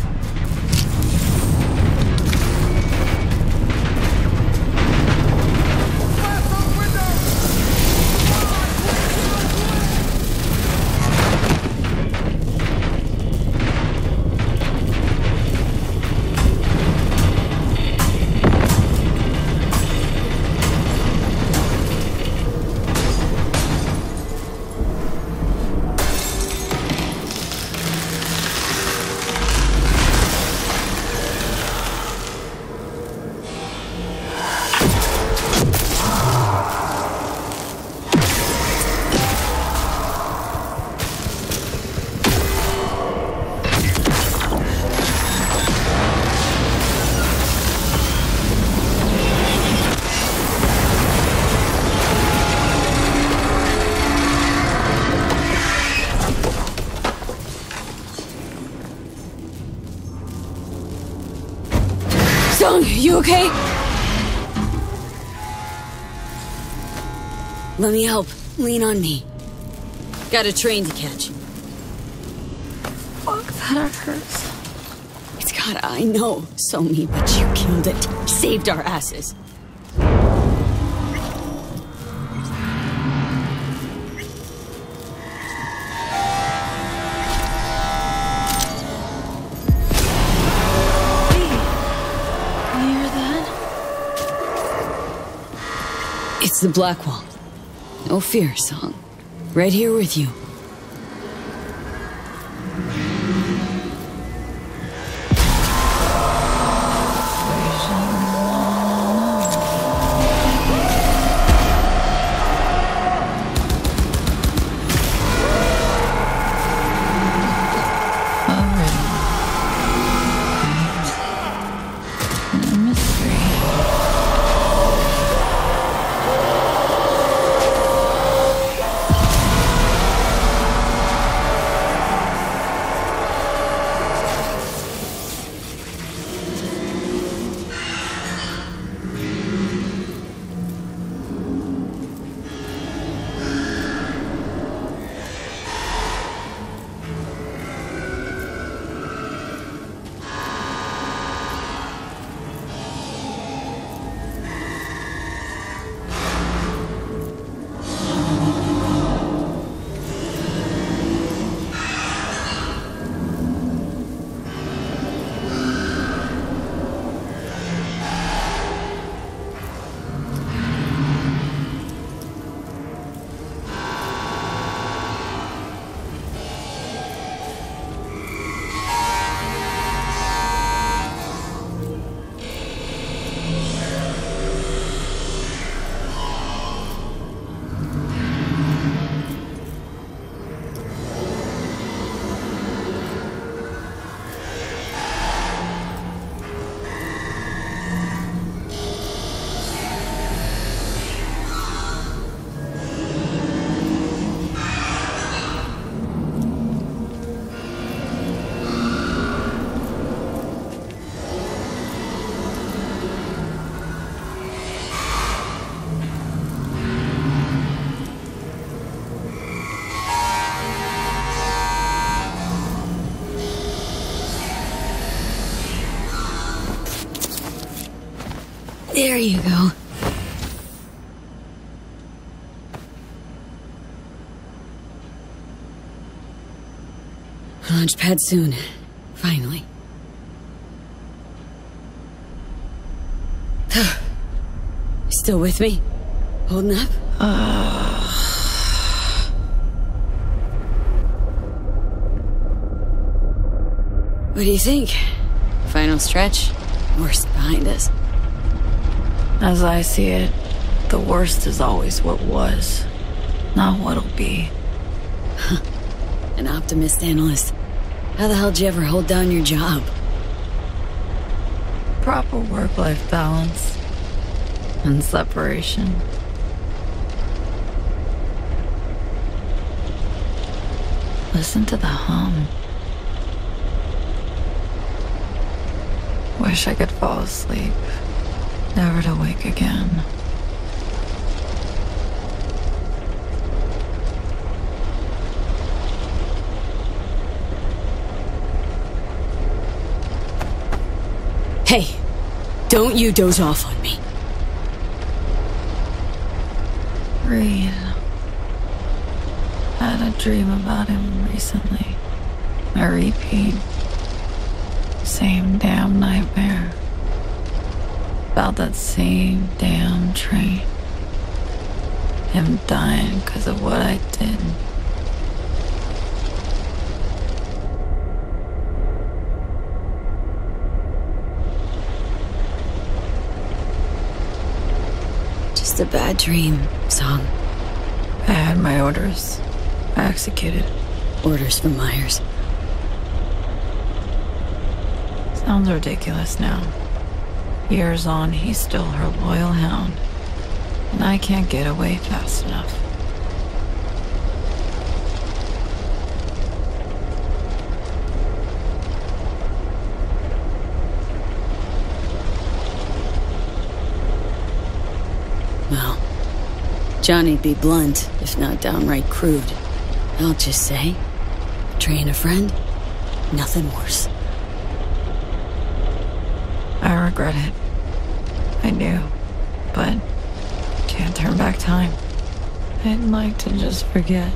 S5: Okay? Let me help. Lean on me. Got a train to catch.
S7: Fuck, that hurts.
S5: It's gotta, I know. So Mi, but you killed it. Saved our asses. It's the Blackwall. No fear, Song. Right here with you. There you go. Launch pad soon. Finally. Still with me? Holding up? What do you think? Final stretch? Worst behind us.
S7: As I see it, the worst is always what was, not what'll be.
S5: An optimist analyst. How the hell did you ever hold down your job?
S7: Proper work life balance and separation. Listen to the hum. Wish I could fall asleep, never to wake again.
S5: Hey, don't you doze off on me.
S7: Reed. Had a dream about him recently. A repeat. Same damn nightmare. About that same damn train. Him dying because of what I did.
S5: Just a bad dream, Song.
S7: I had my orders. I executed.
S5: Orders from Myers.
S7: Sounds ridiculous now. Years on, he's still her loyal hound. And I can't get away fast enough.
S5: Well, Johnny'd be blunt, if not downright crude. I'll just say, betraying a friend, nothing worse.
S7: I regret it. I do. But can't turn back time. I'd like to just forget.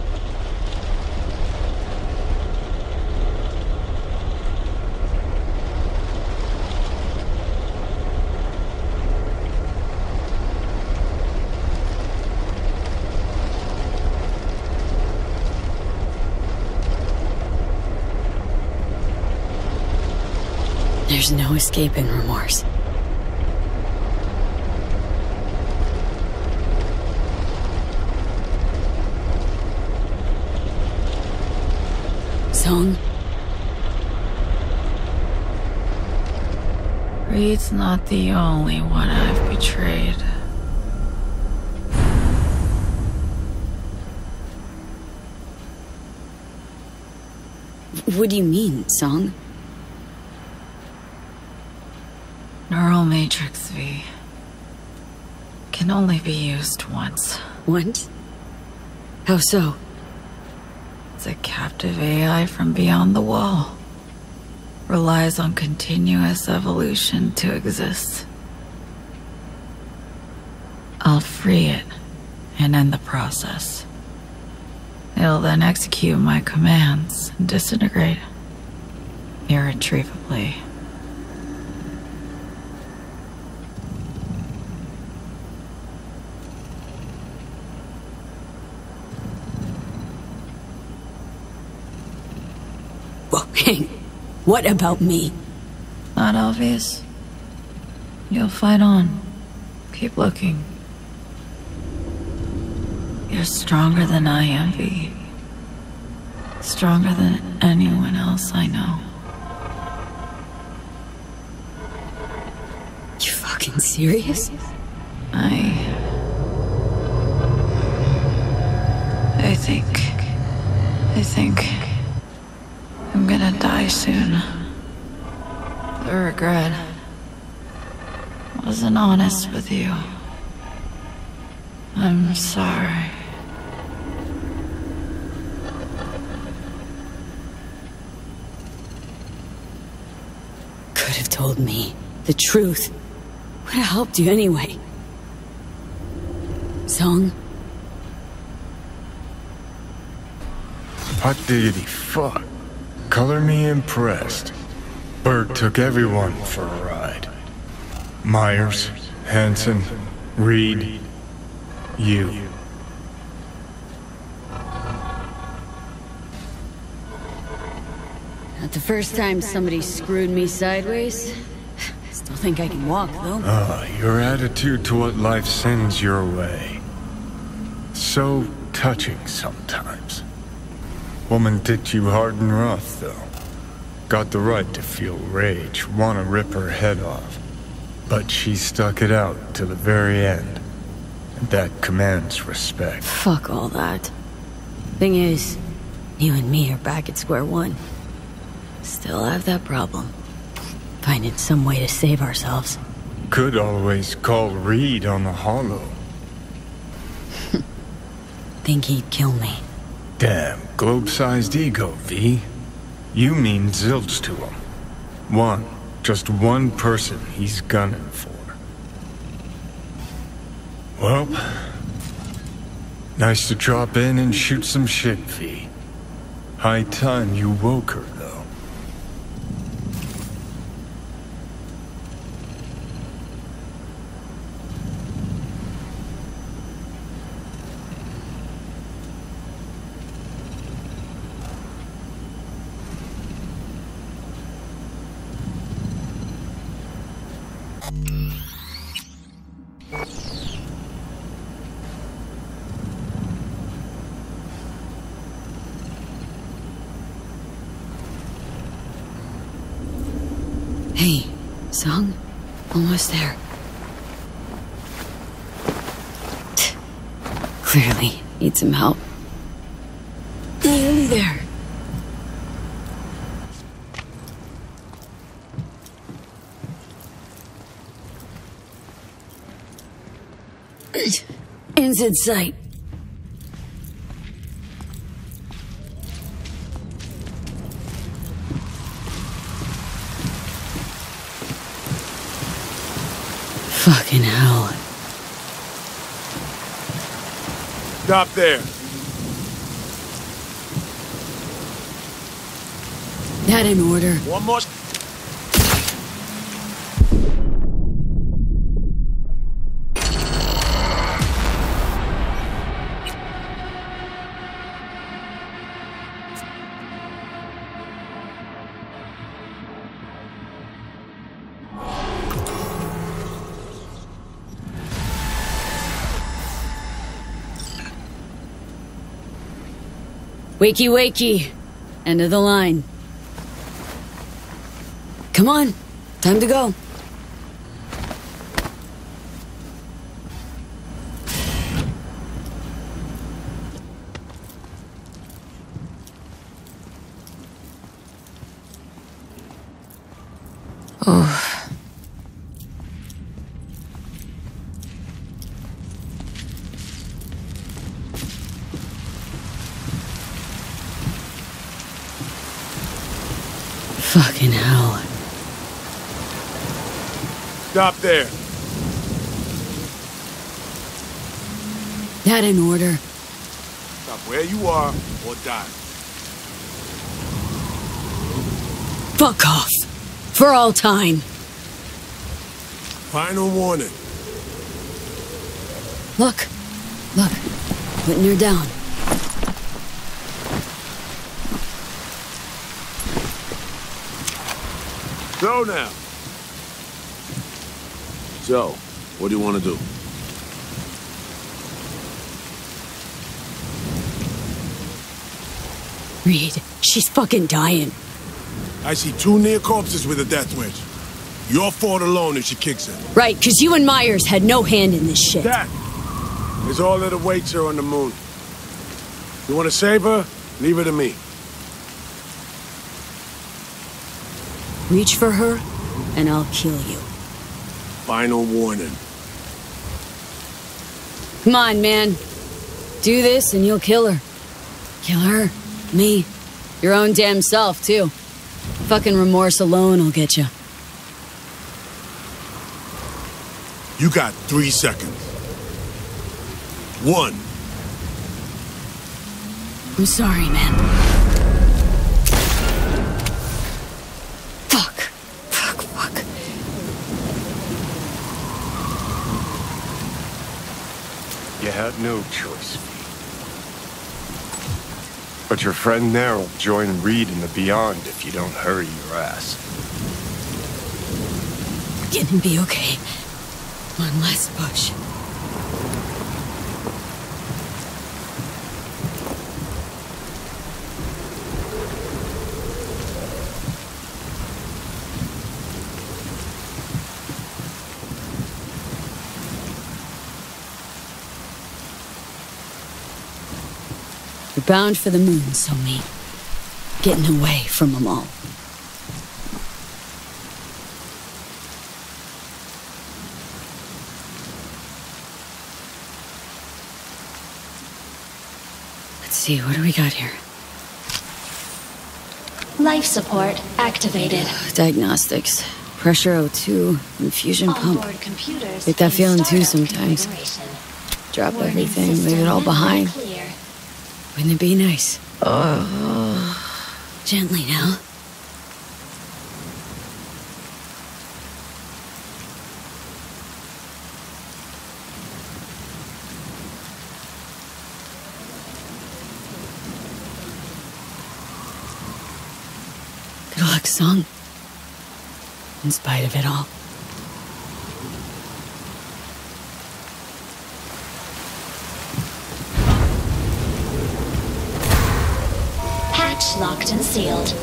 S5: There's no escaping remorse. Song,
S7: Reed's not the only one I've betrayed.
S5: what do you mean, Song?
S7: Neural Matrix V can only be used once.
S5: Once? How so?
S7: It's a captive AI from beyond the wall. Relies on continuous evolution to exist. I'll free it and end the process. It'll then execute my commands and disintegrate irretrievably.
S5: Well, hang. What about me?
S7: Not obvious. You'll fight on. Keep looking. You're stronger than I am, V. Stronger than anyone else I know.
S5: You fucking serious?
S7: I. honest with you. I'm sorry.
S5: Could have told me the truth. Would have helped you anyway. Song?
S9: Hot diggity fuck. Color me impressed. Bert took everyone for a ride. Myers, Hansen, Reed, you.
S5: Not the first time somebody screwed me sideways. Still think I can walk, though.
S9: Ah, your attitude to what life sends your way. So touching sometimes. Woman dicked you hard and rough, though. Got the right to feel rage, want to rip her head off. But she stuck it out to the very end. And that commands respect.
S5: Fuck all that. Thing is, you and me are back at square one. Still have that problem. Finding some way to save ourselves.
S9: Could always call Reed on the holo.
S5: Think he'd kill me.
S9: Damn, globe-sized ego, V. You mean zilch to him. One, just one person he's gunning for. Well, nice to drop in and shoot some shit, V. High time you woke her,
S5: Song? Almost there. Clearly, need some help. Nearly there. Ends in sight. Fucking hell.
S41: Stop there.
S5: That in order.
S41: One more.
S5: Wakey, wakey. End of the line. Come on. Time to go.
S14: Oh.
S5: Fucking hell.
S41: Stop there.
S5: That in order.
S41: Stop where you are or die.
S5: Fuck off. For all time.
S41: Final warning.
S5: Look. Look. Putting her down.
S41: Go now. So, what do you want to do?
S5: Reed, she's fucking dying.
S41: I see two near corpses with a death wish. Your fault alone if she kicks it.
S5: Right, because you and Myers had no hand in this shit.
S41: That is all that awaits her on the moon. You want to save her? Leave her to me.
S5: Reach for her, and I'll kill you.
S41: Final warning.
S5: Come on, man. Do this, and you'll kill her. Kill her, me, your own damn self, too. Fucking remorse alone will get you.
S8: You got three seconds. One.
S5: I'm sorry, man. Fuck. Fuck, fuck.
S9: Had no choice. But your friend there will join Reed in the Beyond if you don't hurry your ass.
S5: Gonna be okay. One last push. Bound for the moon, So Mi. Getting away from them all. Let's see, what do we got here?
S42: Life support activated.
S5: Diagnostics. Pressure O2, infusion pump. Get that feeling too sometimes. Drop everything, leave it all behind. Wouldn't it be nice? Oh. Gently now. Good luck, song. In spite of it all.
S42: Hatch locked and sealed.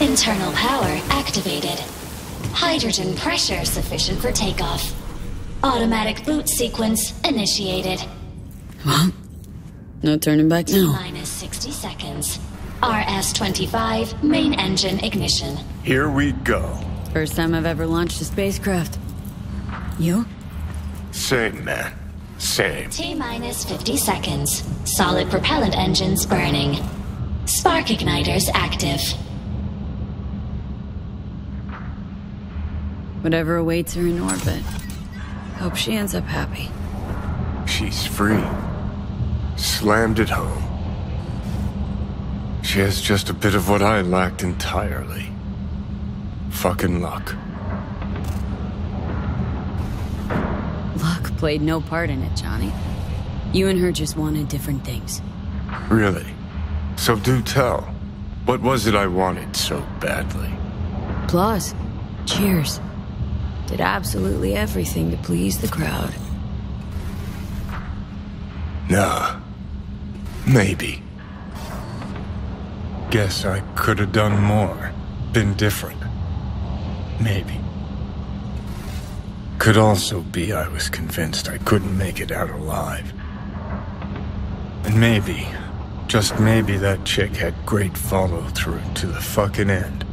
S42: Internal power activated. Hydrogen pressure sufficient for takeoff. Automatic boot sequence initiated.
S5: Well, no turning back
S42: T
S5: now.
S42: minus 60 seconds. RS-25 main engine ignition.
S9: Here we go.
S5: First time I've ever launched a spacecraft. You?
S9: Same, man. Same.
S42: T minus 50 seconds. Solid propellant engines burning. Spark igniters active.
S5: Whatever awaits her in orbit. Hope she ends up happy.
S9: She's free. Slammed it home. She has just a bit of what I lacked entirely. Fucking luck.
S5: Luck played no part in it, Johnny. You and her just wanted different things.
S9: Really? So do tell. What was it I wanted so badly?
S5: Applause. Cheers. Did absolutely everything to please the crowd.
S9: Nah. Maybe. Guess I could have done more. Been different. Maybe. Could also be I was convinced I couldn't make it out alive. And maybe, just maybe that chick had great follow through to the fucking end.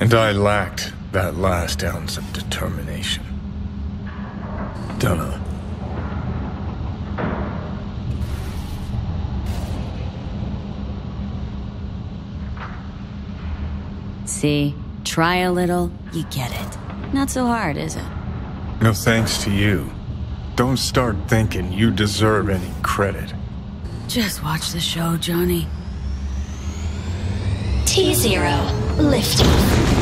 S9: And I lacked that last ounce of determination. Dunno.
S5: See? Try a little, you get it. Not so hard, is it?
S9: No thanks to you. Don't start thinking you deserve any credit.
S5: Just watch the show, Johnny.
S42: T0 liftoff.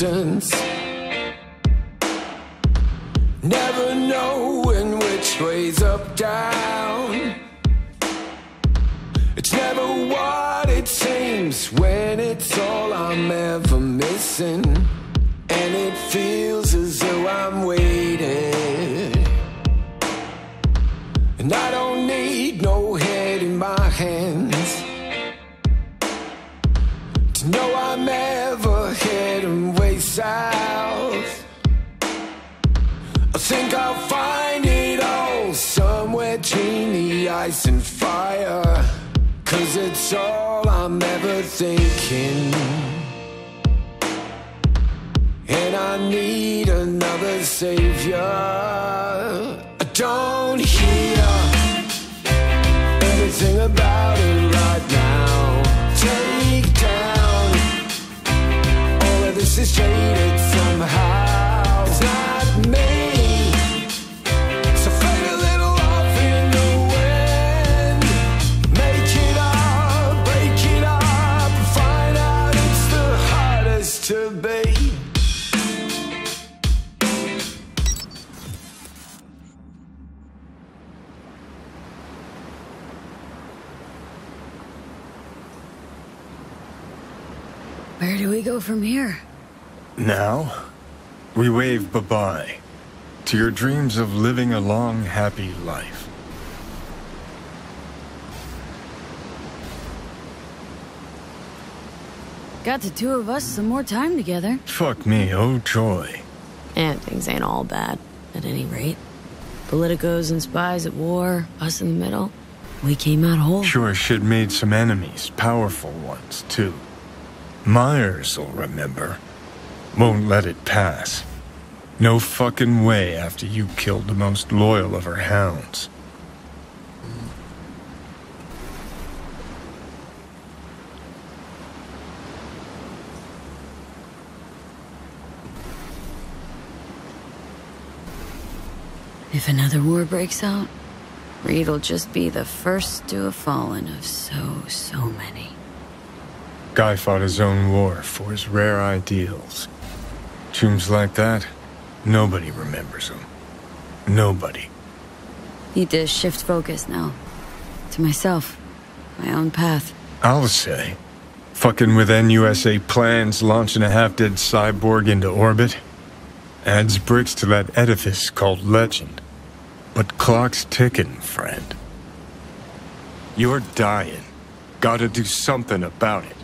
S43: Distance.
S9: Dreams of living a long, happy life.
S5: Got the two of us some more time together.
S9: Fuck me, oh joy.
S5: And things ain't all bad, at any rate. Politicos and spies at war, us in the middle. We came out whole.
S9: Sure shit made some enemies, powerful ones, too. Myers'll remember. Won't let it pass. No fucking way after you killed the most loyal of her hounds.
S5: If another war breaks out, Reed'll just be the first to have fallen of so, so many.
S9: Guy fought his own war for his rare ideals. Tombs like that, nobody remembers him. Nobody.
S5: Need to shift focus now. To myself. My own path.
S9: I'll say. Fucking with NUSA plans launching a half-dead cyborg into orbit adds bricks to that edifice called legend. But clock's ticking, friend. You're dying. Gotta do something about it.